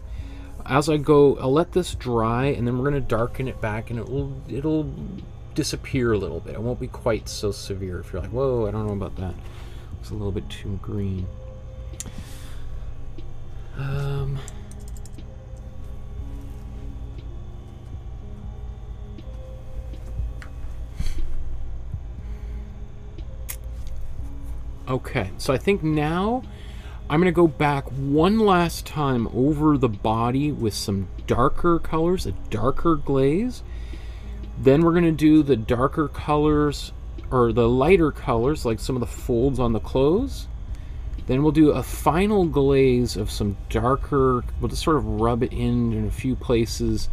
As I go, I'll let this dry, and then we're going to darken it back, and it will, it'll disappear a little bit. It won't be quite so severe if you're like, whoa, I don't know about that. It's a little bit too green. Um... Okay, so I think now I'm going to go back one last time over the body with some darker colors, a darker glaze. Then we're going to do the darker colors or the lighter colors, like some of the folds on the clothes. Then we'll do a final glaze of some darker, we'll just sort of rub it in in a few places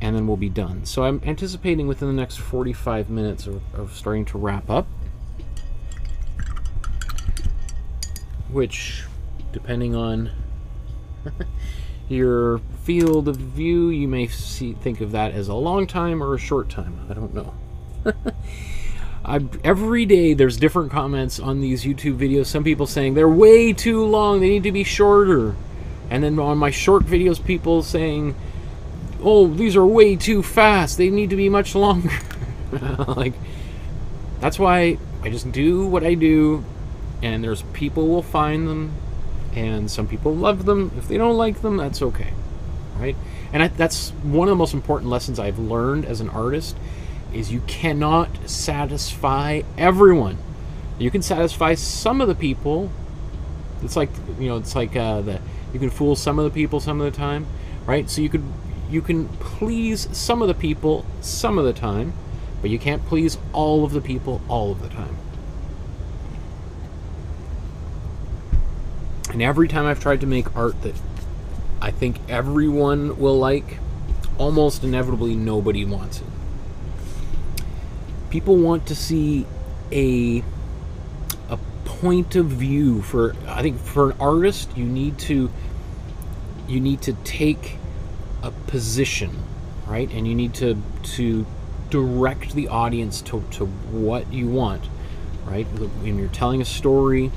and then we'll be done. So I'm anticipating within the next 45 minutes of, of starting to wrap up. Which, depending on your field of view, you may see, think of that as a long time or a short time. I don't know. I, every day there's different comments on these YouTube videos. Some people saying they're way too long, they need to be shorter. And then on my short videos, people saying, oh, these are way too fast, they need to be much longer. like, that's why I just do what I do, and there's people will find them, and some people love them. If they don't like them, that's okay. Right? And I, that's one of the most important lessons I've learned as an artist is you cannot satisfy everyone. You can satisfy some of the people. It's like you know, it's like uh, the you can fool some of the people some of the time, right? So you could you can please some of the people some of the time, but you can't please all of the people all of the time. And every time I've tried to make art that I think everyone will like, almost inevitably nobody wants it. People want to see a a point of view for I think for an artist you need to you need to take a position right? And you need to to direct the audience to, to what you want right? When you're telling a story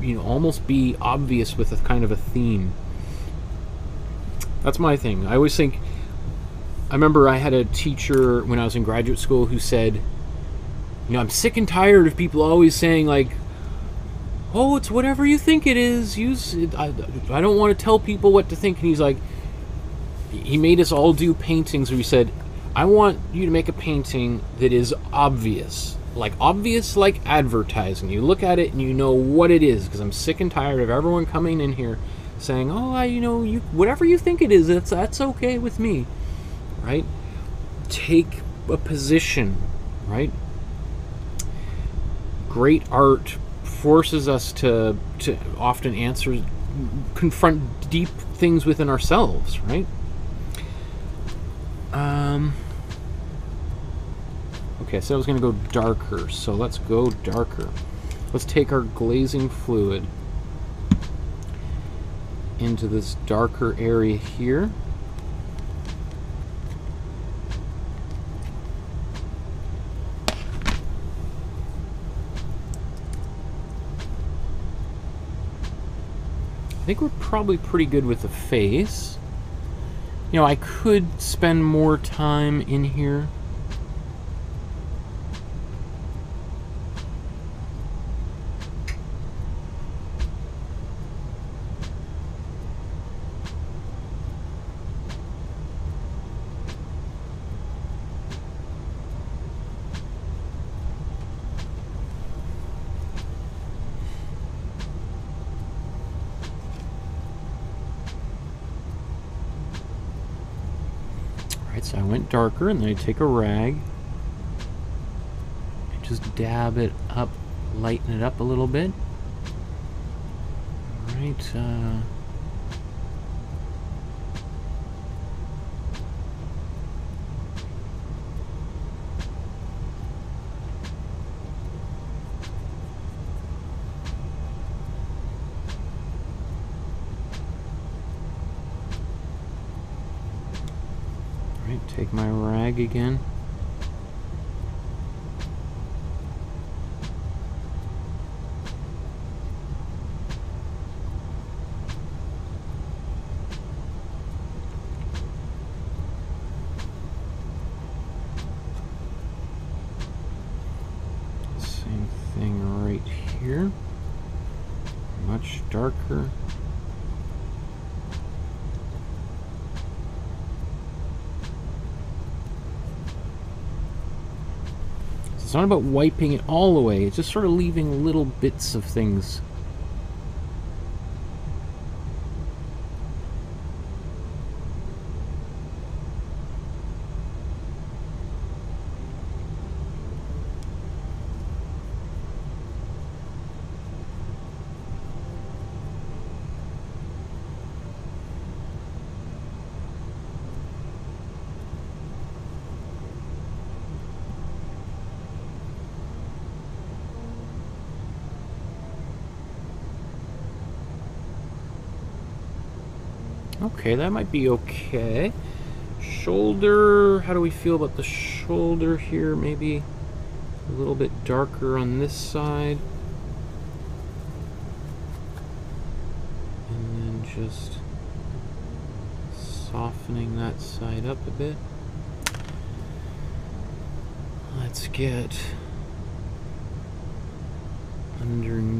you know almost be obvious with a kind of a theme that's my thing i always think I remember I had a teacher when I was in graduate school who said, you know, I'm sick and tired of people always saying like, "Oh, it's whatever you think it is." Use it. I, I don't want to tell people what to think. And he's like, he made us all do paintings where he said, "I want you to make a painting that is obvious." Like obvious like advertising. You look at it and you know what it is because I'm sick and tired of everyone coming in here saying, "Oh, I, you know, you whatever you think it is, that's that's okay with me." right? Take a position, right? Great art forces us to to often answer confront deep things within ourselves, right? Um Okay, so I was going to go darker. So let's go darker. Let's take our glazing fluid into this darker area here. I think we're probably pretty good with the face. You know, I could spend more time in here. so I went darker and then I take a rag and just dab it up, lighten it up a little bit. Alright, uh, Take my rag again. Same thing right here. Much darker. It's not about wiping it all away, it's just sort of leaving little bits of things. Okay, that might be okay. Shoulder, how do we feel about the shoulder here? Maybe a little bit darker on this side. And then just softening that side up a bit. Let's get underneath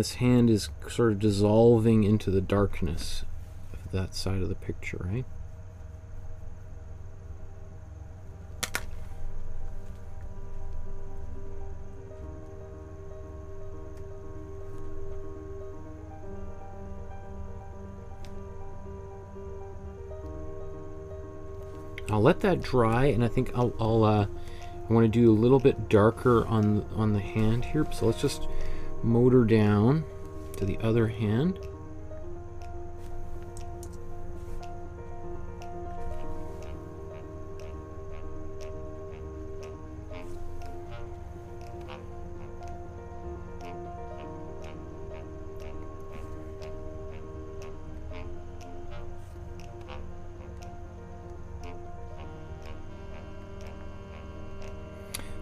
this hand is sort of dissolving into the darkness of that side of the picture, right? I'll let that dry, and I think I'll, I'll uh, I want to do a little bit darker on on the hand here. So let's just motor down to the other hand.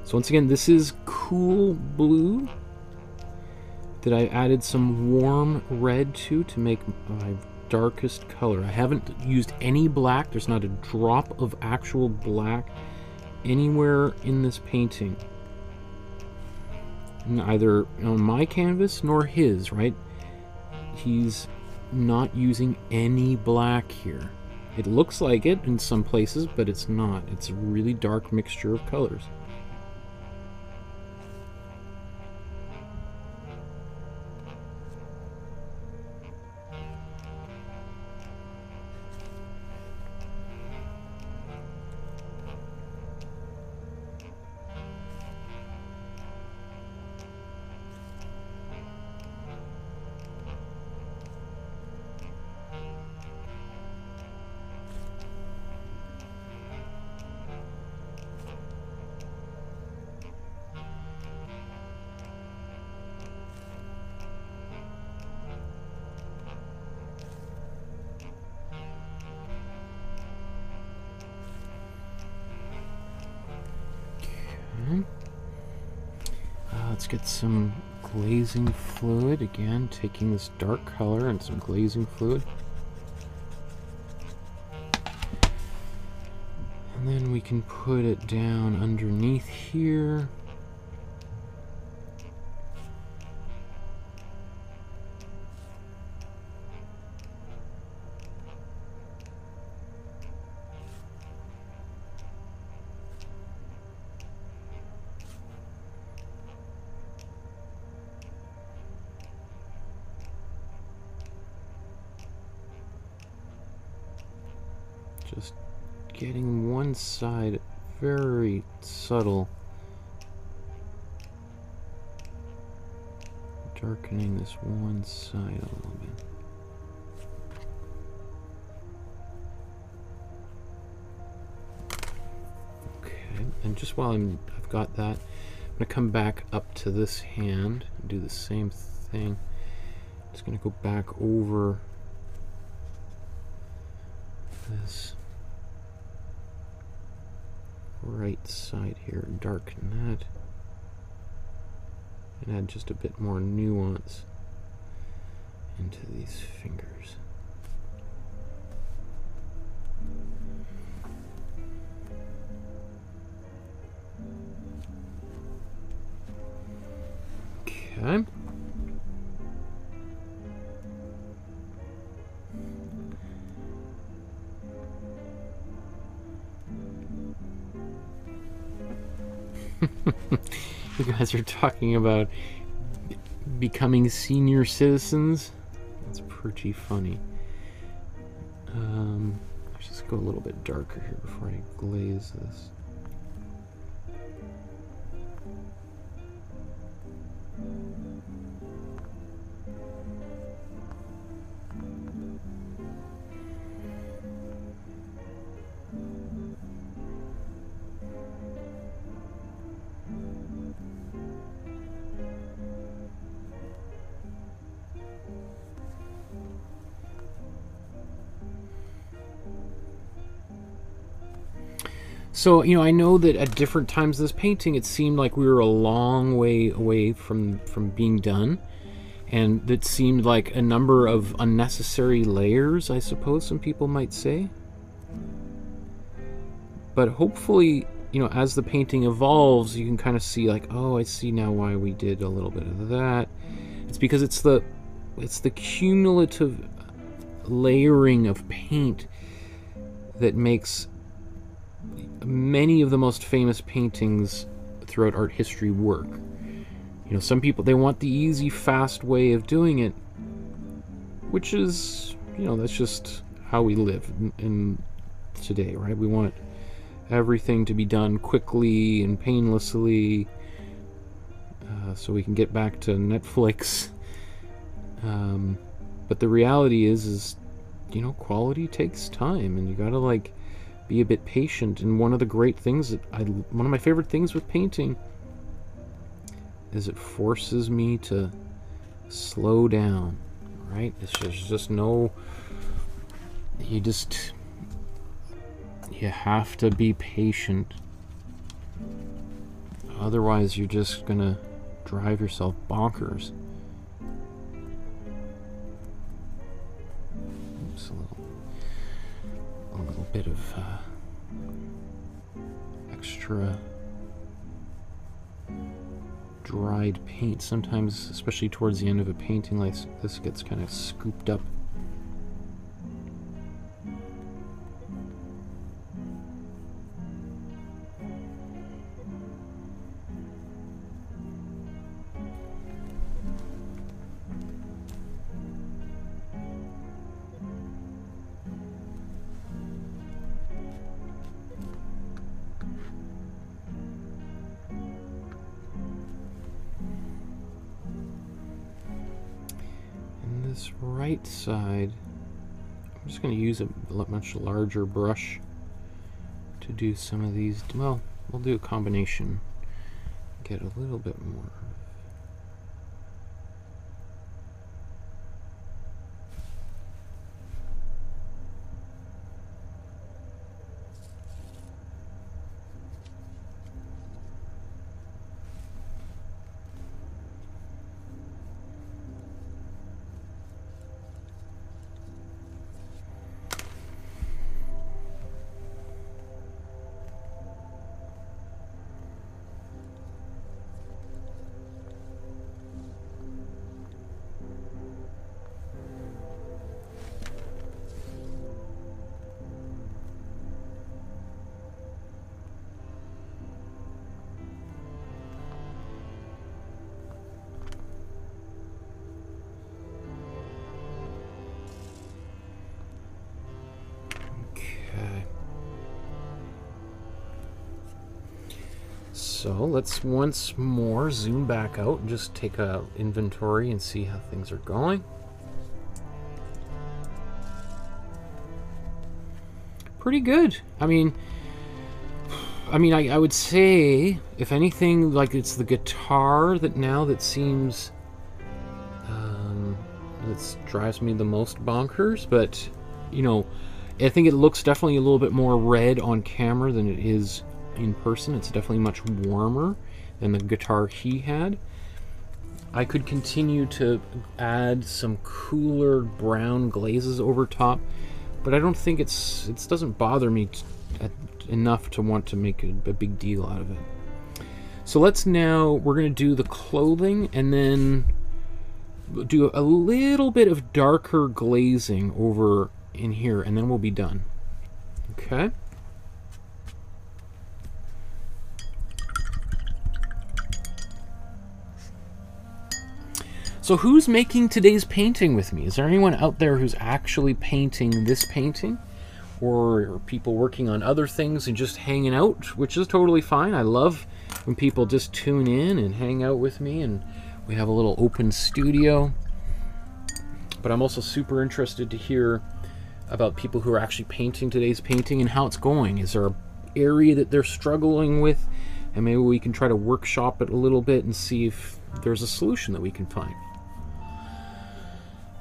So once again, this is cool blue that I added some warm red to to make my darkest color. I haven't used any black. There's not a drop of actual black anywhere in this painting. Either on my canvas nor his, right? He's not using any black here. It looks like it in some places, but it's not. It's a really dark mixture of colors. Taking this dark color and some glazing fluid. And then we can put it down underneath here one side a little bit. Okay, and just while I'm, I've got that, I'm going to come back up to this hand and do the same thing. Just going to go back over this right side here, darken that, and add just a bit more nuance into these fingers. Okay. you guys are talking about becoming senior citizens. Pretty funny. Um, let's just go a little bit darker here before I glaze this. So, you know, I know that at different times this painting, it seemed like we were a long way away from, from being done. And it seemed like a number of unnecessary layers, I suppose some people might say. But hopefully, you know, as the painting evolves, you can kind of see like, oh, I see now why we did a little bit of that. It's because it's the it's the cumulative layering of paint that makes many of the most famous paintings throughout art history work. You know, some people they want the easy, fast way of doing it, which is, you know, that's just how we live in, in today, right? We want everything to be done quickly and painlessly, uh, so we can get back to Netflix. Um, but the reality is, is you know, quality takes time, and you gotta like be a bit patient. And one of the great things that I, one of my favorite things with painting is it forces me to slow down, right? It's just, just no, you just, you have to be patient. Otherwise, you're just gonna drive yourself bonkers. Oops, a little, a little bit of uh, extra dried paint. Sometimes, especially towards the end of a painting like this, gets kind of scooped up. Right side, I'm just going to use a much larger brush to do some of these. Well, we'll do a combination. Get a little bit more let's once more zoom back out and just take a inventory and see how things are going. Pretty good. I mean, I mean, I, I would say, if anything, like it's the guitar that now that seems um, that drives me the most bonkers. But you know, I think it looks definitely a little bit more red on camera than it is in person. It's definitely much warmer than the guitar he had. I could continue to add some cooler brown glazes over top, but I don't think it's it doesn't bother me enough to want to make a, a big deal out of it. So let's now we're going to do the clothing and then do a little bit of darker glazing over in here and then we'll be done. Okay? So who's making today's painting with me? Is there anyone out there who's actually painting this painting? Or people working on other things and just hanging out, which is totally fine. I love when people just tune in and hang out with me and we have a little open studio. But I'm also super interested to hear about people who are actually painting today's painting and how it's going. Is there an area that they're struggling with? And maybe we can try to workshop it a little bit and see if there's a solution that we can find.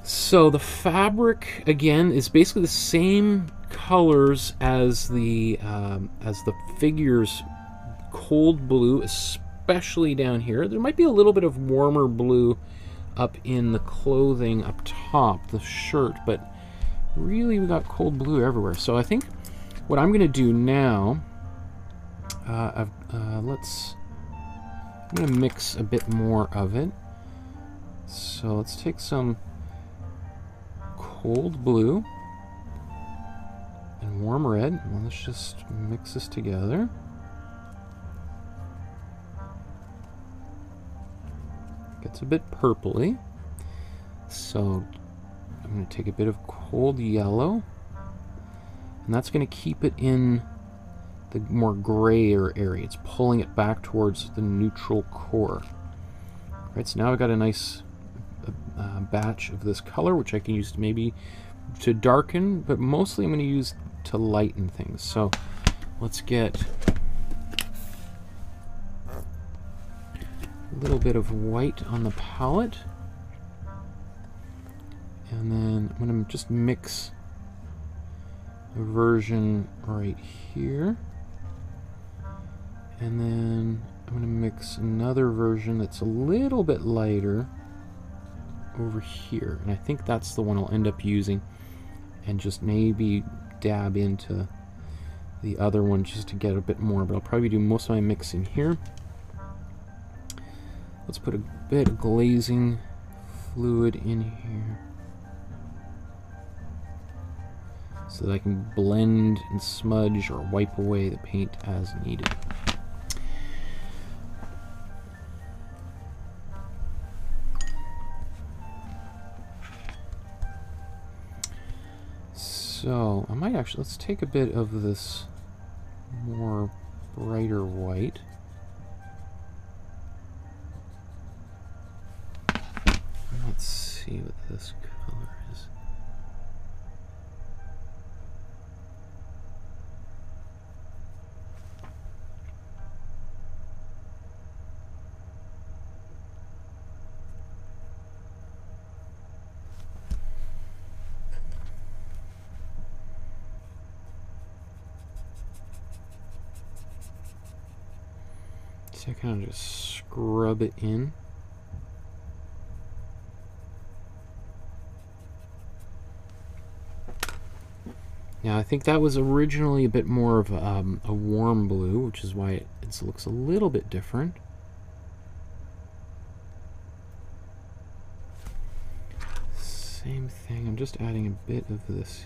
So the fabric again is basically the same colors as the um, as the figures cold blue, especially down here. There might be a little bit of warmer blue up in the clothing up top, the shirt, but really we got cold blue everywhere. So I think what I'm going to do now, uh, uh, let's, I'm to mix a bit more of it. So let's take some cold blue and warm red. Well, let's just mix this together. Gets a bit purpley. So I'm going to take a bit of cold yellow, and that's going to keep it in the more grayer area. It's pulling it back towards the neutral core. All right, so now I've got a nice uh, batch of this color, which I can use to maybe to darken, but mostly I'm going to use to lighten things. So let's get a little bit of white on the palette. And then I'm going to just mix a version right here. And then I'm going to mix another version that's a little bit lighter over here. And I think that's the one I'll end up using. And just maybe dab into the other one just to get a bit more. But I'll probably do most of my mixing here. Let's put a bit of glazing fluid in here. so that I can blend and smudge or wipe away the paint as needed. So, I might actually, let's take a bit of this more brighter white. Let's see what this So I kind of just scrub it in. Now I think that was originally a bit more of um, a warm blue, which is why it, it looks a little bit different. Same thing, I'm just adding a bit of this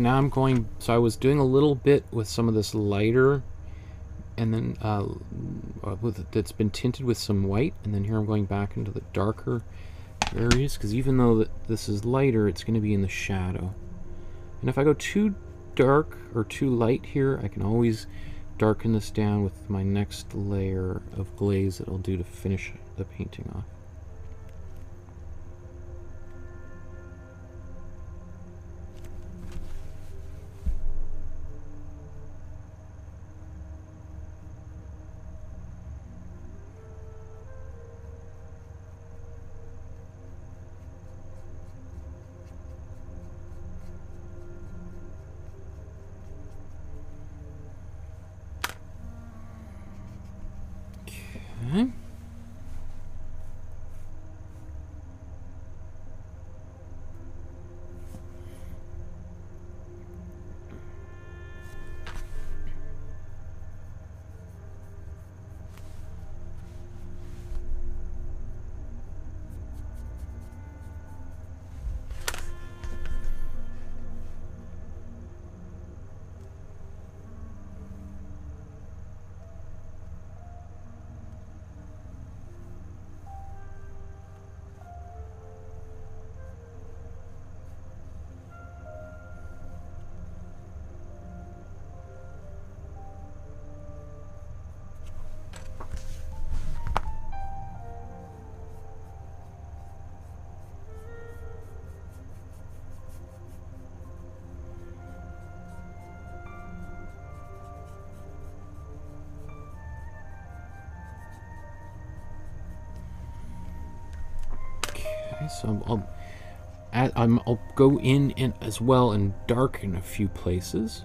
now I'm going, so I was doing a little bit with some of this lighter and then uh, uh with that's been tinted with some white. And then here I'm going back into the darker areas because even though this is lighter it's going to be in the shadow. And if I go too dark or too light here I can always darken this down with my next layer of glaze that I'll do to finish the painting off So I'll, I'm, I'll go in and as well and darken a few places.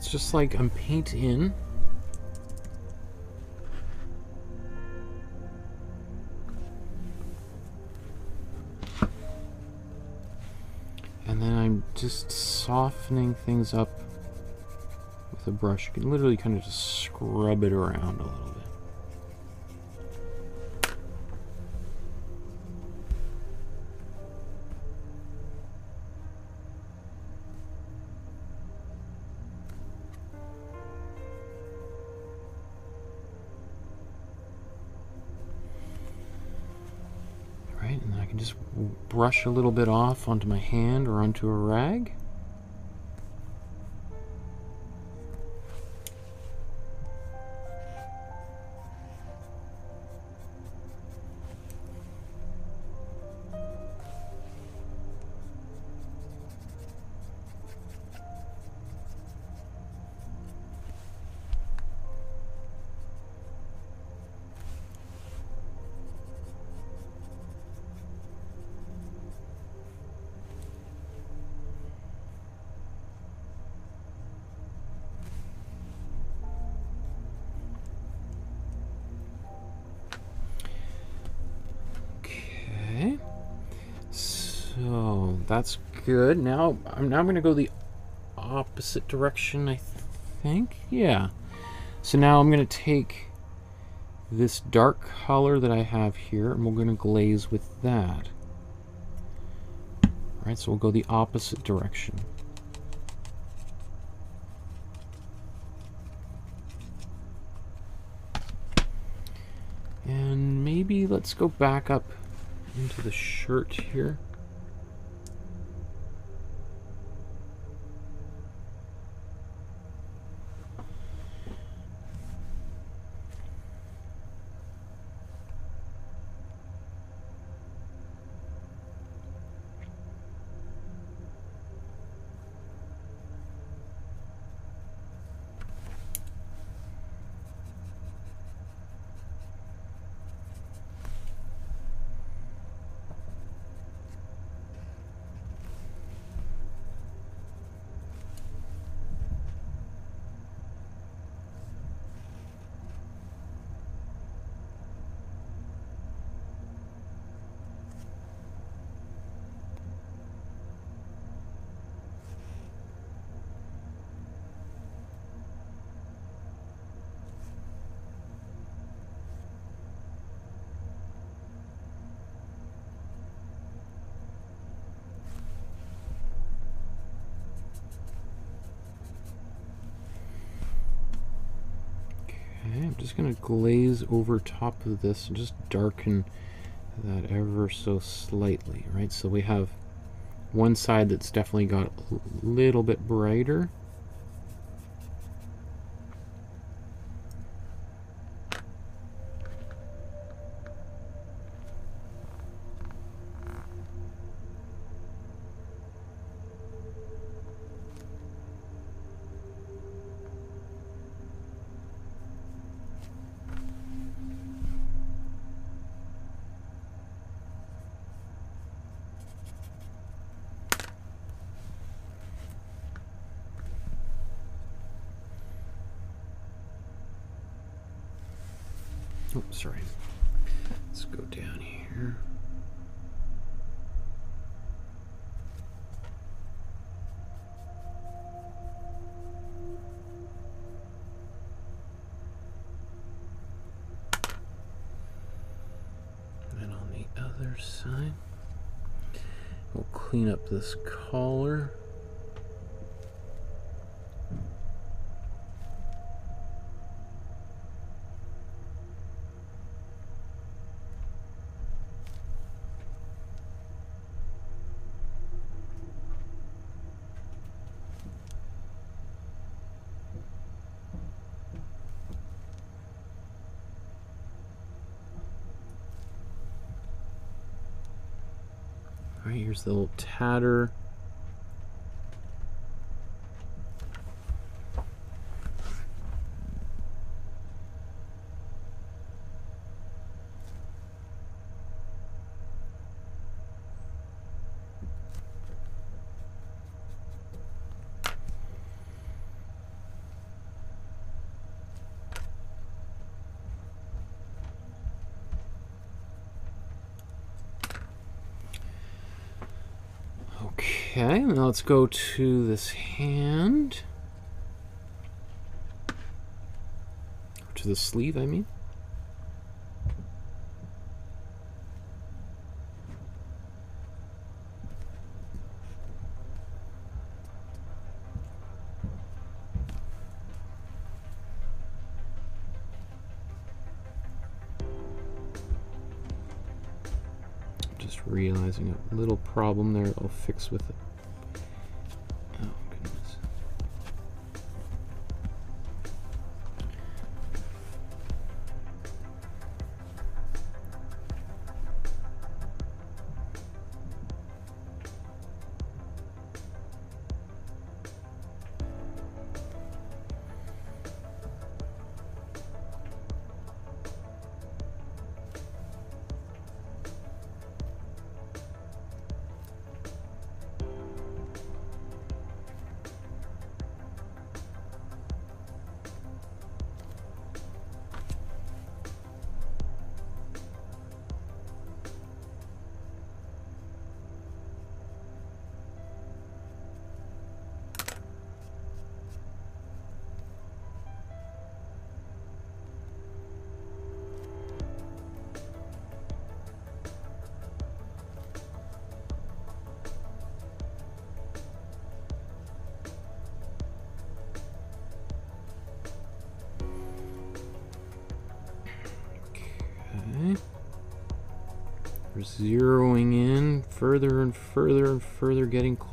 It's just like I'm paint in. And then I'm just softening things up with a brush. You can literally kind of just scrub it around a little a little bit off onto my hand or onto a rag. That's good. Now I'm now I'm gonna go the opposite direction, I think. Yeah. So now I'm gonna take this dark color that I have here and we're gonna glaze with that. Alright, so we'll go the opposite direction. And maybe let's go back up into the shirt here. Just going to glaze over top of this and just darken that ever so slightly, right? So we have one side that's definitely got a little bit brighter. Oh, sorry. Let's go down here. And on the other side, we'll clean up this collar. The little tatter. Okay, now let's go to this hand. To the sleeve, I mean. Little problem there I'll fix with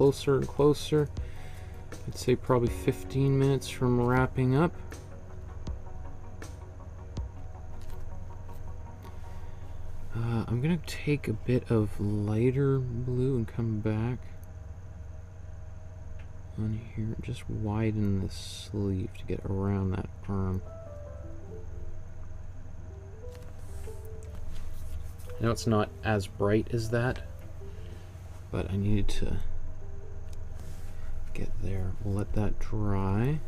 closer and closer. I'd say probably 15 minutes from wrapping up. Uh, I'm gonna take a bit of lighter blue and come back on here. Just widen the sleeve to get around that arm. I know it's not as bright as that, but I needed to get there. We'll let that dry.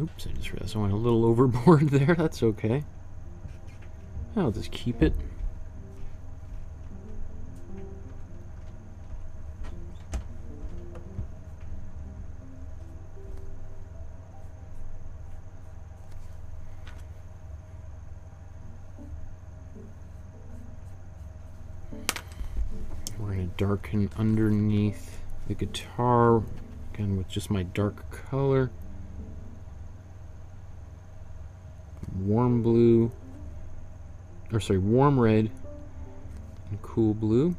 Oops, I just realized I went a little overboard there. That's okay. I'll just keep it. We're going to darken underneath the guitar, again with just my dark color. Warm blue, or sorry, warm red and cool blue.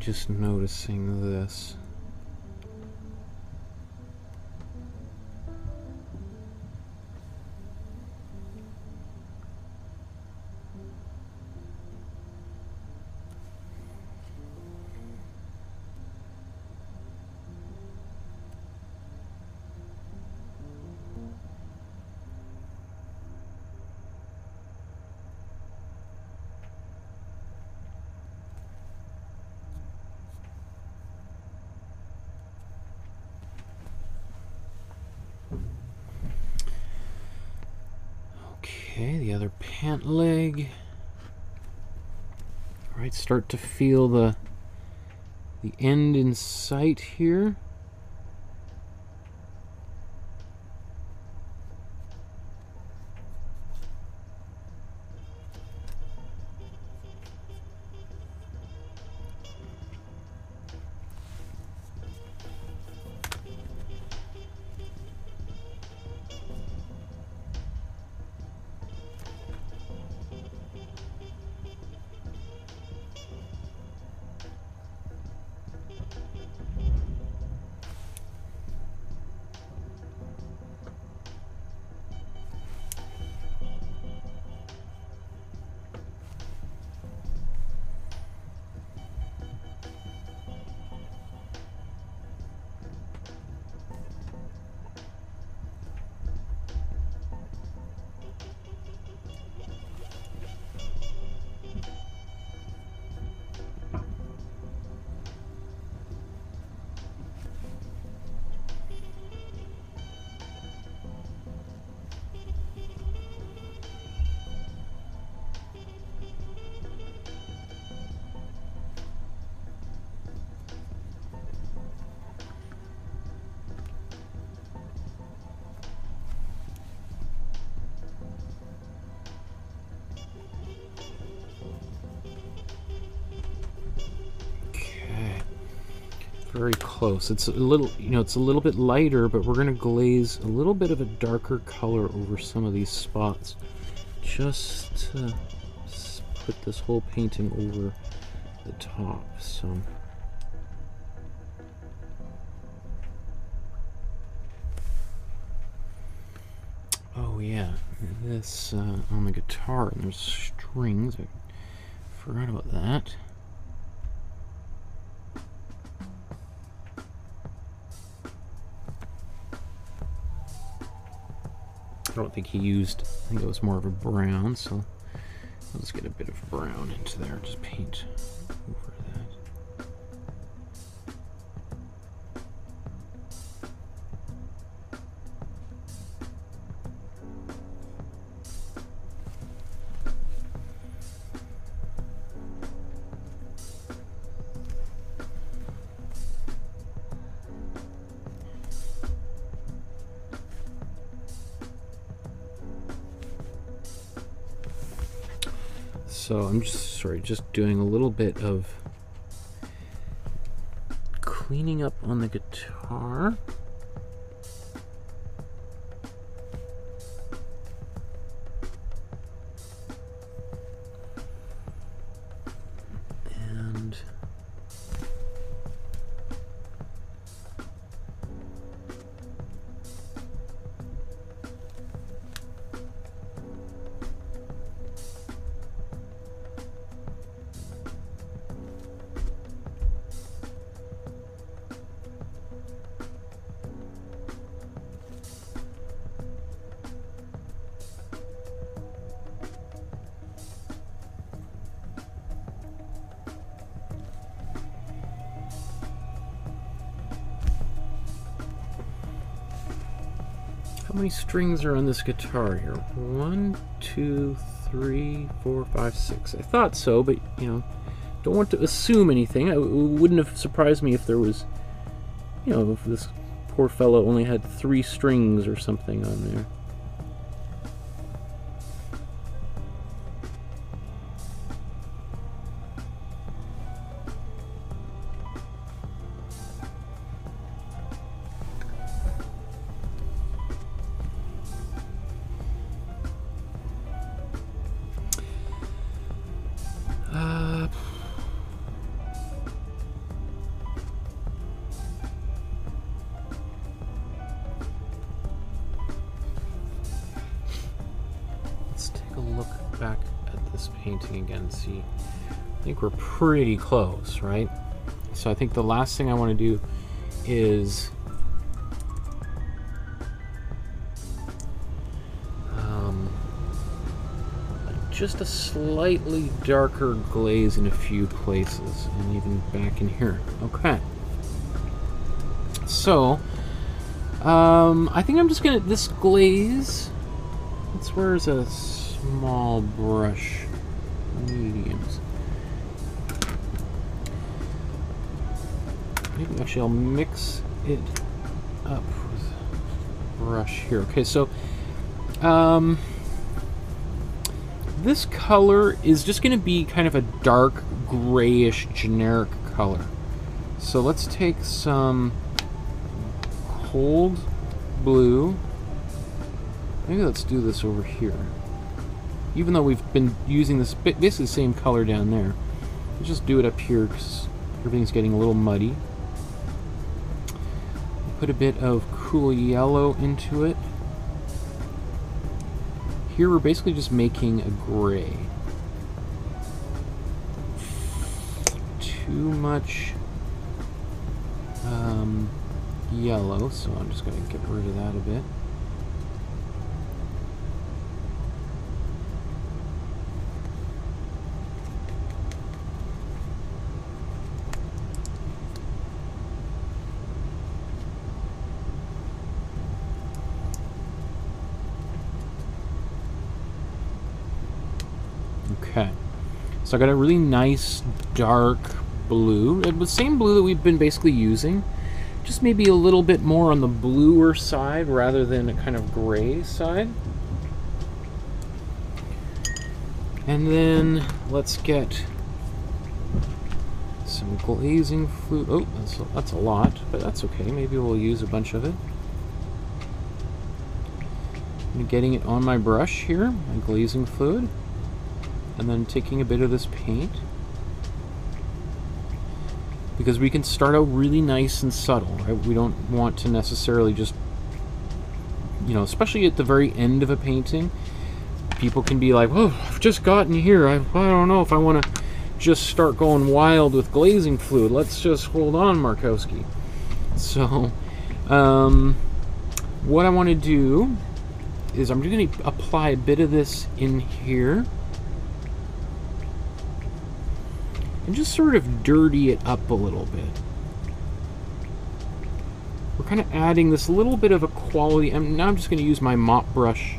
Just noticing this. All right, start to feel the the end in sight here. Close. It's a little, you know, it's a little bit lighter, but we're going to glaze a little bit of a darker color over some of these spots. Just to put this whole painting over the top. So. Oh yeah, this uh, on the guitar, and there's strings. I forgot about that. Don't think he used, I think it was more of a brown, so let's get a bit of brown into there, just paint sorry, just doing a little bit of cleaning up on the guitar. Strings are on this guitar here? One, two, three, four, five, six. I thought so, but you know, don't want to assume anything. It wouldn't have surprised me if there was, you know, if this poor fellow only had three strings or something on there. Again see. I think we're pretty close, right? So I think the last thing I want to do is um, just a slightly darker glaze in a few places, and even back in here. Okay. So, um, I think I'm just gonna this glaze. Let's where's a small brush, mediums. Maybe actually I'll mix it up with brush here. Okay, so um, this color is just going to be kind of a dark grayish generic color. So let's take some cold blue. Maybe let's do this over here. Even though we've been using this basically the same color down there, let's just do it up here because everything's getting a little muddy. Put a bit of cool yellow into it. Here we're basically just making a gray. Too much um, yellow, so I'm just going to get rid of that a bit. Okay. So I got a really nice dark blue. The same blue that we've been basically using. Just maybe a little bit more on the bluer side rather than a kind of gray side. And then let's get some glazing fluid. Oh, that's a, that's a lot, but that's okay. Maybe we'll use a bunch of it. I'm getting it on my brush here, my glazing fluid and then taking a bit of this paint. Because we can start out really nice and subtle right? We don't want to necessarily just you know especially at the very end of a painting people can be like oh I've just gotten here. I, I don't know if I want to just start going wild with glazing fluid. Let's just hold on Markowsky. So um, what I want to do is I'm going to apply a bit of this in here and just sort of dirty it up a little bit. We're kind of adding this little bit of a quality, and now I'm just going to use my mop brush.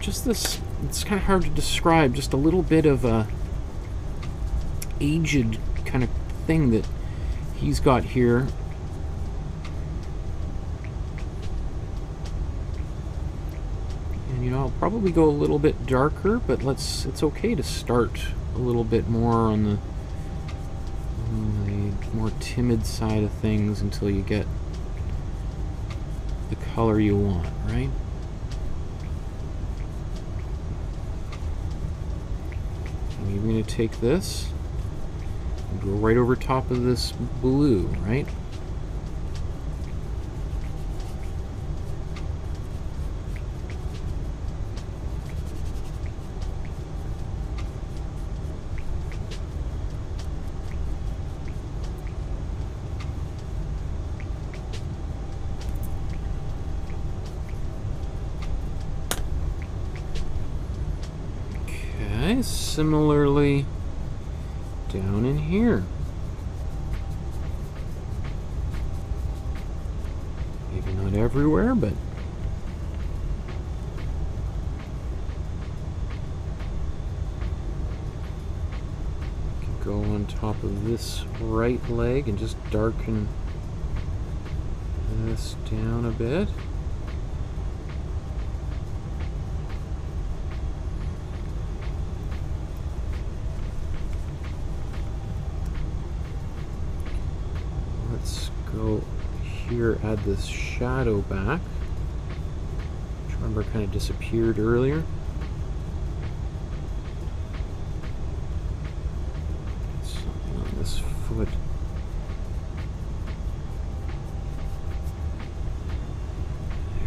Just this, it's kind of hard to describe, just a little bit of a aged kind of thing that he's got here. Know, I'll probably go a little bit darker, but let's, it's okay to start a little bit more on the, on more timid side of things until you get the color you want, right? You're going to take this and go right over top of this blue, right? Okay, similarly down in here. Maybe not everywhere, but go on top of this right leg and just darken this down a bit. Let's go here, add this shadow back. Which remember kind of disappeared earlier. Something on this foot.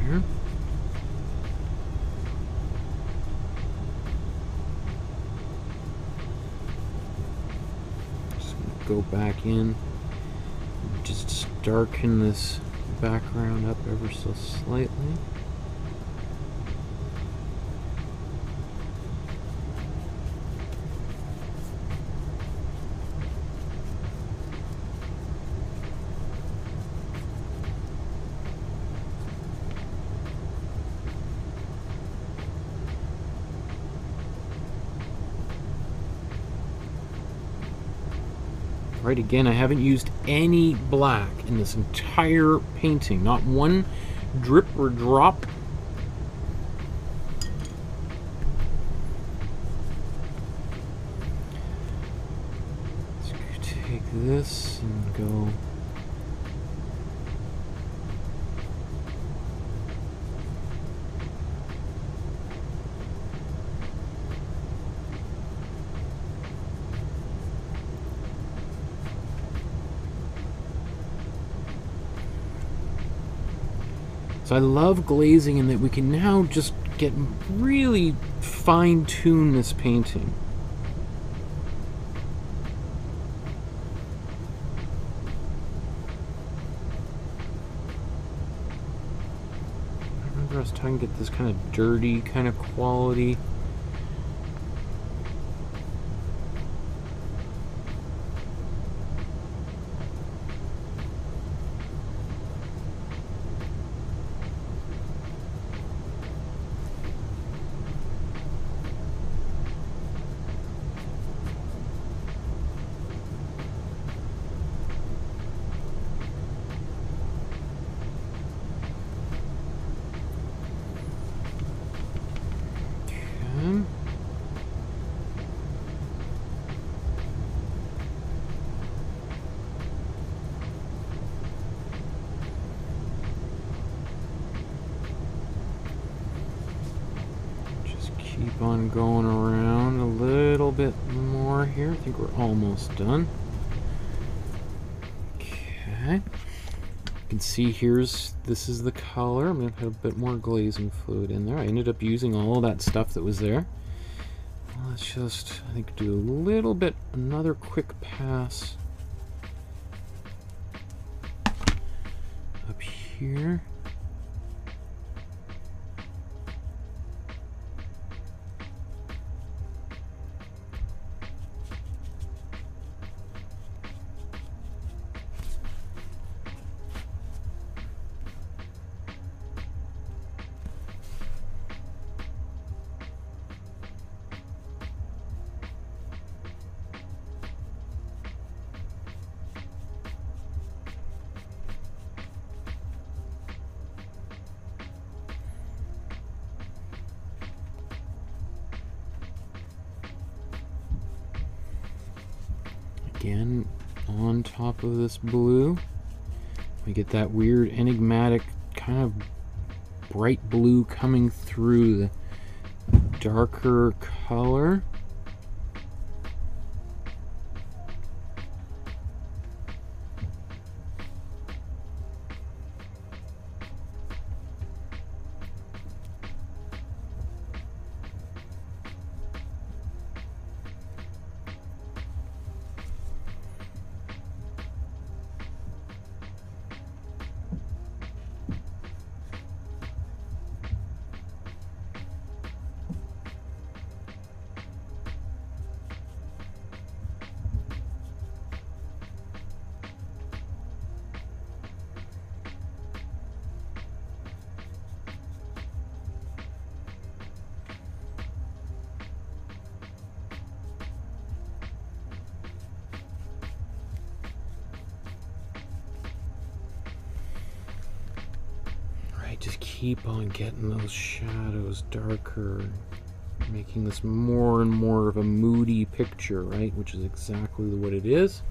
There. Just go back in darken this background up ever so slightly. Right, again, I haven't used any black in this entire painting. Not one drip or drop. Let's take this and go... So I love glazing in that we can now just get really fine tune this painting. I remember trying to get this kind of dirty kind of quality. Okay. Just keep on going around a little bit more here. I think we're almost done. Okay. You can see here's this is the color. I'm gonna put a bit more glazing fluid in there. I ended up using all that stuff that was there. Let's just I think do a little bit another quick pass up here. This blue. We get that weird enigmatic kind of bright blue coming through the darker color. On getting those shadows darker, making this more and more of a moody picture, right? Which is exactly what it is.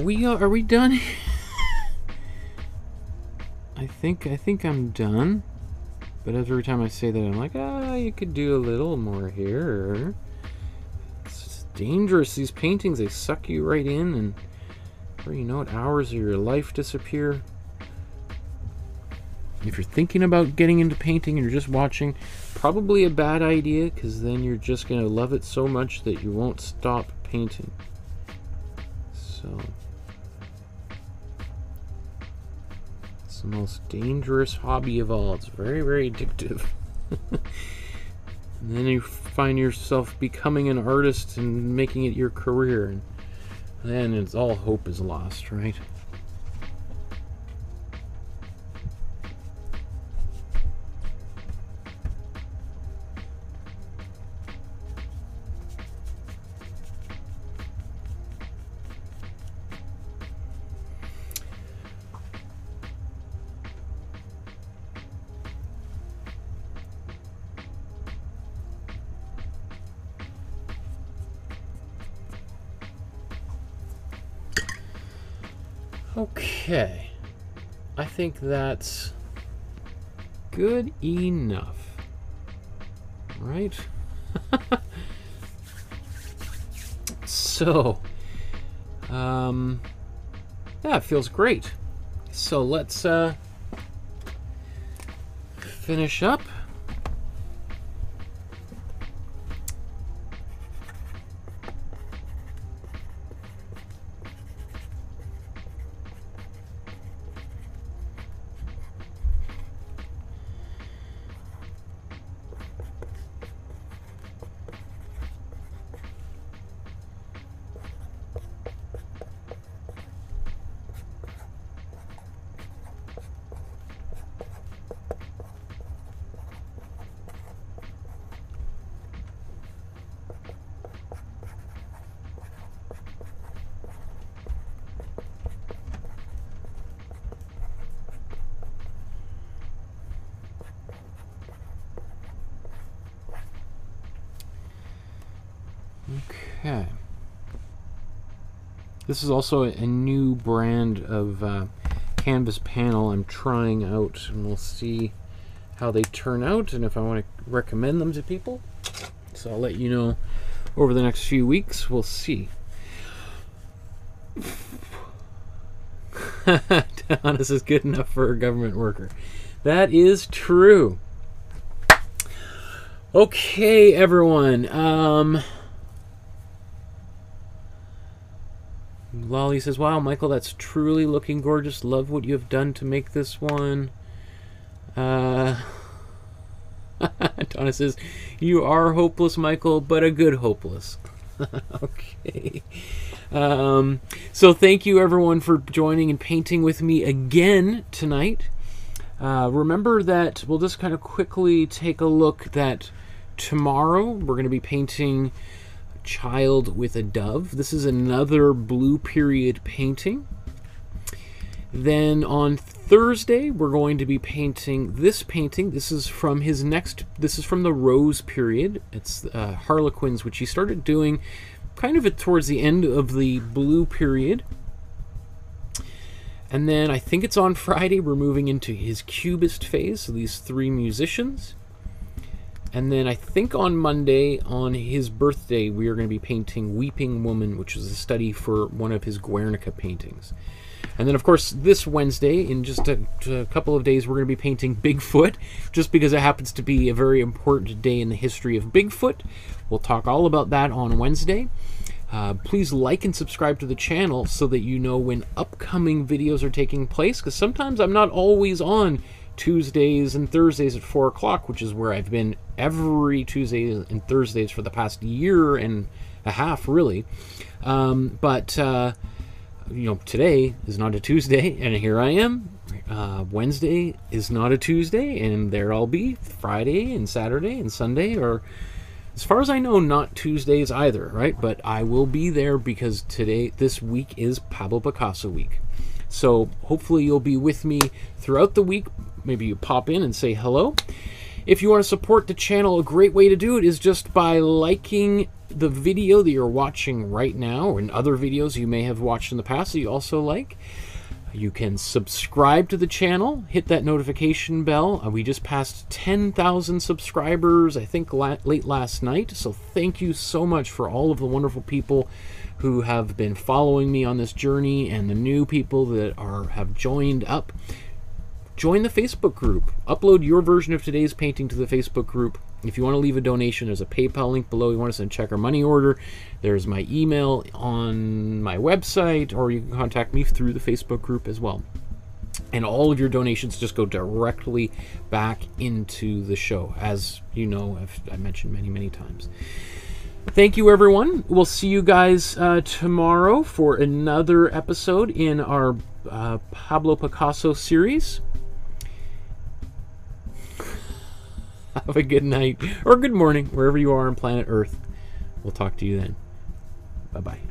We uh, are we done? I think I think I'm done. But every time I say that, I'm like, ah, you could do a little more here. It's dangerous. These paintings, they suck you right in, and before you know it, hours of your life disappear. If you're thinking about getting into painting and you're just watching, probably a bad idea because then you're just going to love it so much that you won't stop painting. Dangerous hobby of all. It's very, very addictive. and then you find yourself becoming an artist and making it your career, and then it's all hope is lost, right? Think that's good enough. Right? so, um, yeah, it feels great. So let's uh, finish up. Okay. This is also a new brand of uh, canvas panel I'm trying out, and we'll see how they turn out and if I want to recommend them to people. So I'll let you know over the next few weeks. We'll see. Honest is good enough for a government worker. That is true. Okay, everyone. Um, Lolly says, Wow, Michael, that's truly looking gorgeous. Love what you have done to make this one. Uh, Donna says, You are hopeless, Michael, but a good hopeless. okay. Um, so thank you, everyone, for joining and painting with me again tonight. Uh, remember that we'll just kind of quickly take a look that tomorrow we're going to be painting Child with a Dove. This is another blue period painting. Then on Thursday, we're going to be painting this painting. This is from his next, this is from the Rose period. It's uh, Harlequins, which he started doing kind of towards the end of the blue period. And then I think it's on Friday, we're moving into his cubist phase, so these three musicians. And then I think on Monday, on his birthday, we are going to be painting Weeping Woman, which is a study for one of his Guernica paintings. And then, of course, this Wednesday, in just a, a, couple of days, we're going to be painting Bigfoot, just because it happens to be a very important day in the history of Bigfoot. We'll talk all about that on Wednesday. Uh, please like and subscribe to the channel so that you know when upcoming videos are taking place, because sometimes I'm not always on Tuesdays and Thursdays at 4 o'clock, which is where I've been every Tuesday and Thursdays for the past year and a half, really. Um, but, uh, you know, today is not a Tuesday, and here I am. Uh, Wednesday is not a Tuesday, and there I'll be Friday and Saturday and Sunday, or as far as I know, not Tuesdays either, right? But I will be there because today, this week is Pablo Picasso week. So hopefully you'll be with me throughout the week. Maybe you pop in and say hello. If you want to support the channel, a great way to do it is just by liking the video that you're watching right now and other videos you may have watched in the past that you also like. You can subscribe to the channel, hit that notification bell. Uh, we just passed 10,000 subscribers, I think, la late last night. So thank you so much for all of the wonderful people who have been following me on this journey and the new people that are have joined up. Join the Facebook group. Upload your version of today's painting to the Facebook group. If you want to leave a donation, there's a PayPal link below. You want to send check or money order. There's my email on my website, or you can contact me through the Facebook group as well. And all of your donations just go directly back into the show, as you know, I've, I mentioned many, many times. Thank you, everyone. We'll see you guys uh, tomorrow for another episode in our uh, Pablo Picasso series. Have a good night or good morning, wherever you are on planet Earth. We'll talk to you then. Bye bye.